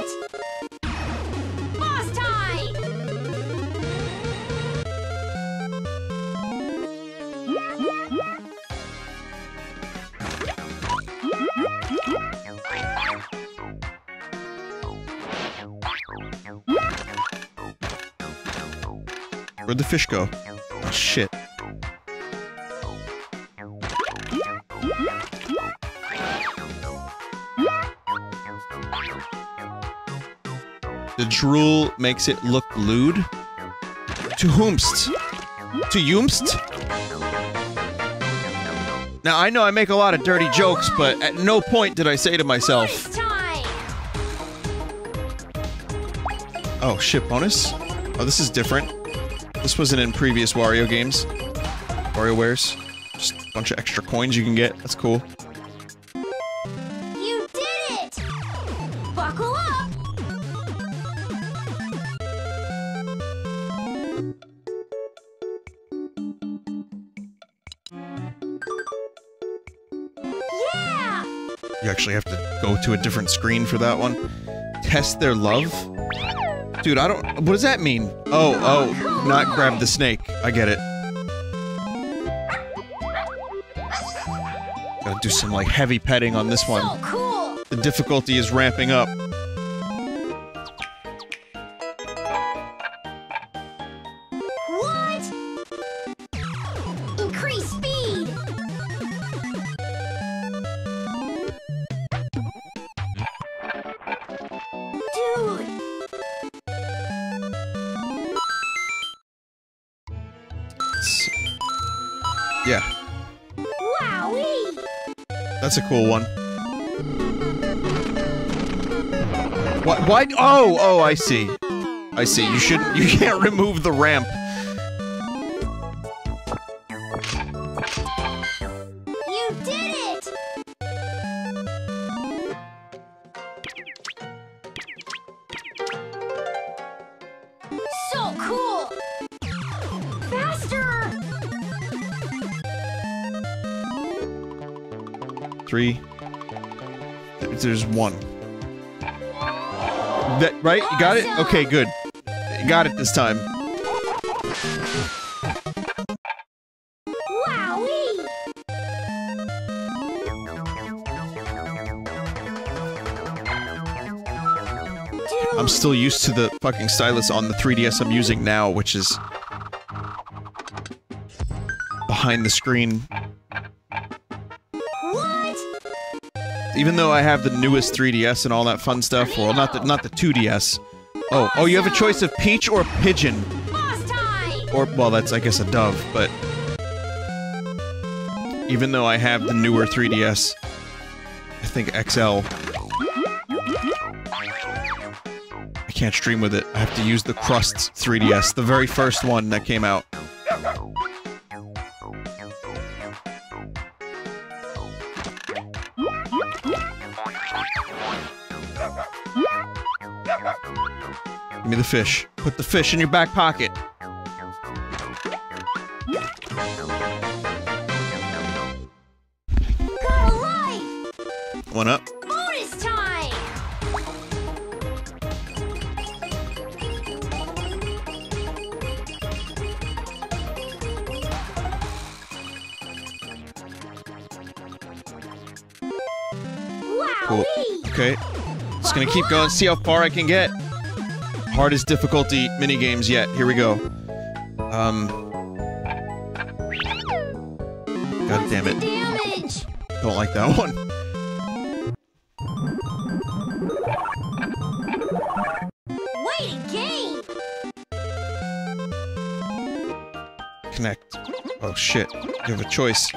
Fish go? Oh, shit. The drool makes it look lewd? To whomst? To yoomst? Now, I know I make a lot of dirty jokes, but at no point did I say to myself, Oh, shit, bonus? Oh, this is different. This wasn't in previous Wario games. WarioWares. Just a bunch of extra coins you can get. That's cool. You did it. Buckle up. Yeah. You actually have to go to a different screen for that one. Test their love? Dude, I don't... What does that mean? Oh, oh, not grab the snake. I get it. Gotta do some, like, heavy petting on this one. The difficulty is ramping up. Oh, oh, I see. I see. You shouldn't. You can't remove the ramp. Right? You got it? Okay, good. You got it this time. I'm still used to the fucking stylus on the 3DS I'm using now, which is behind the screen. Even though I have the newest 3DS and all that fun stuff, well, not the not the 2DS. Oh, oh, you have a choice of peach or pigeon, or well, that's I guess a dove. But even though I have the newer 3DS, I think XL, I can't stream with it. I have to use the Crust 3DS, the very first one that came out. Me the fish. Put the fish in your back pocket. Life! One up. Bonus time! Cool. Okay. Just gonna keep going, see how far I can get. Hardest difficulty minigames yet. Here we go. Um. God damn it. Damage! Don't like that one. Way to game! Connect. Oh shit. You have a choice.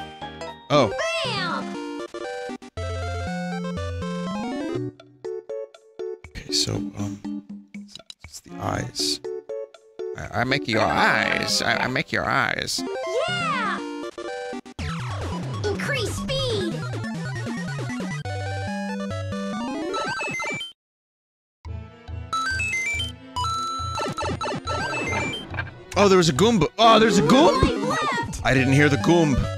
Make your eyes. I, I make your eyes. Yeah! Increase speed! Oh, there was a Goomba. Oh, there's a Goomba! I didn't hear the Goomb.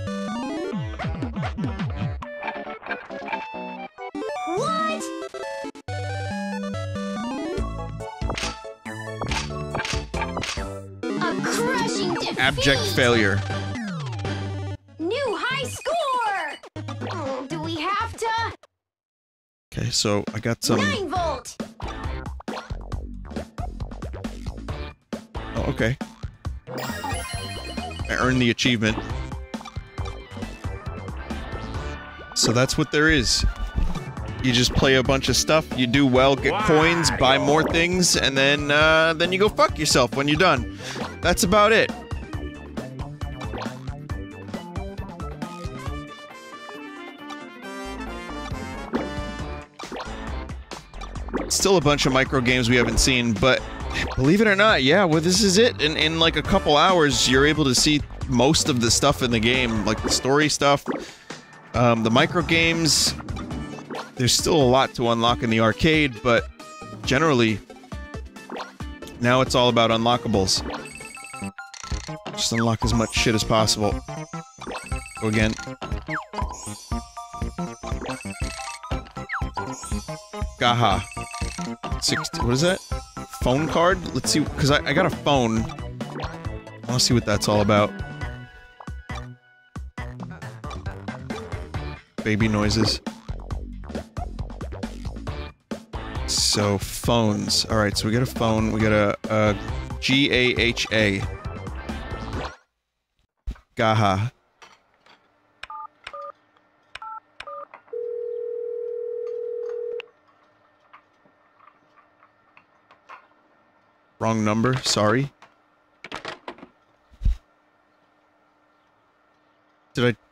Abject failure. New high score! Do we have to? Okay, so I got some. 9 volt! Oh, okay. I earned the achievement. So that's what there is. You just play a bunch of stuff, you do well, get coins, buy more things, and then uh, then you go fuck yourself when you're done. That's about it. Still a bunch of micro games we haven't seen, but believe it or not, yeah, well, this is it. In in like a couple hours, you're able to see most of the stuff in the game, like the story stuff, um, the micro games. There's still a lot to unlock in the arcade, but generally, now it's all about unlockables. Just unlock as much shit as possible. Go again. Gaha. 60. What is that? Phone card? Let's see. Because I, I got a phone. I want to see what that's all about. Baby noises. So, phones. Alright, so we got a phone. We got a, a G-A-H-A. Gaha. Wrong number, sorry. Did I...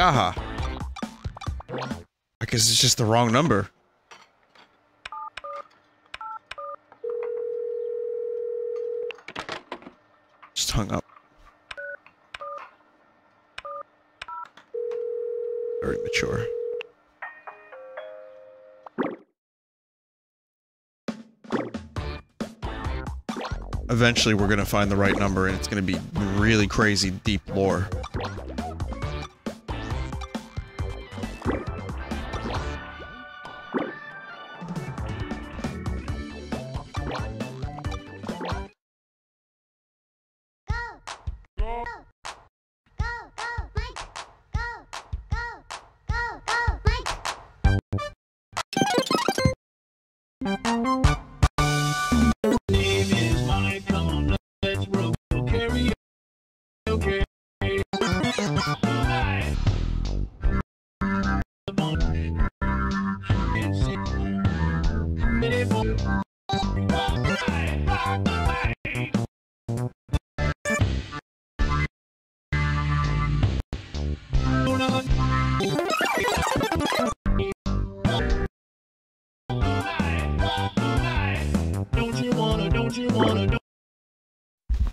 Gaha. I guess it's just the wrong number. Just hung up. Very mature. Eventually we're gonna find the right number and it's gonna be really crazy deep lore.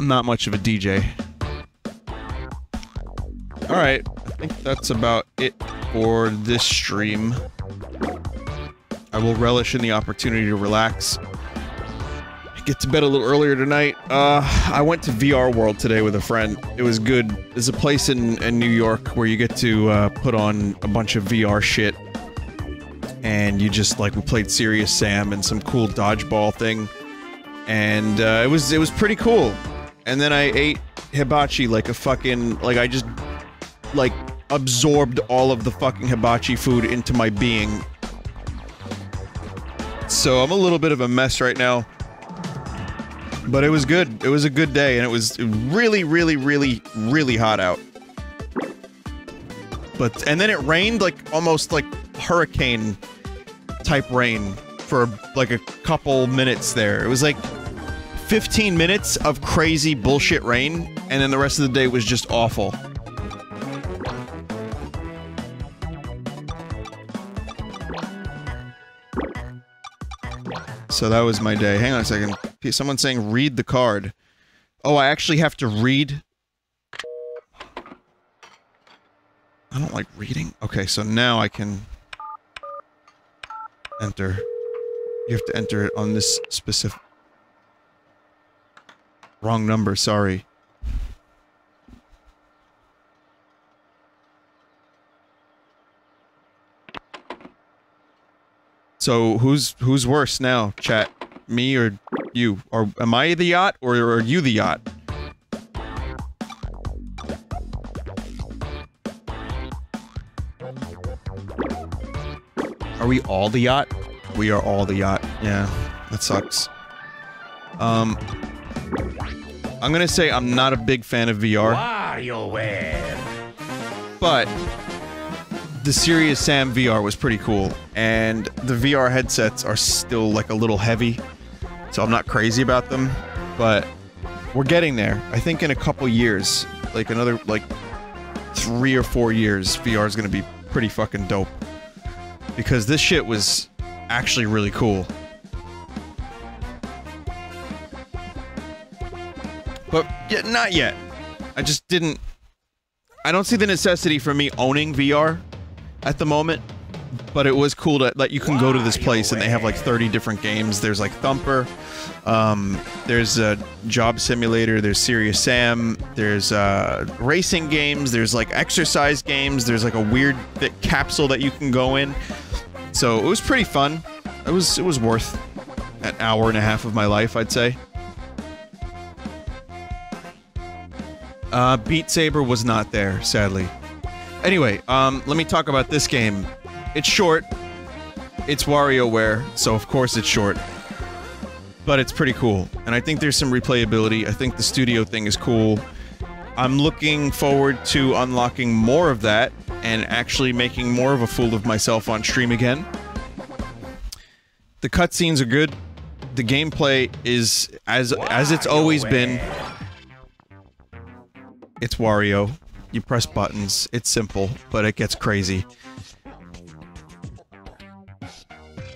Not much of a DJ. Alright, I think that's about it for this stream. I will relish in the opportunity to relax. Get to bed a little earlier tonight. Uh, I went to VR World today with a friend. It was good. There's a place in, in New York where you get to uh, put on a bunch of VR shit. And you just, like, we played Serious Sam and some cool dodgeball thing. And uh, it was it was pretty cool and then I ate hibachi like a fucking like I just like absorbed all of the fucking hibachi food into my being. So I'm a little bit of a mess right now. But it was good. It was a good day and it was really really really really hot out. But and then it rained like almost like hurricane type rain for like a couple minutes there. It was like 15 minutes of crazy bullshit rain, and then the rest of the day was just awful. So that was my day. Hang on a second. Someone's saying read the card. Oh, I actually have to read? I don't like reading. Okay, so now I can enter. You have to enter it on this specific... Wrong number, sorry. So who's who's worse now, chat? Me or you? Or am I the yacht or are you the yacht? Are we all the yacht? We are all the yacht. Yeah, that sucks. Um, I'm gonna say I'm not a big fan of VR. WarioWare. But the Serious Sam VR was pretty cool, and the VR headsets are still like a little heavy, so I'm not crazy about them. But we're getting there. I think in a couple years, like another like three or four years, VR is gonna be pretty fucking dope. Because this shit was actually really cool. But Yeah, not yet. I just didn't. I don't see the necessity for me owning VR at the moment, but it was cool to that you can go to this place and they have like 30 different games. There's like Thumper, um, there's a Job Simulator, there's Serious Sam, there's uh, racing games, there's like exercise games, there's like a weird thick capsule that you can go in. So it was pretty fun. It was it was worth an hour and a half of my life, I'd say. Uh, Beat Saber was not there, sadly. Anyway, um, let me talk about this game. It's short. It's WarioWare, so of course it's short. But it's pretty cool, and I think there's some replayability. I think the studio thing is cool. I'm looking forward to unlocking more of that and actually making more of a fool of myself on stream again. The cutscenes are good. The gameplay is as as it's always been. It's Wario. You press buttons. It's simple, but it gets crazy.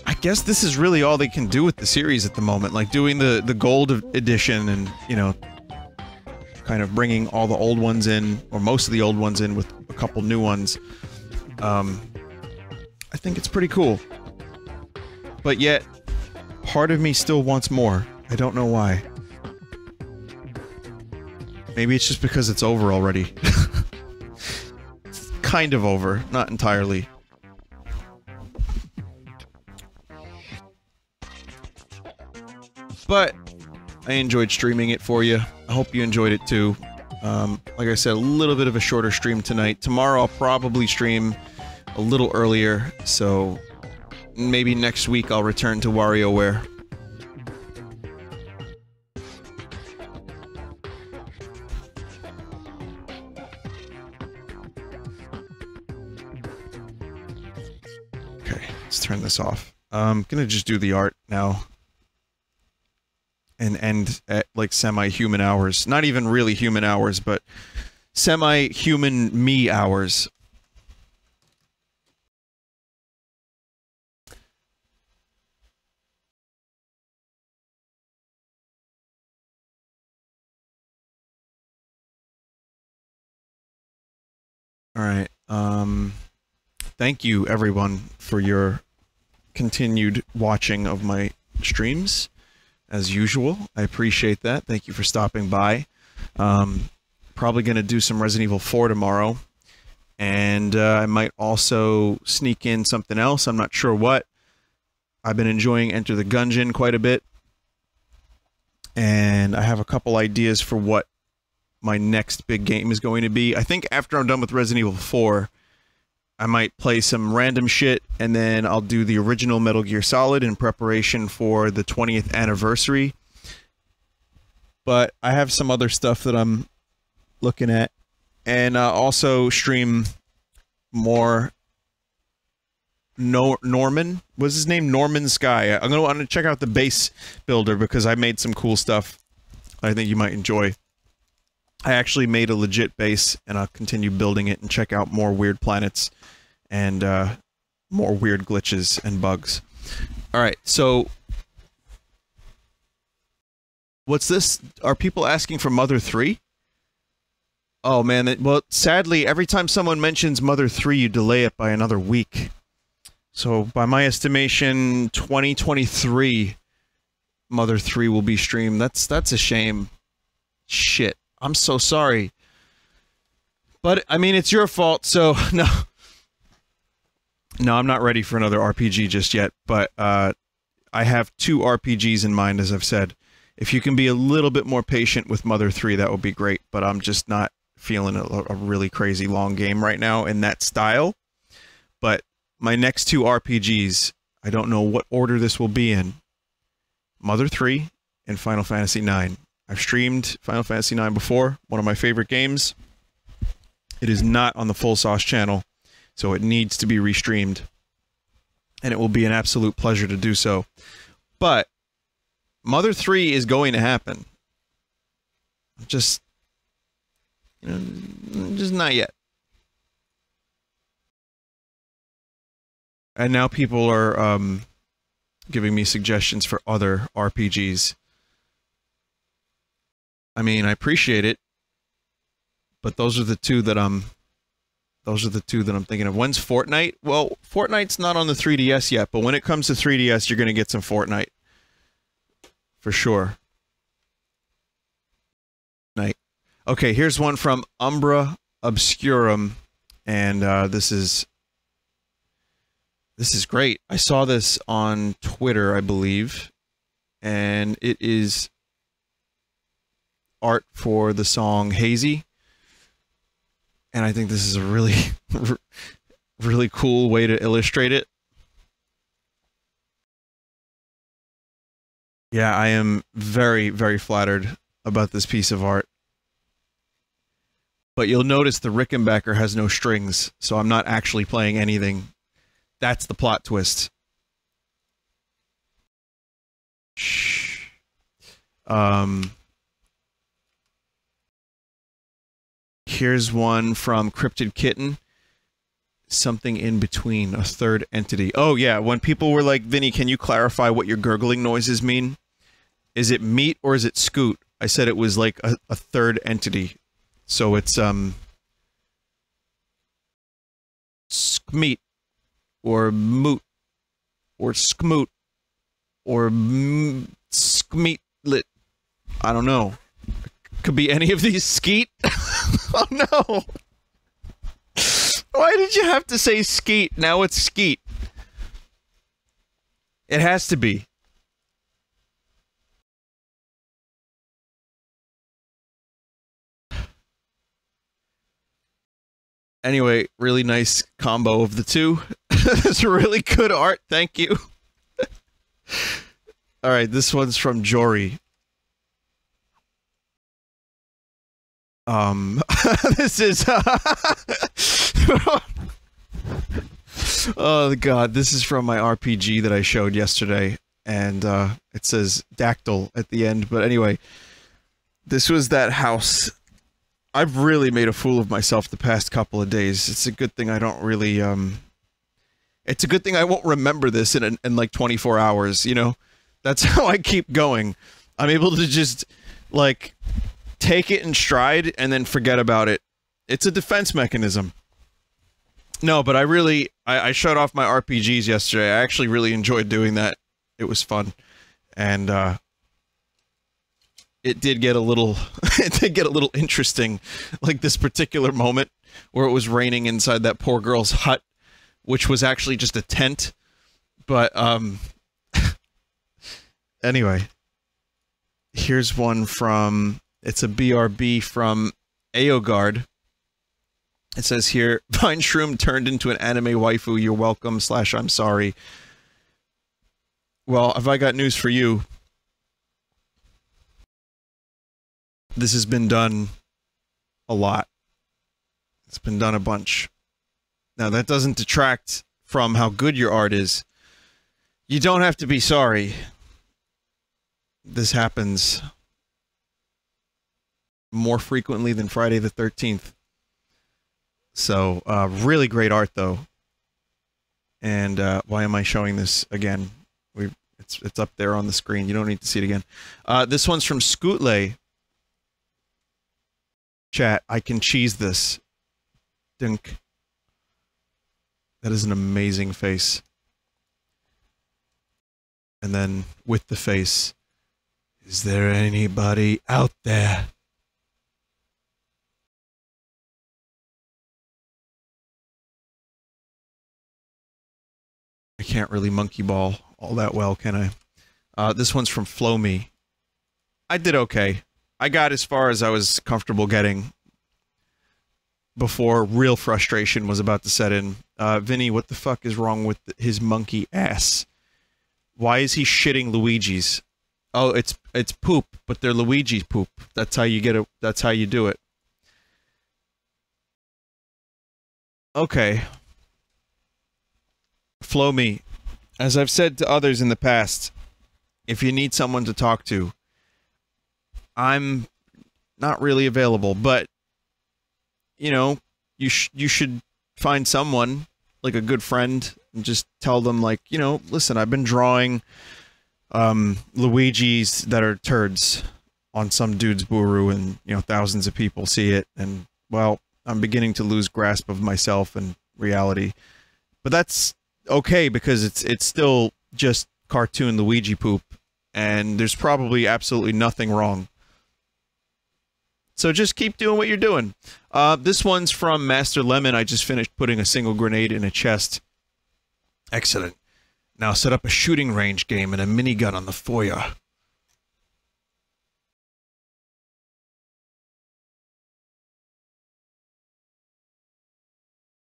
I guess this is really all they can do with the series at the moment, like doing the the gold edition and, you know, kind of bringing all the old ones in or most of the old ones in with a couple new ones. Um I think it's pretty cool. But yet part of me still wants more. I don't know why. Maybe it's just because it's over already. it's kind of over, not entirely. But I enjoyed streaming it for you. I hope you enjoyed it too. Um, like I said, a little bit of a shorter stream tonight. Tomorrow I'll probably stream a little earlier, so maybe next week I'll return to WarioWare. Turn this off. I'm gonna just do the art now. And end at like semi-human hours. Not even really human hours, but semi-human me hours. All right. Um, thank you, everyone, for your continued watching of my streams. As usual, I appreciate that. Thank you for stopping by. Um, probably going to do some Resident Evil 4 tomorrow. And uh, I might also sneak in something else. I'm not sure what. I've been enjoying Enter the Gungeon quite a bit. And I have a couple ideas for what my next big game is going to be. I think after I'm done with Resident Evil 4, I might play some random shit and then I'll do the original Metal Gear Solid in preparation for the 20th anniversary. But I have some other stuff that I'm looking at and uh, also stream more no Norman was his name Norman Sky. I'm gonna, I'm gonna check out the base builder because I made some cool stuff I think you might enjoy. I actually made a legit base, and I'll continue building it and check out more weird planets and uh, more weird glitches and bugs. All right, so what's this? Are people asking for Mother Three? Oh man, it, well, sadly, every time someone mentions Mother Three, you delay it by another week. So, by my estimation, 2023 Mother 3 will be streamed. That's that's a shame. Shit. I'm so sorry. But I mean, it's your fault, so no. No, I'm not ready for another RPG just yet, but uh, I have two RPGs in mind, as I've said. If you can be a little bit more patient with Mother 3, that would be great, but I'm just not feeling a, a really crazy long game right now in that style. But my next two RPGs, I don't know what order this will be in. Mother 3 and Final Fantasy 9. I've streamed Final Fantasy 9 before, one of my favorite games. It is not on the Full Sauce channel, so it needs to be restreamed. And it will be an absolute pleasure to do so. But Mother 3 is going to happen. Just you know, just not yet. And now people are um, giving me suggestions for other RPGs. I mean, I appreciate it, but those are the two that I'm. Those are the two that I'm thinking of. When's Fortnite? Well, Fortnite's not on the 3DS yet, but when it comes to 3DS, you're gonna get some Fortnite for sure. Night. Okay, here's one from Umbra Obscurum, and uh, this is this is great. I saw this on Twitter, I believe, and it is art for the song Hazy. And I think this is a really, really cool way to illustrate it. Yeah, I am very, very flattered about this piece of art. But you'll notice the Rickenbacker has no strings, so I'm not actually playing anything. That's the plot twist. Um, here's one from Cryptid Kitten. Something in between, a third entity. Oh, yeah. When people were like, Vinny, can you clarify what your gurgling noises mean? Is it meat or is it scoot? I said it was like a, a third entity. So it's, um, skmeat or moot or skmoot or skmeetlet. I don't know. Could be any of these skeet. oh no. Why did you have to say skeet? Now it's skeet. It has to be. Anyway, really nice combo of the two. That's really good art. Thank you. All right, this one's from Jory. Um, this is. oh god, this is from my RPG that I showed yesterday, and uh, it says dactyl at the end. But anyway, this was that house. I've really made a fool of myself the past couple of days. It's a good thing I don't really. Um, it's a good thing I won't remember this in in like 24 hours. You know, that's how I keep going. I'm able to just like take it in stride and then forget about it. It's a defense mechanism. No, but I really I, I shut off my RPGs yesterday. I actually really enjoyed doing that. It was fun, and uh, it did get a little it did get a little interesting. Like this particular moment where it was raining inside that poor girl's hut, which was actually just a tent. But um, anyway, here's one from it's a BRB from Aogard. It says here, Vineshroom turned into an anime waifu. You're welcome. Slash, I'm sorry. Well, have I got news for you? This has been done a lot. It's been done a bunch. Now, that doesn't detract from how good your art is. You don't have to be sorry. This happens more frequently than Friday the 13th. So, uh, really great art, though. And uh, why am I showing this again? We it's it's up there on the screen. You don't need to see it again. Uh, this one's from Scootley. Chat, I can cheese this. Dink. That is an amazing face. And then with the face, is there anybody out there? I can't really monkey ball all that well, can I? Uh, this one's from Flow Me. I did okay. I got as far as I was comfortable getting before real frustration was about to set in. Uh, Vinny, what the fuck is wrong with his monkey ass? Why is he shitting Luigi's? Oh, it's it's poop, but they're Luigi's poop. That's how you get it. That's how you do it. Okay. Flow me. As I've said to others in the past, if you need someone to talk to, I'm not really available, but you know, you sh- you should find someone like a good friend and just tell them like, you know, listen, I've been drawing um Luigi's that are turds on some dude's booru and you know thousands of people see it and well i'm beginning to lose grasp of myself and reality but that's okay because it's it's still just cartoon luigi poop and there's probably absolutely nothing wrong. So just keep doing what you're doing. Uh, this one's from master lemon. I just finished putting a single grenade in a chest. Excellent. Now set up a shooting range game and a minigun on the foyer.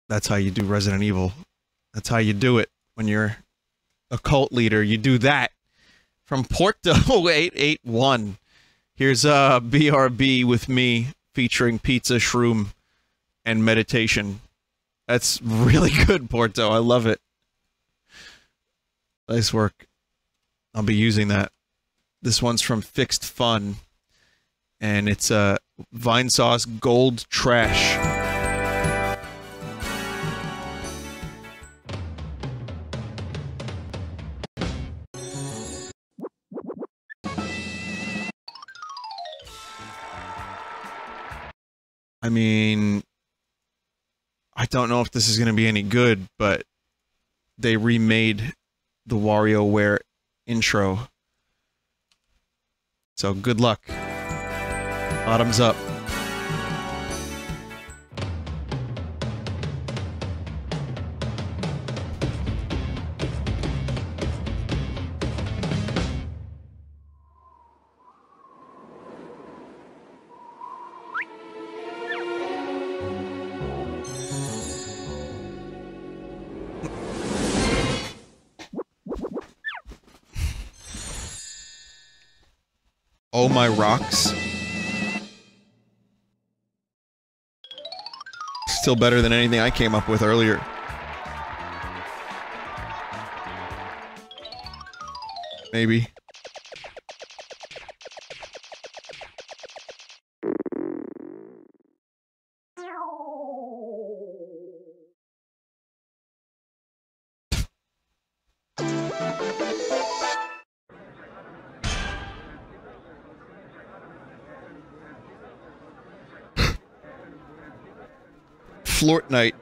That's how you do Resident Evil. That's how you do it when you're a cult leader. You do that. From Porto 881. Here's uh BRB with me featuring pizza, shroom, and meditation. That's really good, Porto. I love it. Nice work. I'll be using that. This one's from Fixed Fun. And it's a uh, Vinesauce Gold Trash. I mean, I don't know if this is going to be any good, but they remade the WarioWare intro. So good luck. Bottoms up. Oh My Rocks. Still better than anything I came up with earlier. Maybe. Fortnite.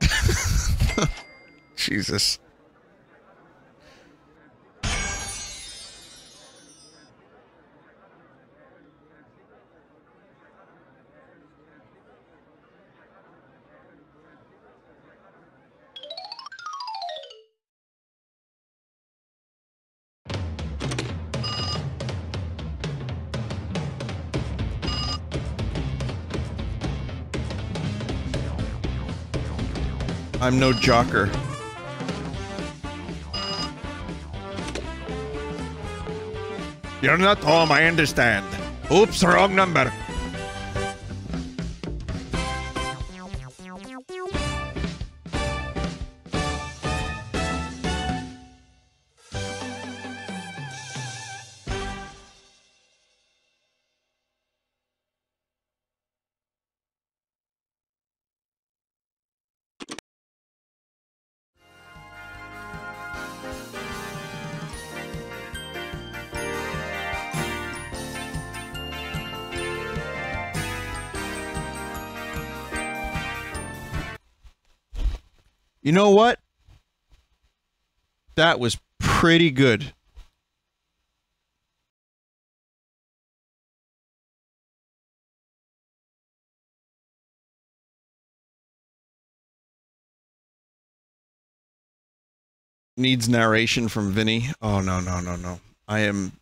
Jesus. I'm no jocker. You're not home, I understand. Oops, wrong number. You know what? That was pretty good. Needs narration from Vinny. Oh, no, no, no, no. I am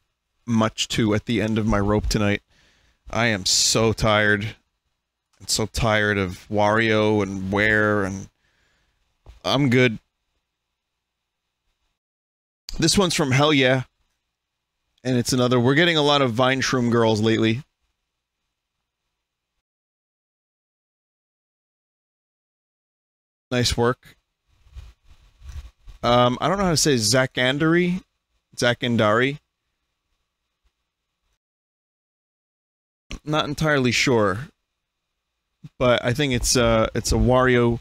much too at the end of my rope tonight. I am so tired. I'm so tired of Wario and Ware and I'm good. This one's from Hell Yeah. And it's another. We're getting a lot of Vineshroom girls lately. Nice work. Um, I don't know how to say Zach Andery. Zach Indari. Not entirely sure, but I think it's uh it's a Wario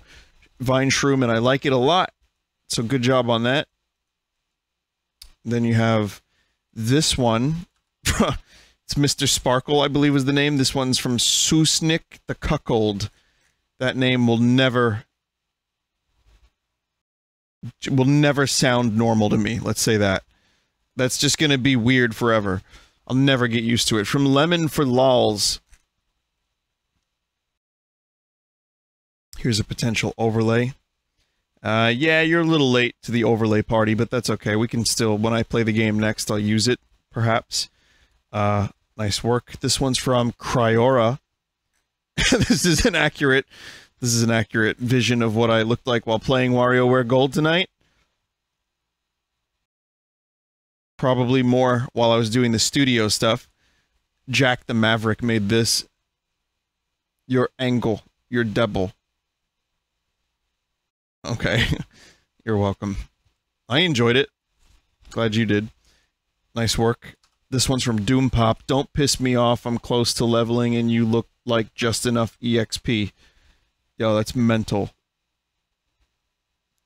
Vineshroom, and I like it a lot. So good job on that. Then you have this one. it's Mr. Sparkle, I believe was the name. This one's from Susnik the Cuckold. That name will never will never sound normal to me. Let's say that. That's just going to be weird forever. I'll never get used to it. From Lemon for Lols. Here's a potential overlay. Uh, yeah, you're a little late to the overlay party, but that's okay. We can still, when I play the game next, I'll use it, perhaps. Uh, nice work. This one's from Cryora. this is an accurate, this is an accurate vision of what I looked like while playing WarioWare Gold tonight. Probably more while I was doing the studio stuff. Jack the Maverick made this. Your angle, your double. Okay. You're welcome. I enjoyed it. Glad you did. Nice work. This one's from Doom Pop. Don't piss me off. I'm close to leveling and you look like just enough EXP. Yo, that's mental.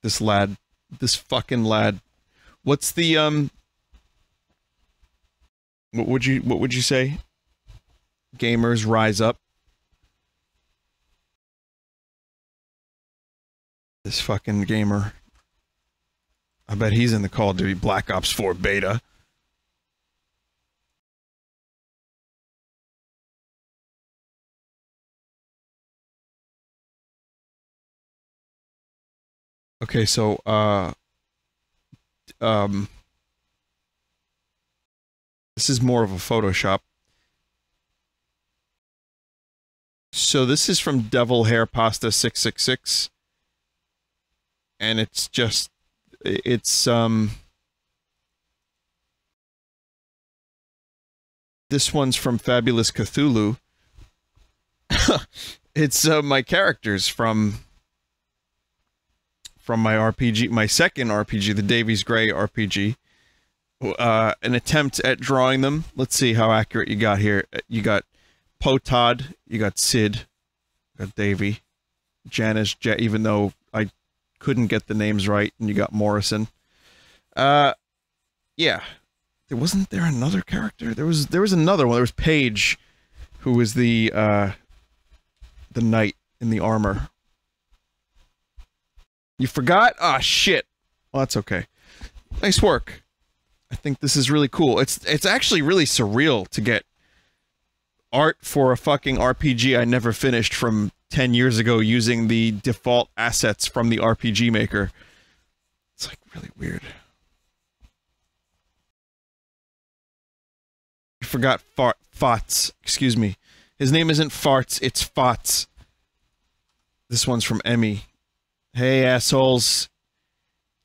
This lad. This fucking lad. What's the um what would you what would you say? Gamers rise up. This fucking gamer. I bet he's in the Call of Duty Black Ops 4 beta. Okay, so uh um this is more of a Photoshop. So this is from Devil Hair Pasta 666 and it's just it's um this one's from Fabulous Cthulhu. it's uh, my characters from from my RPG, my second RPG, the Davies Gray RPG. Uh, an attempt at drawing them. Let's see how accurate you got here. You got Potod, you got Sid, you got Davy, Janice, even though couldn't get the names right, and you got Morrison. Uh, yeah. There wasn't there another character? There was there was another one. There was Paige, who was the uh, the knight in the armor. You forgot? Ah, shit. Well, that's okay. Nice work. I think this is really cool. It's it's actually really surreal to get art for a fucking RPG I never finished from 10 years ago using the default assets from the RPG Maker. It's like really weird. I forgot fart Fots. Excuse me. His name isn't Farts, it's Fots. This one's from Emmy. Hey, assholes.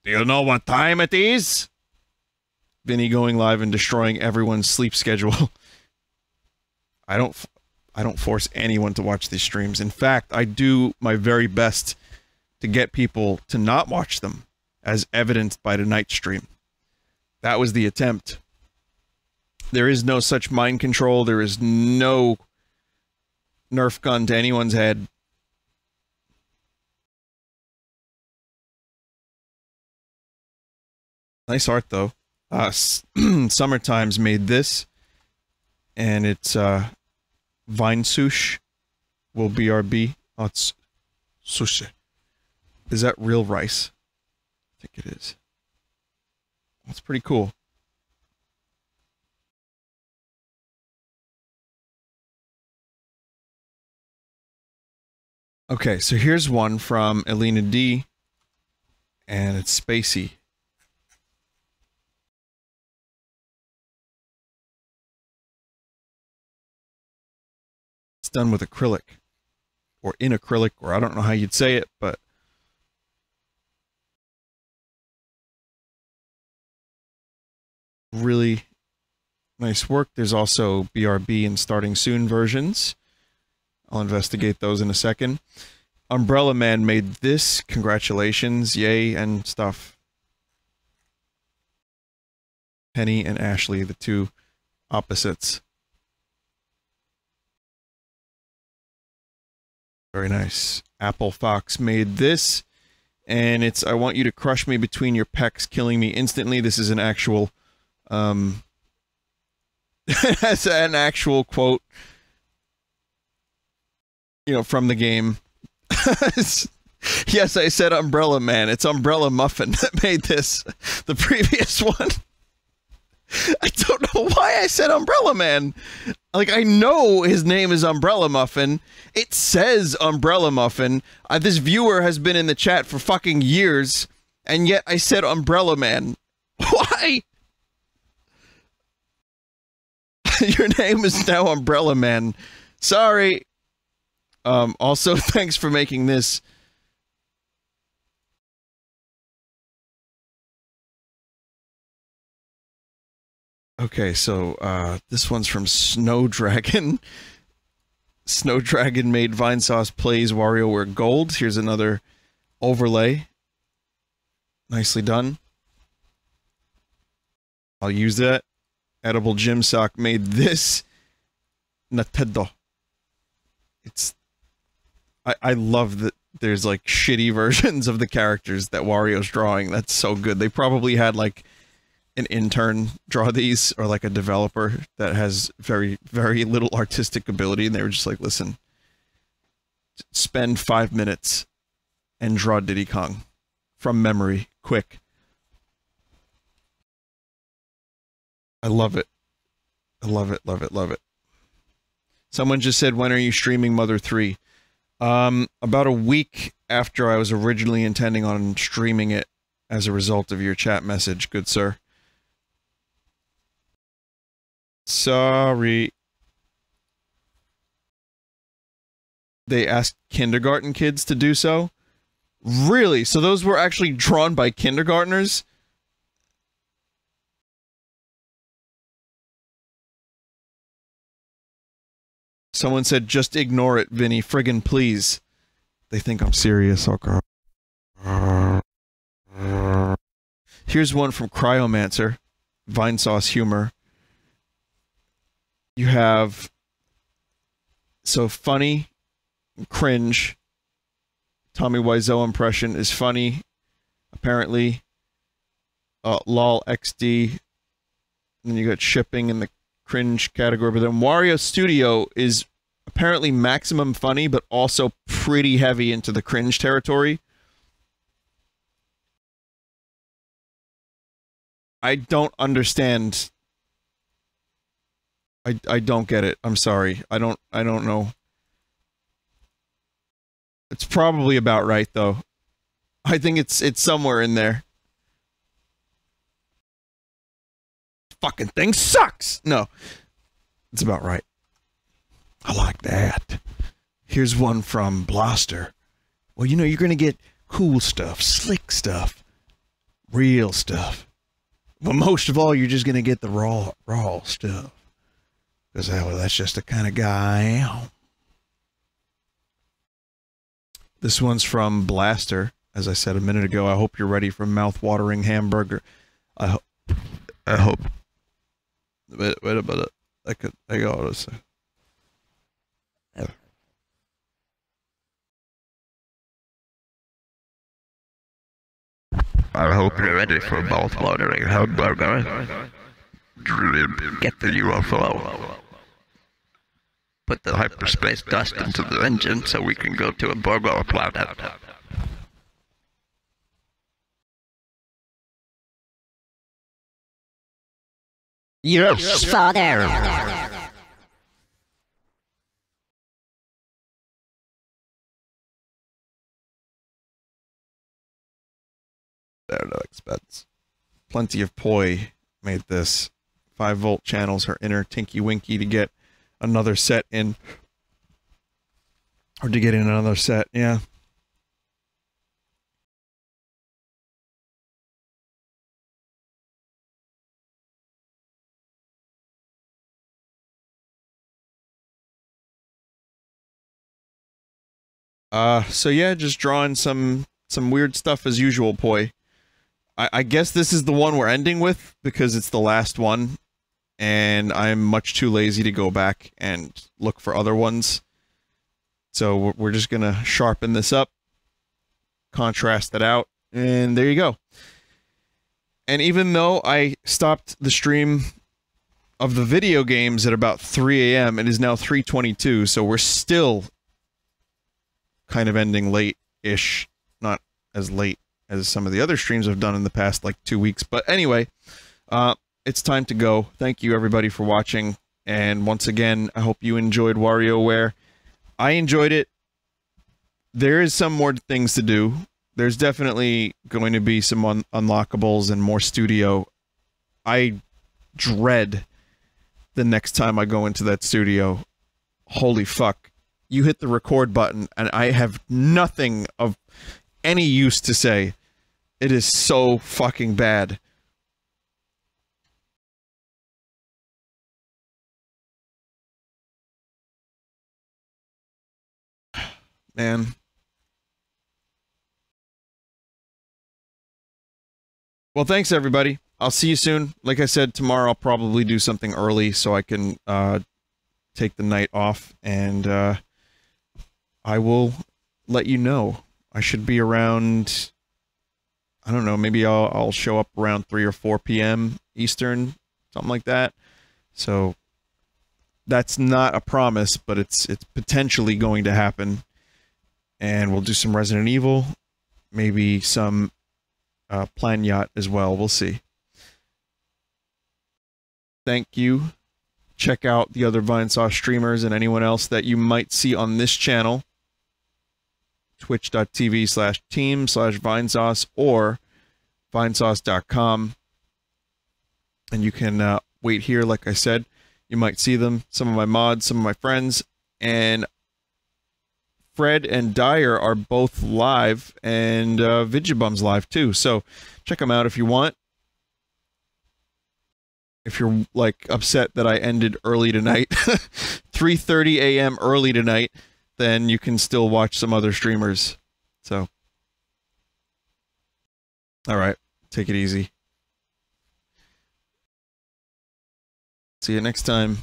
Do you know what time it is? Vinny going live and destroying everyone's sleep schedule. I don't I don't force anyone to watch these streams. In fact, I do my very best to get people to not watch them, as evidenced by tonight's stream. That was the attempt. There is no such mind control. There is no Nerf gun to anyone's head. Nice art, though. Uh, Summertimes made this, and it's uh, Vine Sush will BRB. Oh, it's sushi. Is that real rice? I think it is. That's pretty cool. Okay, so here's one from Elena D. And it's Spacey. Done with acrylic or in acrylic, or I don't know how you'd say it, but really nice work. There's also BRB and starting soon versions. I'll investigate those in a second. Umbrella Man made this. Congratulations, yay, and stuff. Penny and Ashley, the two opposites. Very nice. Apple Fox made this, and it's I want you to crush me between your pecs, killing me instantly. This is an actual, um, that's an actual quote, you know, from the game. yes, I said Umbrella Man. It's Umbrella Muffin that made this. The previous one. I don't know why I said Umbrella Man. Like I know his name is Umbrella Muffin. It says Umbrella Muffin. Uh, this viewer has been in the chat for fucking years, and yet I said Umbrella Man. Why? Your name is now Umbrella Man. Sorry. Um, also, thanks for making this. Okay, so uh, this one's from Snow Dragon. Snow Dragon made Vinesauce plays WarioWare Gold. Here's another overlay. Nicely done. I'll use that. Edible Gym Sock made this. Nintendo. It's. I, I love that there's like shitty versions of the characters that Wario's drawing. That's so good. They probably had like an intern draw these or like a developer that has very very little artistic ability and they were just like listen spend five minutes and draw diddy kong from memory quick. I love it. I love it love it love it. Someone just said when are you streaming mother 3 um about a week after i was originally intending on streaming it as a result of your chat message good sir Sorry. They asked kindergarten kids to do so? Really? So those were actually drawn by kindergartners? Someone said, just ignore it, Vinny. Friggin' please. They think I'm serious. Okay. Here's one from Cryomancer. Vinesauce humor you have so funny, cringe. Tommy Wiseau impression is funny, apparently. Uh, lol XD. And then you got shipping in the cringe category. But then Wario Studio is apparently maximum funny, but also pretty heavy into the cringe territory. I don't understand I I don't get it. I'm sorry. I don't I don't know. It's probably about right though. I think it's it's somewhere in there. Fucking thing sucks. No. It's about right. I like that. Here's one from Blaster. Well, you know, you're going to get cool stuff, slick stuff, real stuff. But most of all, you're just going to get the raw raw stuff. Because oh, well, that's just the kind of guy I am. This one's from Blaster. As I said a minute ago, I hope you're ready for mouth-watering hamburger. I hope. I hope. Wait, wait a minute. I could. I got this. I hope you're ready for mouth-watering hamburger. Get the UFO put the hyperspace dust into the engine so we can go to a Borgo planet. Yes, father. There, no expense. Plenty of poi made this. 5 volt channels her inner Tinky Winky to get another set in. Or to get in another set, yeah. Uh, so yeah, just drawing some some weird stuff as usual, poi. I, I guess this is the one we're ending with because it's the last one, and I'm much too lazy to go back and look for other ones. So we're- just gonna sharpen this up, contrast it out, and there you go. And even though I stopped the stream of the video games at about 3 a.m., it is now 3:22, so we're still kind of ending late-ish, not as late as some of the other streams I've done in the past like two weeks. But anyway, uh, it's time to go. Thank you everybody for watching, and once again, I hope you enjoyed WarioWare. I enjoyed it. There is some more things to do. There's definitely going to be some un- unlockables and more studio. I dread the next time I go into that studio. Holy fuck. You hit the record button and I have nothing of any use to say. It is so fucking bad. Man. Well, thanks everybody. I'll see you soon. Like I said, tomorrow I'll probably do something early so I can uh, take the night off, and uh, I will let you know. I should be around. I don't know. Maybe I'll I'll show up around three or four p.m. Eastern, something like that. So that's not a promise, but it's it's potentially going to happen. And we'll do some Resident Evil, maybe some uh, Plan Yacht as well. We'll see. Thank you. Check out the other Vinesauce streamers and anyone else that you might see on this channel. Twitch.tv slash team slash Vinesauce or Vinesauce.com. And you can uh, wait here, like I said. You might see them, some of my mods, some of my friends, and Fred and Dyer are both live, and uh, Vigibum's live too. So check them out if you want. If you're like upset that I ended early tonight, 3:30 a.m. early tonight, then you can still watch some other streamers. So, all right, take it easy. See you next time.